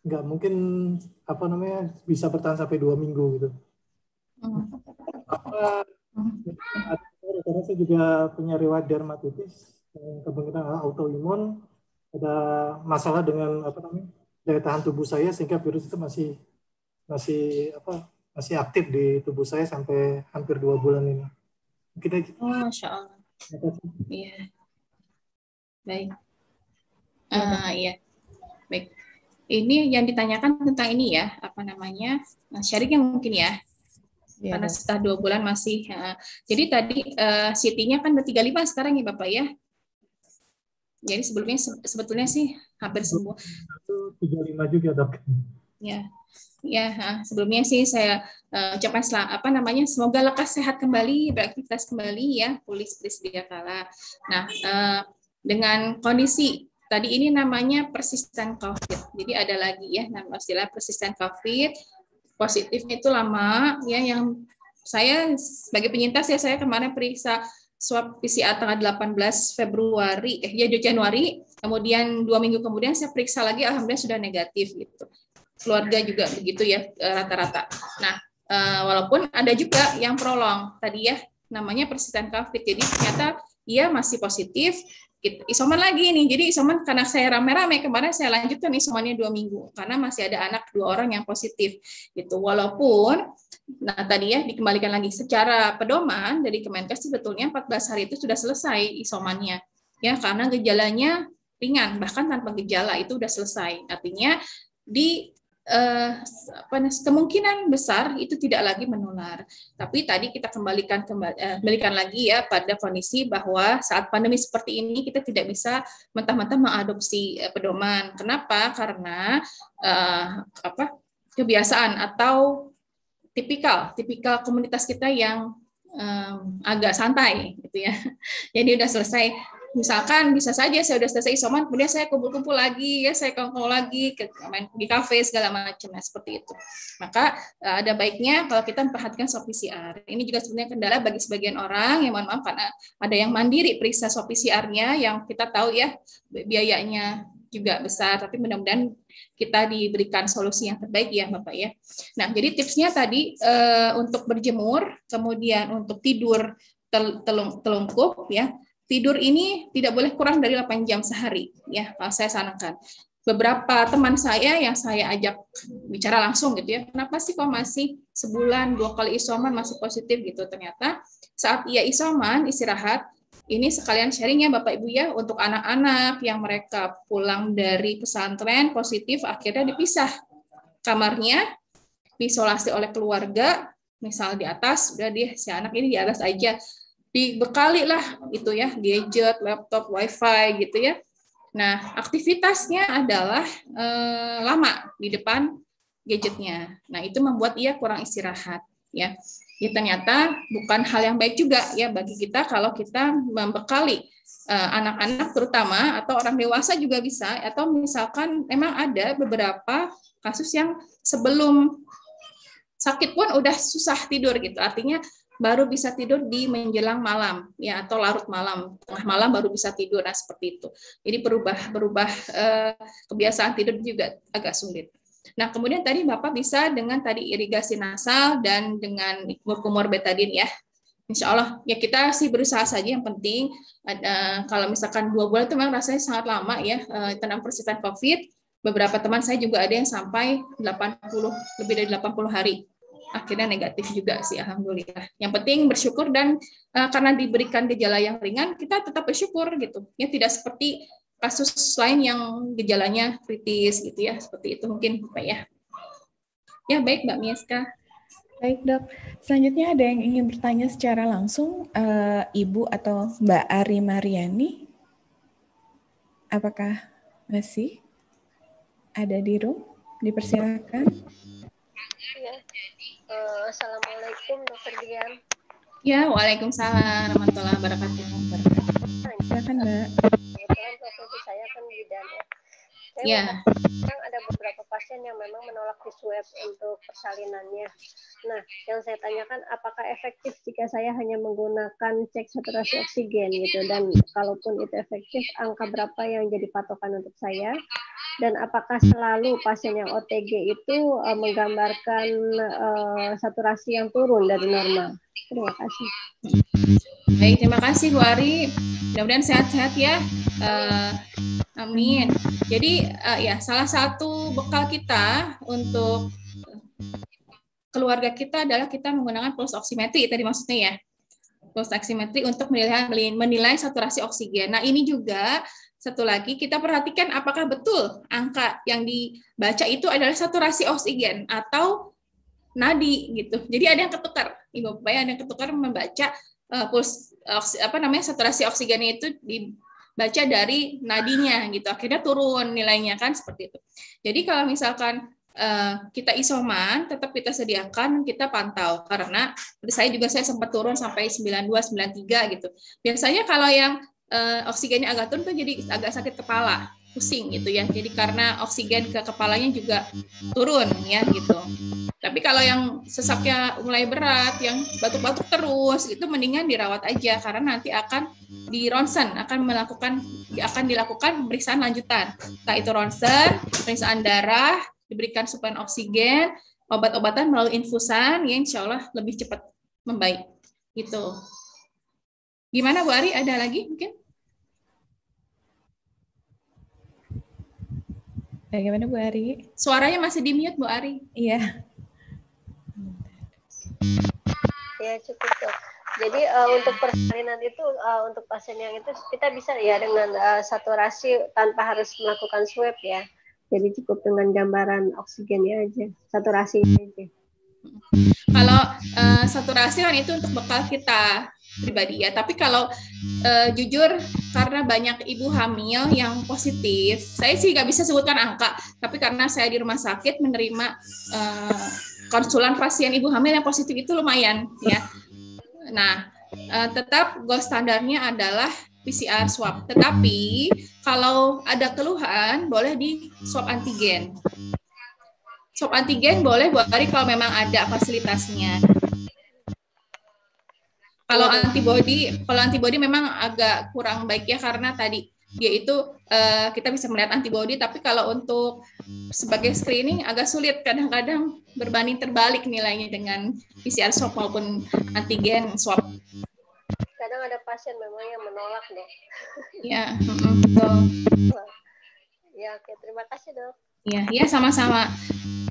nggak mungkin apa namanya bisa bertahan sampai dua minggu gitu. Hmm. Apa, karena saya juga punya riwayat dermatitis kemungkinan autoimun ada masalah dengan apa namanya daya tahan tubuh saya sehingga virus itu masih masih apa masih aktif di tubuh saya sampai hampir dua bulan ini. Aja. Oh, Masya Allah. Iya. Baik. Uh, iya. Baik. Ini yang ditanyakan tentang ini ya, apa namanya? Nah, sharing yang mungkin ya. Yeah. Karena setelah dua bulan masih. Uh, jadi tadi uh, CT-nya kan 35 sekarang ya Bapak ya. Jadi sebelumnya sebetulnya sih hampir sembuh. 35 juga dok. Ya, Ya, sebelumnya sih saya uh, ucapkan apa namanya semoga lekas sehat kembali beraktivitas kembali ya pulih seperti sedia kala. Nah, uh, dengan kondisi tadi ini namanya persisten COVID. Jadi ada lagi ya nama istilah persisten COVID. Positifnya itu lama ya yang saya sebagai penyintas ya saya kemarin periksa swab PCR tanggal 18 Februari eh ya Januari kemudian dua minggu kemudian saya periksa lagi alhamdulillah sudah negatif gitu keluarga juga begitu ya eh, rata-rata. Nah, eh, walaupun ada juga yang prolong tadi ya namanya persisten COVID. Jadi ternyata ia masih positif. Isoman lagi nih. Jadi isoman karena saya rame-rame kemarin saya lanjutkan isomannya dua minggu karena masih ada anak dua orang yang positif gitu. Walaupun nah tadi ya dikembalikan lagi secara pedoman dari Kemenkes sebetulnya 14 hari itu sudah selesai isomannya ya karena gejalanya ringan bahkan tanpa gejala itu sudah selesai. Artinya di eh, kemungkinan besar itu tidak lagi menular. Tapi tadi kita kembalikan eh, kembalikan lagi ya pada kondisi bahwa saat pandemi seperti ini kita tidak bisa mentah-mentah mengadopsi eh, pedoman. Kenapa? Karena eh, apa kebiasaan atau tipikal tipikal komunitas kita yang um, agak santai gitu ya. Jadi udah selesai misalkan bisa saja saya sudah selesai isoman kemudian saya kumpul-kumpul lagi ya saya kumpul lagi ke main di kafe segala macam. Nah, seperti itu. Maka eh, ada baiknya kalau kita memperhatikan swab PCR ini juga sebenarnya kendala bagi sebagian orang yang mohon maaf karena ada yang mandiri periksa swab PCR-nya yang kita tahu ya biayanya juga besar. Tapi mudah-mudahan kita diberikan solusi yang terbaik ya Bapak ya. Nah, jadi tipsnya tadi e, untuk berjemur, kemudian untuk tidur tel, telung, telungkup ya tidur ini tidak boleh kurang dari 8 jam sehari ya kalau saya sarankan. Beberapa teman saya yang saya ajak bicara langsung gitu ya kenapa sih kok masih sebulan dua kali isoman masih positif? Gitu. Ternyata saat ia isoman istirahat ini sekalian sharing ya Bapak Ibu ya untuk anak-anak yang mereka pulang dari pesantren positif akhirnya dipisah. Kamarnya diisolasi oleh keluarga, misal di atas, udah dia si anak ini di atas aja, dibekali lah itu ya gadget, laptop, wifi gitu ya. Nah aktivitasnya adalah eh, lama di depan gadgetnya. Nah itu membuat ia kurang istirahat ya. Ya ternyata bukan hal yang baik juga ya bagi kita kalau kita membekali eh, anak-anak terutama atau orang dewasa juga bisa atau misalkan memang ada beberapa kasus yang sebelum sakit pun udah susah tidur gitu. Artinya baru bisa tidur di menjelang malam ya atau larut malam. Tengah malam baru bisa tidur nah seperti itu. Jadi berubah berubah eh, kebiasaan tidur juga agak sulit. Nah kemudian tadi bapak bisa dengan tadi irigasi nasal dan dengan kumur betadin ya. Insya Allah ya kita sih berusaha saja yang penting. Ada kalau misalkan dua bulan itu memang rasanya sangat lama ya eh, tentang persitan COVID. Beberapa teman saya juga ada yang sampai 80 lebih dari 80 hari akhirnya negatif juga sih alhamdulillah. Yang penting bersyukur dan uh, karena diberikan gejala yang ringan kita tetap bersyukur gitu. Ya tidak seperti kasus lain yang gejalanya kritis gitu ya. Seperti itu mungkin Pak ya. Ya baik Mbak Mieska. Baik dok, selanjutnya ada yang ingin bertanya secara langsung, uh, Ibu atau Mbak Ari Mariani, apakah masih ada di room? Dipersilakan. Ya. Uh, Assalamualaikum Dokter Dian. Ya, Waalaikumsalam warahmatullahi wabarakatuh. Silakan Mbak. Kebetulan profesi saya kan bidan ya. Saya Ya. memang ada beberapa pasien yang memang menolak di swab untuk persalinannya. Nah, yang saya tanyakan apakah efektif jika saya hanya menggunakan cek saturasi oksigen gitu dan kalaupun itu efektif angka berapa yang jadi patokan untuk saya dan apakah selalu pasien yang OTG itu uh, menggambarkan uh, saturasi yang turun dari normal? Terima kasih. Baik, terima kasih Bu Ari. Mudah-mudahan sehat-sehat ya. Uh, amin. Jadi uh, ya salah satu bekal kita untuk keluarga kita adalah kita menggunakan pulse oximetry tadi maksudnya ya. Pulse oximetry untuk menilai menilai saturasi oksigen. Nah, ini juga satu lagi kita perhatikan apakah betul angka yang dibaca itu adalah saturasi oksigen atau nadi gitu. Jadi ada yang ketukar, ibu bapak ada yang ketukar membaca uh, puls oksi, apa namanya saturasi oksigennya itu dibaca dari nadinya gitu. Akhirnya turun nilainya kan seperti itu. Jadi kalau misalkan uh, kita isoman, tetap kita sediakan, kita pantau karena saya juga saya sempat turun sampai 92, 93 gitu. Biasanya kalau yang uh, oksigennya agak turun tuh jadi agak sakit kepala pusing gitu ya jadi karena oksigen ke kepalanya juga turun ya gitu tapi kalau yang sesaknya mulai berat yang batuk-batuk terus itu mendingan dirawat aja. Karena nanti akan di ronsen akan melakukan akan dilakukan pemeriksaan lanjutan. Entah itu ronsen pemeriksaan darah diberikan suplemen oksigen obat-obatan melalui infusan ya insya Allah lebih cepat membaik. Gitu. Gimana Bu Ari? Ada lagi mungkin? Bagaimana Bu Ari? Suaranya masih di mute Bu Ari. Iya. Ya cukup dok. Jadi uh, untuk persalinan itu uh, untuk pasien yang itu kita bisa ya dengan uh, saturasi tanpa harus melakukan swab ya. Jadi cukup dengan gambaran oksigennya aja, saturasinya aja. Kalau uh, saturasi kan itu untuk bekal kita pribadi ya. Tapi kalau uh, jujur karena banyak ibu hamil yang positif, saya sih nggak bisa sebutkan angka. Tapi karena saya di rumah sakit menerima uh, konsulan pasien ibu hamil yang positif itu lumayan ya. Nah, uh, tetap gold standarnya adalah PCR swab. Tetapi kalau ada keluhan boleh di swab antigen. Swab antigen boleh buat hari kalau memang ada fasilitasnya. Kalau antibody, kalau antibody memang agak kurang baik ya karena tadi dia itu uh, kita bisa melihat antibody, tapi kalau untuk sebagai screening agak sulit kadang-kadang berbanding terbalik nilainya dengan PCR swab maupun antigen swab. Kadang ada pasien memang yang menolak dok. Ya, betul. Ya oke terima kasih dok. Iya, ya sama-sama.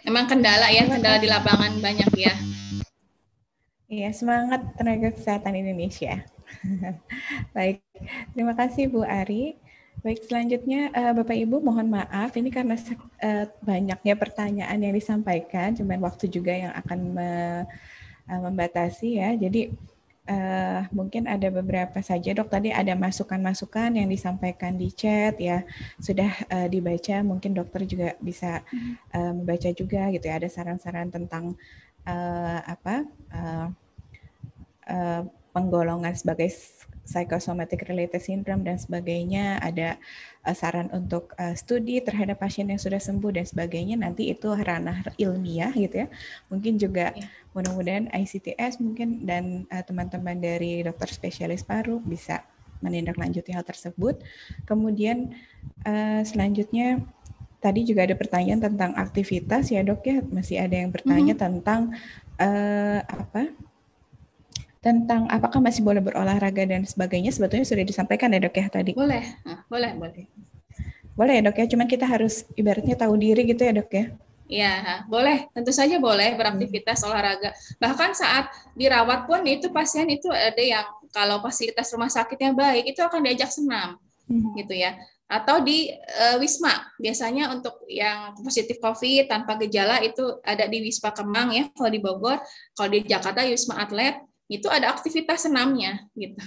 Emang kendala ya, kendala di lapangan banyak ya. Iya, semangat tenaga kesehatan Indonesia. Baik, terima kasih Bu Ari. Baik, selanjutnya uh, Bapak Ibu mohon maaf ini karena uh, banyaknya pertanyaan yang disampaikan, cuman waktu juga yang akan me, uh, membatasi ya. Jadi uh, mungkin ada beberapa saja dok tadi ada masukan-masukan yang disampaikan di chat ya. Sudah uh, dibaca mungkin dokter juga bisa uh, membaca juga gitu ya. Ada saran-saran tentang uh, apa uh, uh, penggolongan sebagai psychosomatic related syndrome dan sebagainya, ada uh, saran untuk uh, studi terhadap pasien yang sudah sembuh dan sebagainya, nanti itu ranah ilmiah gitu ya. Mungkin juga ya. mudah-mudahan ICTS mungkin dan uh, teman-teman dari dokter spesialis paru bisa menindaklanjuti hal tersebut. Kemudian uh, selanjutnya tadi juga ada pertanyaan tentang aktivitas ya dok ya, masih ada yang bertanya mm -hmm. tentang uh, apa tentang apakah masih boleh berolahraga dan sebagainya sebetulnya sudah disampaikan ya dok ya tadi. Boleh, nah, boleh, boleh. Boleh ya dok ya, cuman kita harus ibaratnya tahu diri gitu ya dok ya. Iya, boleh. Tentu saja boleh beraktivitas hmm. olahraga. Bahkan saat dirawat pun itu pasien itu ada yang kalau fasilitas rumah sakitnya baik itu akan diajak senam, hmm. gitu ya. Atau di uh, Wisma, biasanya untuk yang positif COVID tanpa gejala itu ada di Wisma Kemang ya, kalau di Bogor. Kalau di Jakarta Wisma Atlet, itu ada aktivitas senamnya gitu.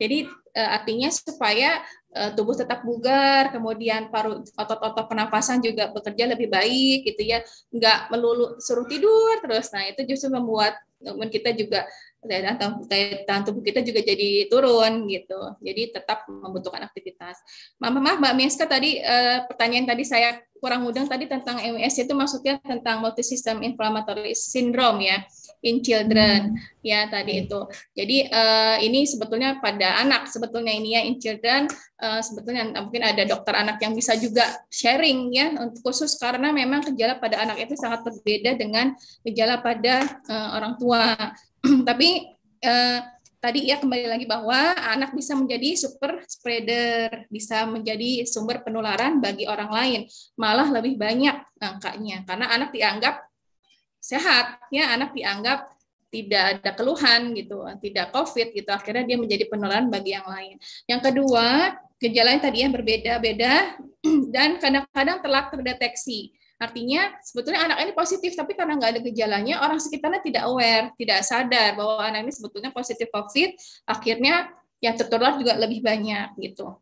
Jadi uh, artinya supaya uh, tubuh tetap bugar, kemudian paru otot-otot pernapasan juga bekerja lebih baik gitu ya, nggak melulu suruh tidur terus. Nah itu justru membuat kita juga daya tahan, daya tahan tubuh kita juga jadi turun gitu. Jadi tetap membutuhkan aktivitas. Maaf, maaf Mbak Mieska tadi eh, pertanyaan tadi saya kurang mudah tadi tentang MS itu maksudnya tentang multisystem inflammatory syndrome ya in children hmm. ya tadi itu. Jadi eh, ini sebetulnya pada anak sebetulnya ini ya in children eh, sebetulnya mungkin ada dokter anak yang bisa juga sharing ya untuk khusus karena memang gejala pada anak itu sangat berbeda dengan gejala pada eh, orang tua. Tapi eh, tadi ya kembali lagi bahwa anak bisa menjadi super spreader, bisa menjadi sumber penularan bagi orang lain, malah lebih banyak angkanya karena anak dianggap sehat, ya anak dianggap tidak ada keluhan gitu, tidak COVID gitu, akhirnya dia menjadi penularan bagi yang lain. Yang kedua, gejala yang tadi yang berbeda-beda dan kadang-kadang telat terdeteksi. Artinya sebetulnya anak ini positif, tapi karena nggak ada gejalanya, orang sekitarnya tidak aware, tidak sadar bahwa anak ini sebetulnya positif COVID, akhirnya yang tertular juga lebih banyak gitu.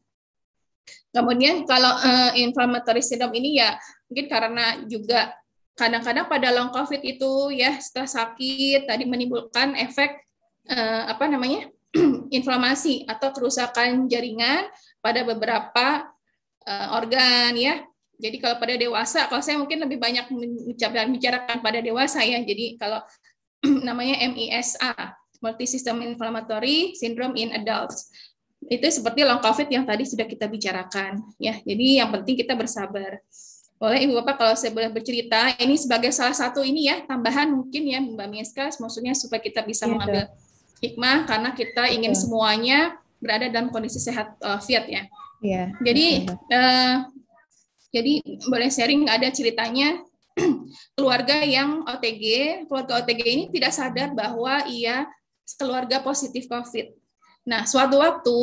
Kemudian kalau uh, inflammatory syndrome ini ya mungkin karena juga kadang-kadang pada long COVID itu ya setelah sakit tadi menimbulkan efek uh, apa namanya inflamasi atau kerusakan jaringan pada beberapa uh, organ ya jadi kalau pada dewasa, kalau saya mungkin lebih banyak membicarakan pada dewasa ya. Jadi kalau namanya MISA, Multisystem Inflammatory Syndrome in Adults. Itu seperti long COVID yang tadi sudah kita bicarakan ya. Jadi yang penting kita bersabar. Boleh Ibu Bapak kalau saya boleh bercerita, ini sebagai salah satu ini ya tambahan mungkin ya Mbak Mieska, maksudnya supaya kita bisa ya, mengambil hikmah karena kita ingin ya. semuanya berada dalam kondisi sehat uh, fiat ya. Iya. Jadi uh, jadi boleh sharing ada ceritanya keluarga yang OTG, keluarga OTG ini tidak sadar bahwa ia keluarga positif COVID. Nah, suatu waktu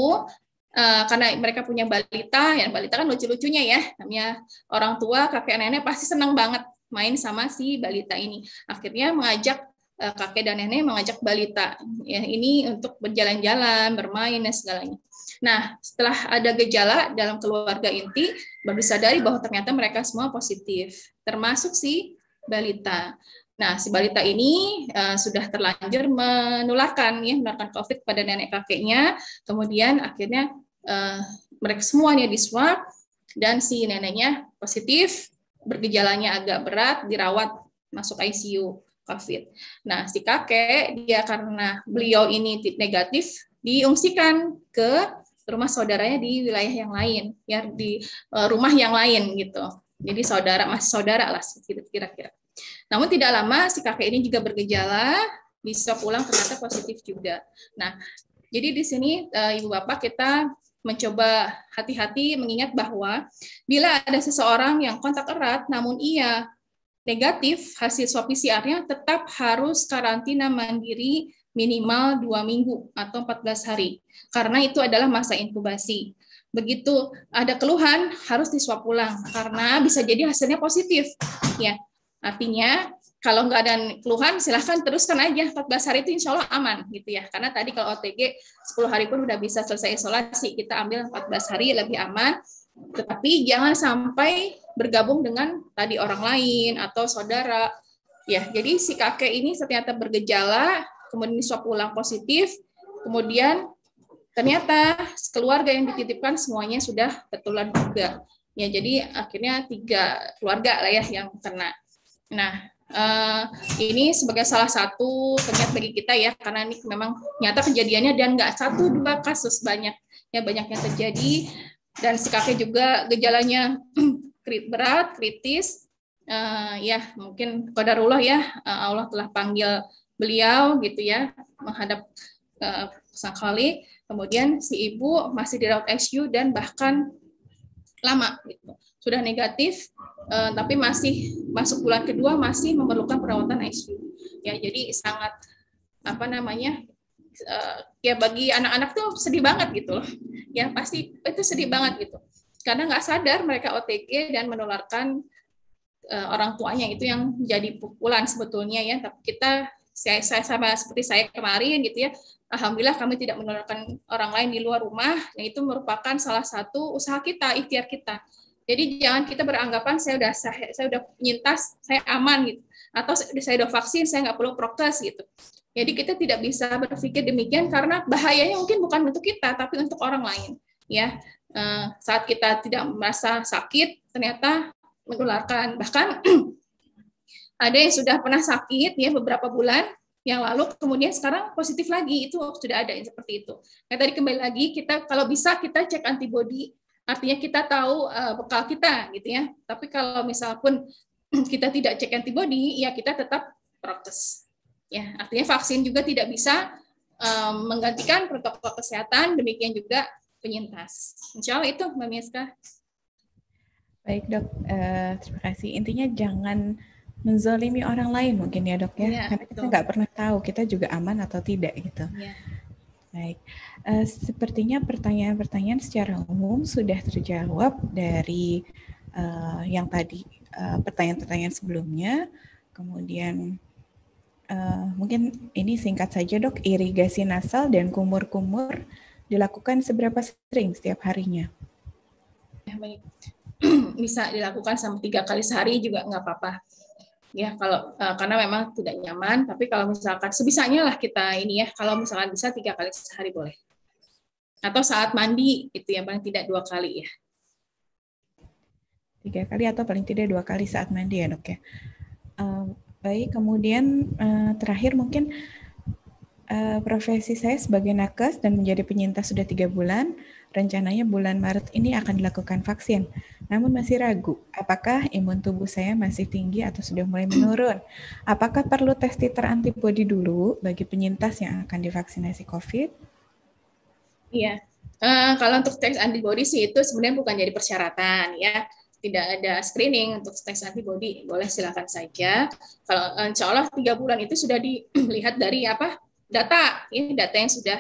uh, karena mereka punya balita, ya balita kan lucu-lucunya ya, namanya orang tua, kakek nenek pasti senang banget main sama si balita ini. Akhirnya mengajak kakek dan nenek mengajak balita ya ini untuk berjalan-jalan, bermain dan segalanya. Nah, setelah ada gejala dalam keluarga inti, baru disadari bahwa ternyata mereka semua positif, termasuk si balita. Nah, si balita ini uh, sudah terlanjur menularkan ya, menularkan COVID pada nenek kakeknya. Kemudian akhirnya uh, mereka semuanya di swab dan si neneknya positif, bergejalanya agak berat, dirawat masuk ICU COVID. Nah, si kakek dia karena beliau ini negatif diungsikan ke rumah saudaranya di wilayah yang lain, ya di uh, rumah yang lain gitu. Jadi saudara masih saudara lah kira-kira. Namun tidak lama si kakek ini juga bergejala, bisa pulang ternyata positif juga. Nah, jadi di sini uh, ibu bapak kita mencoba hati-hati mengingat bahwa bila ada seseorang yang kontak erat namun ia negatif hasil swab PCR-nya tetap harus karantina mandiri minimal dua minggu atau 14 hari, karena itu adalah masa inkubasi. begitu ada keluhan harus diswab ulang. Karena bisa jadi hasilnya positif ya. Artinya kalau nggak ada keluhan silahkan teruskan aja. 14 hari itu insya Allah aman gitu ya. Karena tadi kalau OTG 10 hari pun udah bisa selesai isolasi. Kita ambil 14 hari lebih aman. Tetapi jangan sampai bergabung dengan tadi orang lain atau saudara. Ya jadi si kakek ini ternyata bergejala kemudian swab ulang positif kemudian ternyata keluarga yang dititipkan semuanya sudah tertular juga. Ya jadi akhirnya tiga keluarga lah ya yang kena. Nah uh, ini sebagai salah satu penyakit bagi kita ya karena ini memang nyata kejadiannya dan nggak satu dua kasus banyak ya banyak yang terjadi. Dan si kakek juga gejalanya berat kritis uh, ya mungkin kodarullah ya uh, Allah telah panggil beliau gitu ya menghadap uh, sang khalik kemudian si ibu masih dirawat ICU dan bahkan lama gitu sudah negatif uh, tapi masih masuk bulan kedua masih memerlukan perawatan ICU. Ya, jadi sangat apa namanya? Uh, ya bagi anak-anak tuh sedih banget gitu loh. Ya pasti itu sedih banget gitu. Karena nggak sadar mereka OTG dan menularkan uh, orang tuanya itu yang jadi pukulan sebetulnya ya. Tapi kita saya, saya sama seperti saya kemarin gitu ya Alhamdulillah kami tidak menularkan orang lain di luar rumah, yang itu merupakan salah satu usaha kita, ikhtiar kita. Jadi jangan kita beranggapan saya udah saya, saya udah penyintas, saya aman gitu. Atau saya udah vaksin, saya nggak perlu prokes gitu. Jadi kita tidak bisa berpikir demikian karena bahayanya mungkin bukan untuk kita, tapi untuk orang lain. Ya, saat kita tidak merasa sakit, ternyata menularkan. Bahkan ada yang sudah pernah sakit ya beberapa bulan yang lalu, kemudian sekarang positif lagi itu sudah ada yang seperti itu. Nah tadi kembali lagi kita kalau bisa kita cek antibody artinya kita tahu uh, bekal kita gitu ya. Tapi kalau misal pun kita tidak cek antibody, ya kita tetap prokes. Ya, artinya vaksin juga tidak bisa um, menggantikan protokol kesehatan, demikian juga penyintas. Insya Allah itu, Mbak Miska. Baik dok, uh, terima kasih. Intinya jangan menzolimi orang lain mungkin ya dok ya, ya karena kita nggak pernah tahu kita juga aman atau tidak gitu. Ya. Baik, uh, sepertinya pertanyaan-pertanyaan secara umum sudah terjawab dari uh, yang tadi pertanyaan pertanyaan-pertanyaan sebelumnya. Kemudian uh, mungkin ini singkat saja dok, irigasi nasal dan kumur-kumur dilakukan seberapa sering setiap harinya? Ya, baik. Bisa dilakukan sampai tiga kali sehari juga nggak apa-apa ya kalau uh, karena memang tidak nyaman tapi kalau misalkan sebisanya lah kita ini ya kalau misalkan bisa tiga kali sehari boleh atau saat mandi itu yang paling tidak dua kali ya tiga kali atau paling tidak dua kali saat mandi ya dok ya uh, baik kemudian uh, terakhir mungkin uh, profesi saya sebagai nakes dan menjadi penyintas sudah tiga bulan rencananya bulan Maret ini akan dilakukan vaksin. Namun masih ragu, apakah imun tubuh saya masih tinggi atau sudah mulai menurun? Apakah perlu tes titer antibodi dulu bagi penyintas yang akan divaksinasi COVID? Iya, uh, kalau untuk tes antibodi sih itu sebenarnya bukan jadi persyaratan ya tidak ada screening untuk tes antibodi boleh silakan saja kalau eh, insya Allah tiga bulan itu sudah dilihat dari apa data ini data yang sudah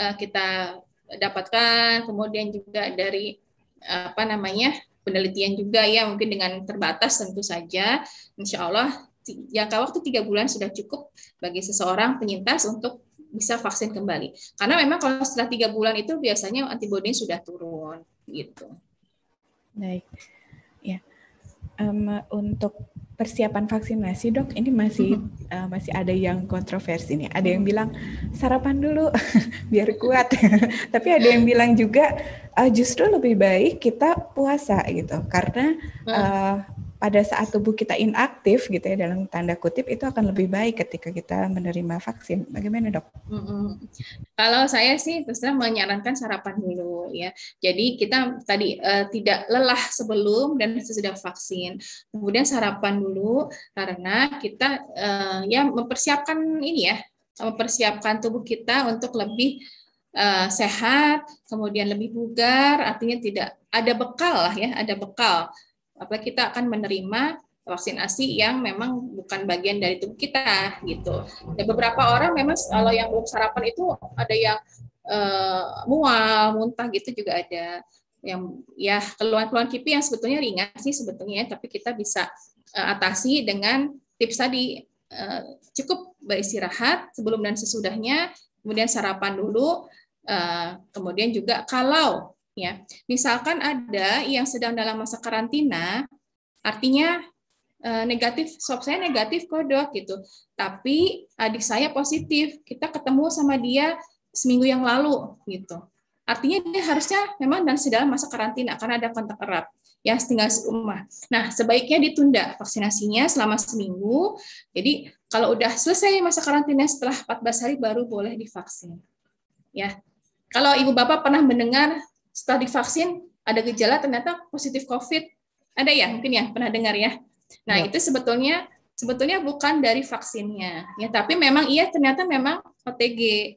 uh, kita dapatkan, kemudian juga dari apa namanya penelitian juga ya mungkin dengan terbatas tentu saja, insya Allah jangka waktu tiga bulan sudah cukup bagi seseorang penyintas untuk bisa vaksin kembali. Karena memang kalau setelah tiga bulan itu biasanya antibodi sudah turun gitu. Baik, ya. Um, untuk persiapan vaksinasi dok ini masih uh, masih ada yang kontroversi nih. Ada yang bilang sarapan dulu biar kuat. Tapi ada yang bilang juga uh, justru lebih baik kita puasa gitu. Karena uh, pada saat tubuh kita inaktif gitu ya dalam tanda kutip itu akan lebih baik ketika kita menerima vaksin. Bagaimana dok? Mm-hmm. Kalau saya sih terus terang menyarankan sarapan dulu ya. Jadi kita tadi uh, tidak lelah sebelum dan sesudah vaksin. Kemudian sarapan dulu karena kita uh, ya mempersiapkan ini ya mempersiapkan tubuh kita untuk lebih uh, sehat, kemudian lebih bugar, artinya tidak ada bekal lah ya, ada bekal apalagi kita akan menerima vaksinasi yang memang bukan bagian dari tubuh kita gitu. Dan beberapa orang memang kalau yang belum sarapan itu ada yang uh, mual, muntah gitu juga ada. yang ya keluhan-keluhan KIPI yang sebetulnya ringan sih sebetulnya, tapi kita bisa uh, atasi dengan tips tadi uh, cukup beristirahat sebelum dan sesudahnya, kemudian sarapan dulu, uh, kemudian juga kalau ya misalkan ada yang sedang dalam masa karantina, artinya uh, negatif swab saya negatif kok dok gitu, tapi adik saya positif, kita ketemu sama dia seminggu yang lalu gitu Artinya dia harusnya memang dan sedang masa karantina karena ada kontak erat yang tinggal rumah. Nah, sebaiknya ditunda vaksinasinya selama seminggu. Jadi, kalau udah selesai masa karantina setelah 14 hari baru boleh divaksin. Ya. Kalau Ibu Bapak pernah mendengar setelah divaksin ada gejala ternyata positif COVID, ada ya mungkin ya pernah dengar ya. Nah, ya. itu sebetulnya sebetulnya bukan dari vaksinnya. Ya, tapi memang iya ternyata memang OTG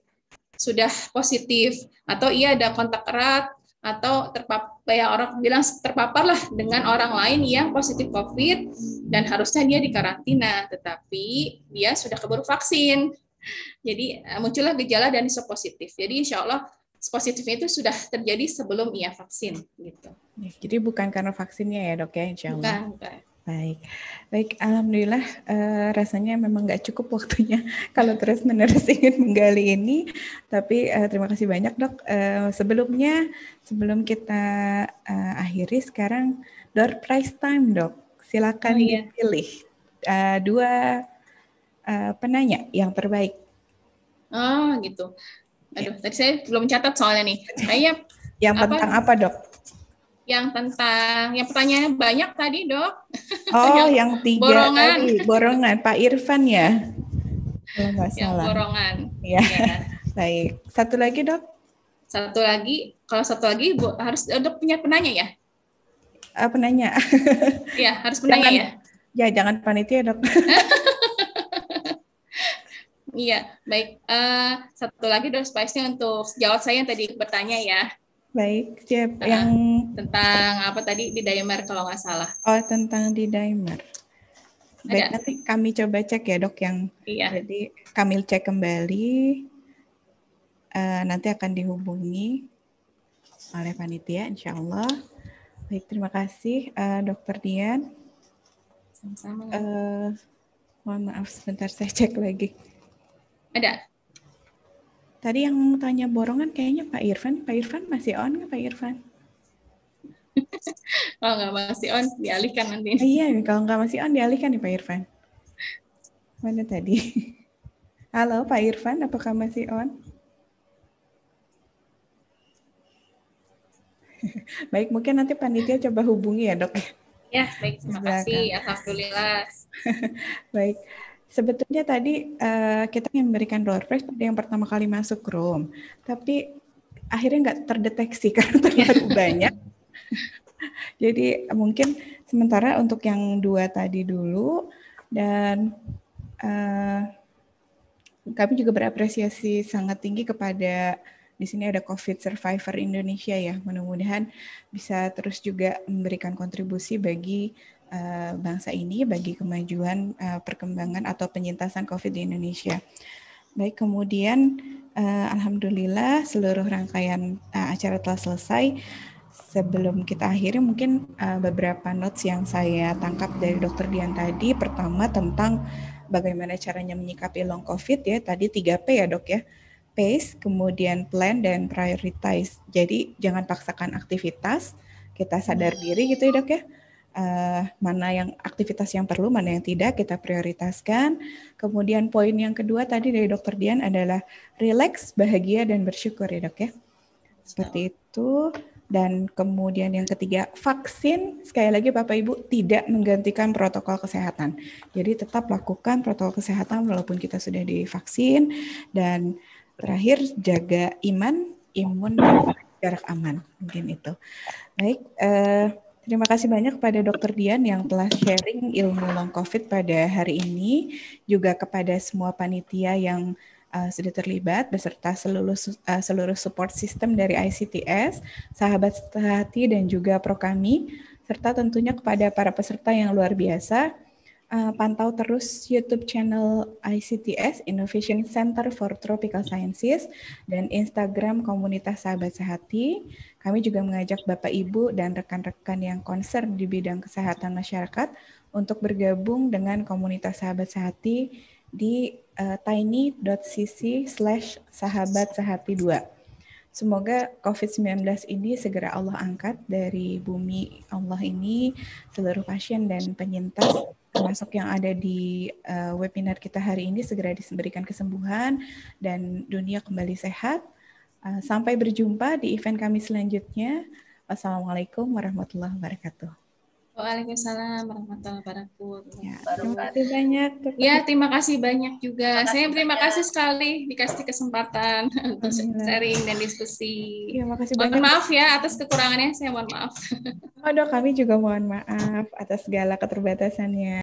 sudah positif atau ia ada kontak erat atau terpapar ya orang bilang terpapar lah dengan orang lain yang positif COVID dan harusnya dia dikarantina, tetapi dia sudah keburu vaksin. Jadi eh, muncullah gejala dan iso positif. Jadi insya Allah positifnya itu sudah terjadi sebelum ia vaksin gitu. Jadi bukan karena vaksinnya ya dok ya insya Allah. Bukan, bukan. Baik, baik. Alhamdulillah uh, rasanya memang nggak cukup waktunya kalau terus menerus ingin menggali ini. Tapi uh, terima kasih banyak dok. Uh, sebelumnya, sebelum kita uh, akhiri sekarang door prize time dok. Silakan oh, iya. dipilih uh, dua uh, penanya yang terbaik. Oh gitu. Aduh, ya. tadi saya belum catat soalnya nih. Kayaknya yang tentang apa, apa dok? yang tentang yang pertanyaannya banyak tadi dok. Oh yang, tiga borongan. tadi borongan Pak Irfan ya. Kalau nggak salah. Yang borongan. Ya. ya. Baik. Satu lagi dok. Satu lagi kalau satu lagi bu, harus dok punya penanya ya. Uh, penanya. Iya harus penanya jangan, ya. Ya jangan panitia dok. Iya, baik. Uh, satu lagi dok spice-nya untuk jawab saya yang tadi bertanya ya. Baik, siap. Nah, yang tentang apa tadi di dimer kalau nggak salah. Oh, tentang di dimer. Baik, Ada. nanti kami coba cek ya dok yang. Iya. Jadi kami cek kembali. Uh, nanti akan dihubungi oleh panitia, insya Allah. Baik, terima kasih, uh, Dokter Dian. Sama-sama. Uh, mohon maaf, sebentar saya cek lagi. Ada. Tadi yang tanya borongan kayaknya Pak Irfan. Pak Irfan masih on nggak Pak Irfan? kalau nggak masih on, dialihkan nanti. Oh, iya, kalau nggak masih on, dialihkan nih Pak Irfan. Mana tadi? Halo Pak Irfan, apakah masih on? baik, mungkin nanti panitia coba hubungi ya dok. Ya, baik. Terima kasih. Alhamdulillah. baik. Sebetulnya tadi uh, kita memberikan door prize pada yang pertama kali masuk room, tapi akhirnya nggak terdeteksi karena terlalu banyak. Jadi mungkin sementara untuk yang dua tadi dulu dan uh, kami juga berapresiasi sangat tinggi kepada di sini ada COVID Survivor Indonesia ya. Mudah-mudahan bisa terus juga memberikan kontribusi bagi uh, bangsa ini bagi kemajuan uh, perkembangan atau penyintasan COVID di Indonesia. Baik, kemudian uh, alhamdulillah seluruh rangkaian uh, acara telah selesai. Sebelum kita akhiri mungkin uh, beberapa notes yang saya tangkap dari Dokter Dian tadi. Pertama tentang bagaimana caranya menyikapi long COVID ya. Tadi 3P ya dok ya. Pace, kemudian plan dan prioritize. Jadi jangan paksakan aktivitas, kita sadar diri gitu ya dok ya uh, mana yang aktivitas yang perlu, mana yang tidak kita prioritaskan. Kemudian poin yang kedua tadi dari Dokter Dian adalah relax, bahagia dan bersyukur ya dok ya. Seperti itu. Dan kemudian yang ketiga, vaksin sekali lagi Bapak Ibu tidak menggantikan protokol kesehatan. Jadi tetap lakukan protokol kesehatan walaupun kita sudah divaksin. Dan terakhir jaga iman, imun, jarak aman. Mungkin itu. Baik. Uh, Terima kasih banyak kepada Dr. Dian yang telah sharing ilmu long COVID pada hari ini, juga kepada semua panitia yang uh, sudah terlibat beserta seluruh uh, seluruh support system dari ICTS, sahabat hati dan juga pro kami, serta tentunya kepada para peserta yang luar biasa. Uh, pantau terus YouTube channel ICTS Innovation Center for Tropical Sciences dan Instagram komunitas Sahabat Sehati. Kami juga mengajak Bapak Ibu dan rekan-rekan yang concern di bidang kesehatan masyarakat untuk bergabung dengan komunitas Sahabat Sehati di uh, tiny.cc slash sahabat sehati 2. Semoga COVID-19 ini segera Allah angkat dari bumi Allah ini, seluruh pasien dan penyintas, termasuk yang ada di uh, webinar kita hari ini, segera diberikan kesembuhan dan dunia kembali sehat. Uh, sampai berjumpa di event kami selanjutnya. Wassalamualaikum warahmatullahi wabarakatuh. Waalaikumsalam warahmatullahi wabarakatuh. Ya, terima kasih banyak. Ya, terima kasih banyak juga. Terima Saya terima kasih sekali dikasih kesempatan untuk sharing dan diskusi. Terima kasih mohon banyak. maaf ya atas kekurangannya, saya mohon maaf. Oh, kami juga mohon maaf atas segala keterbatasannya.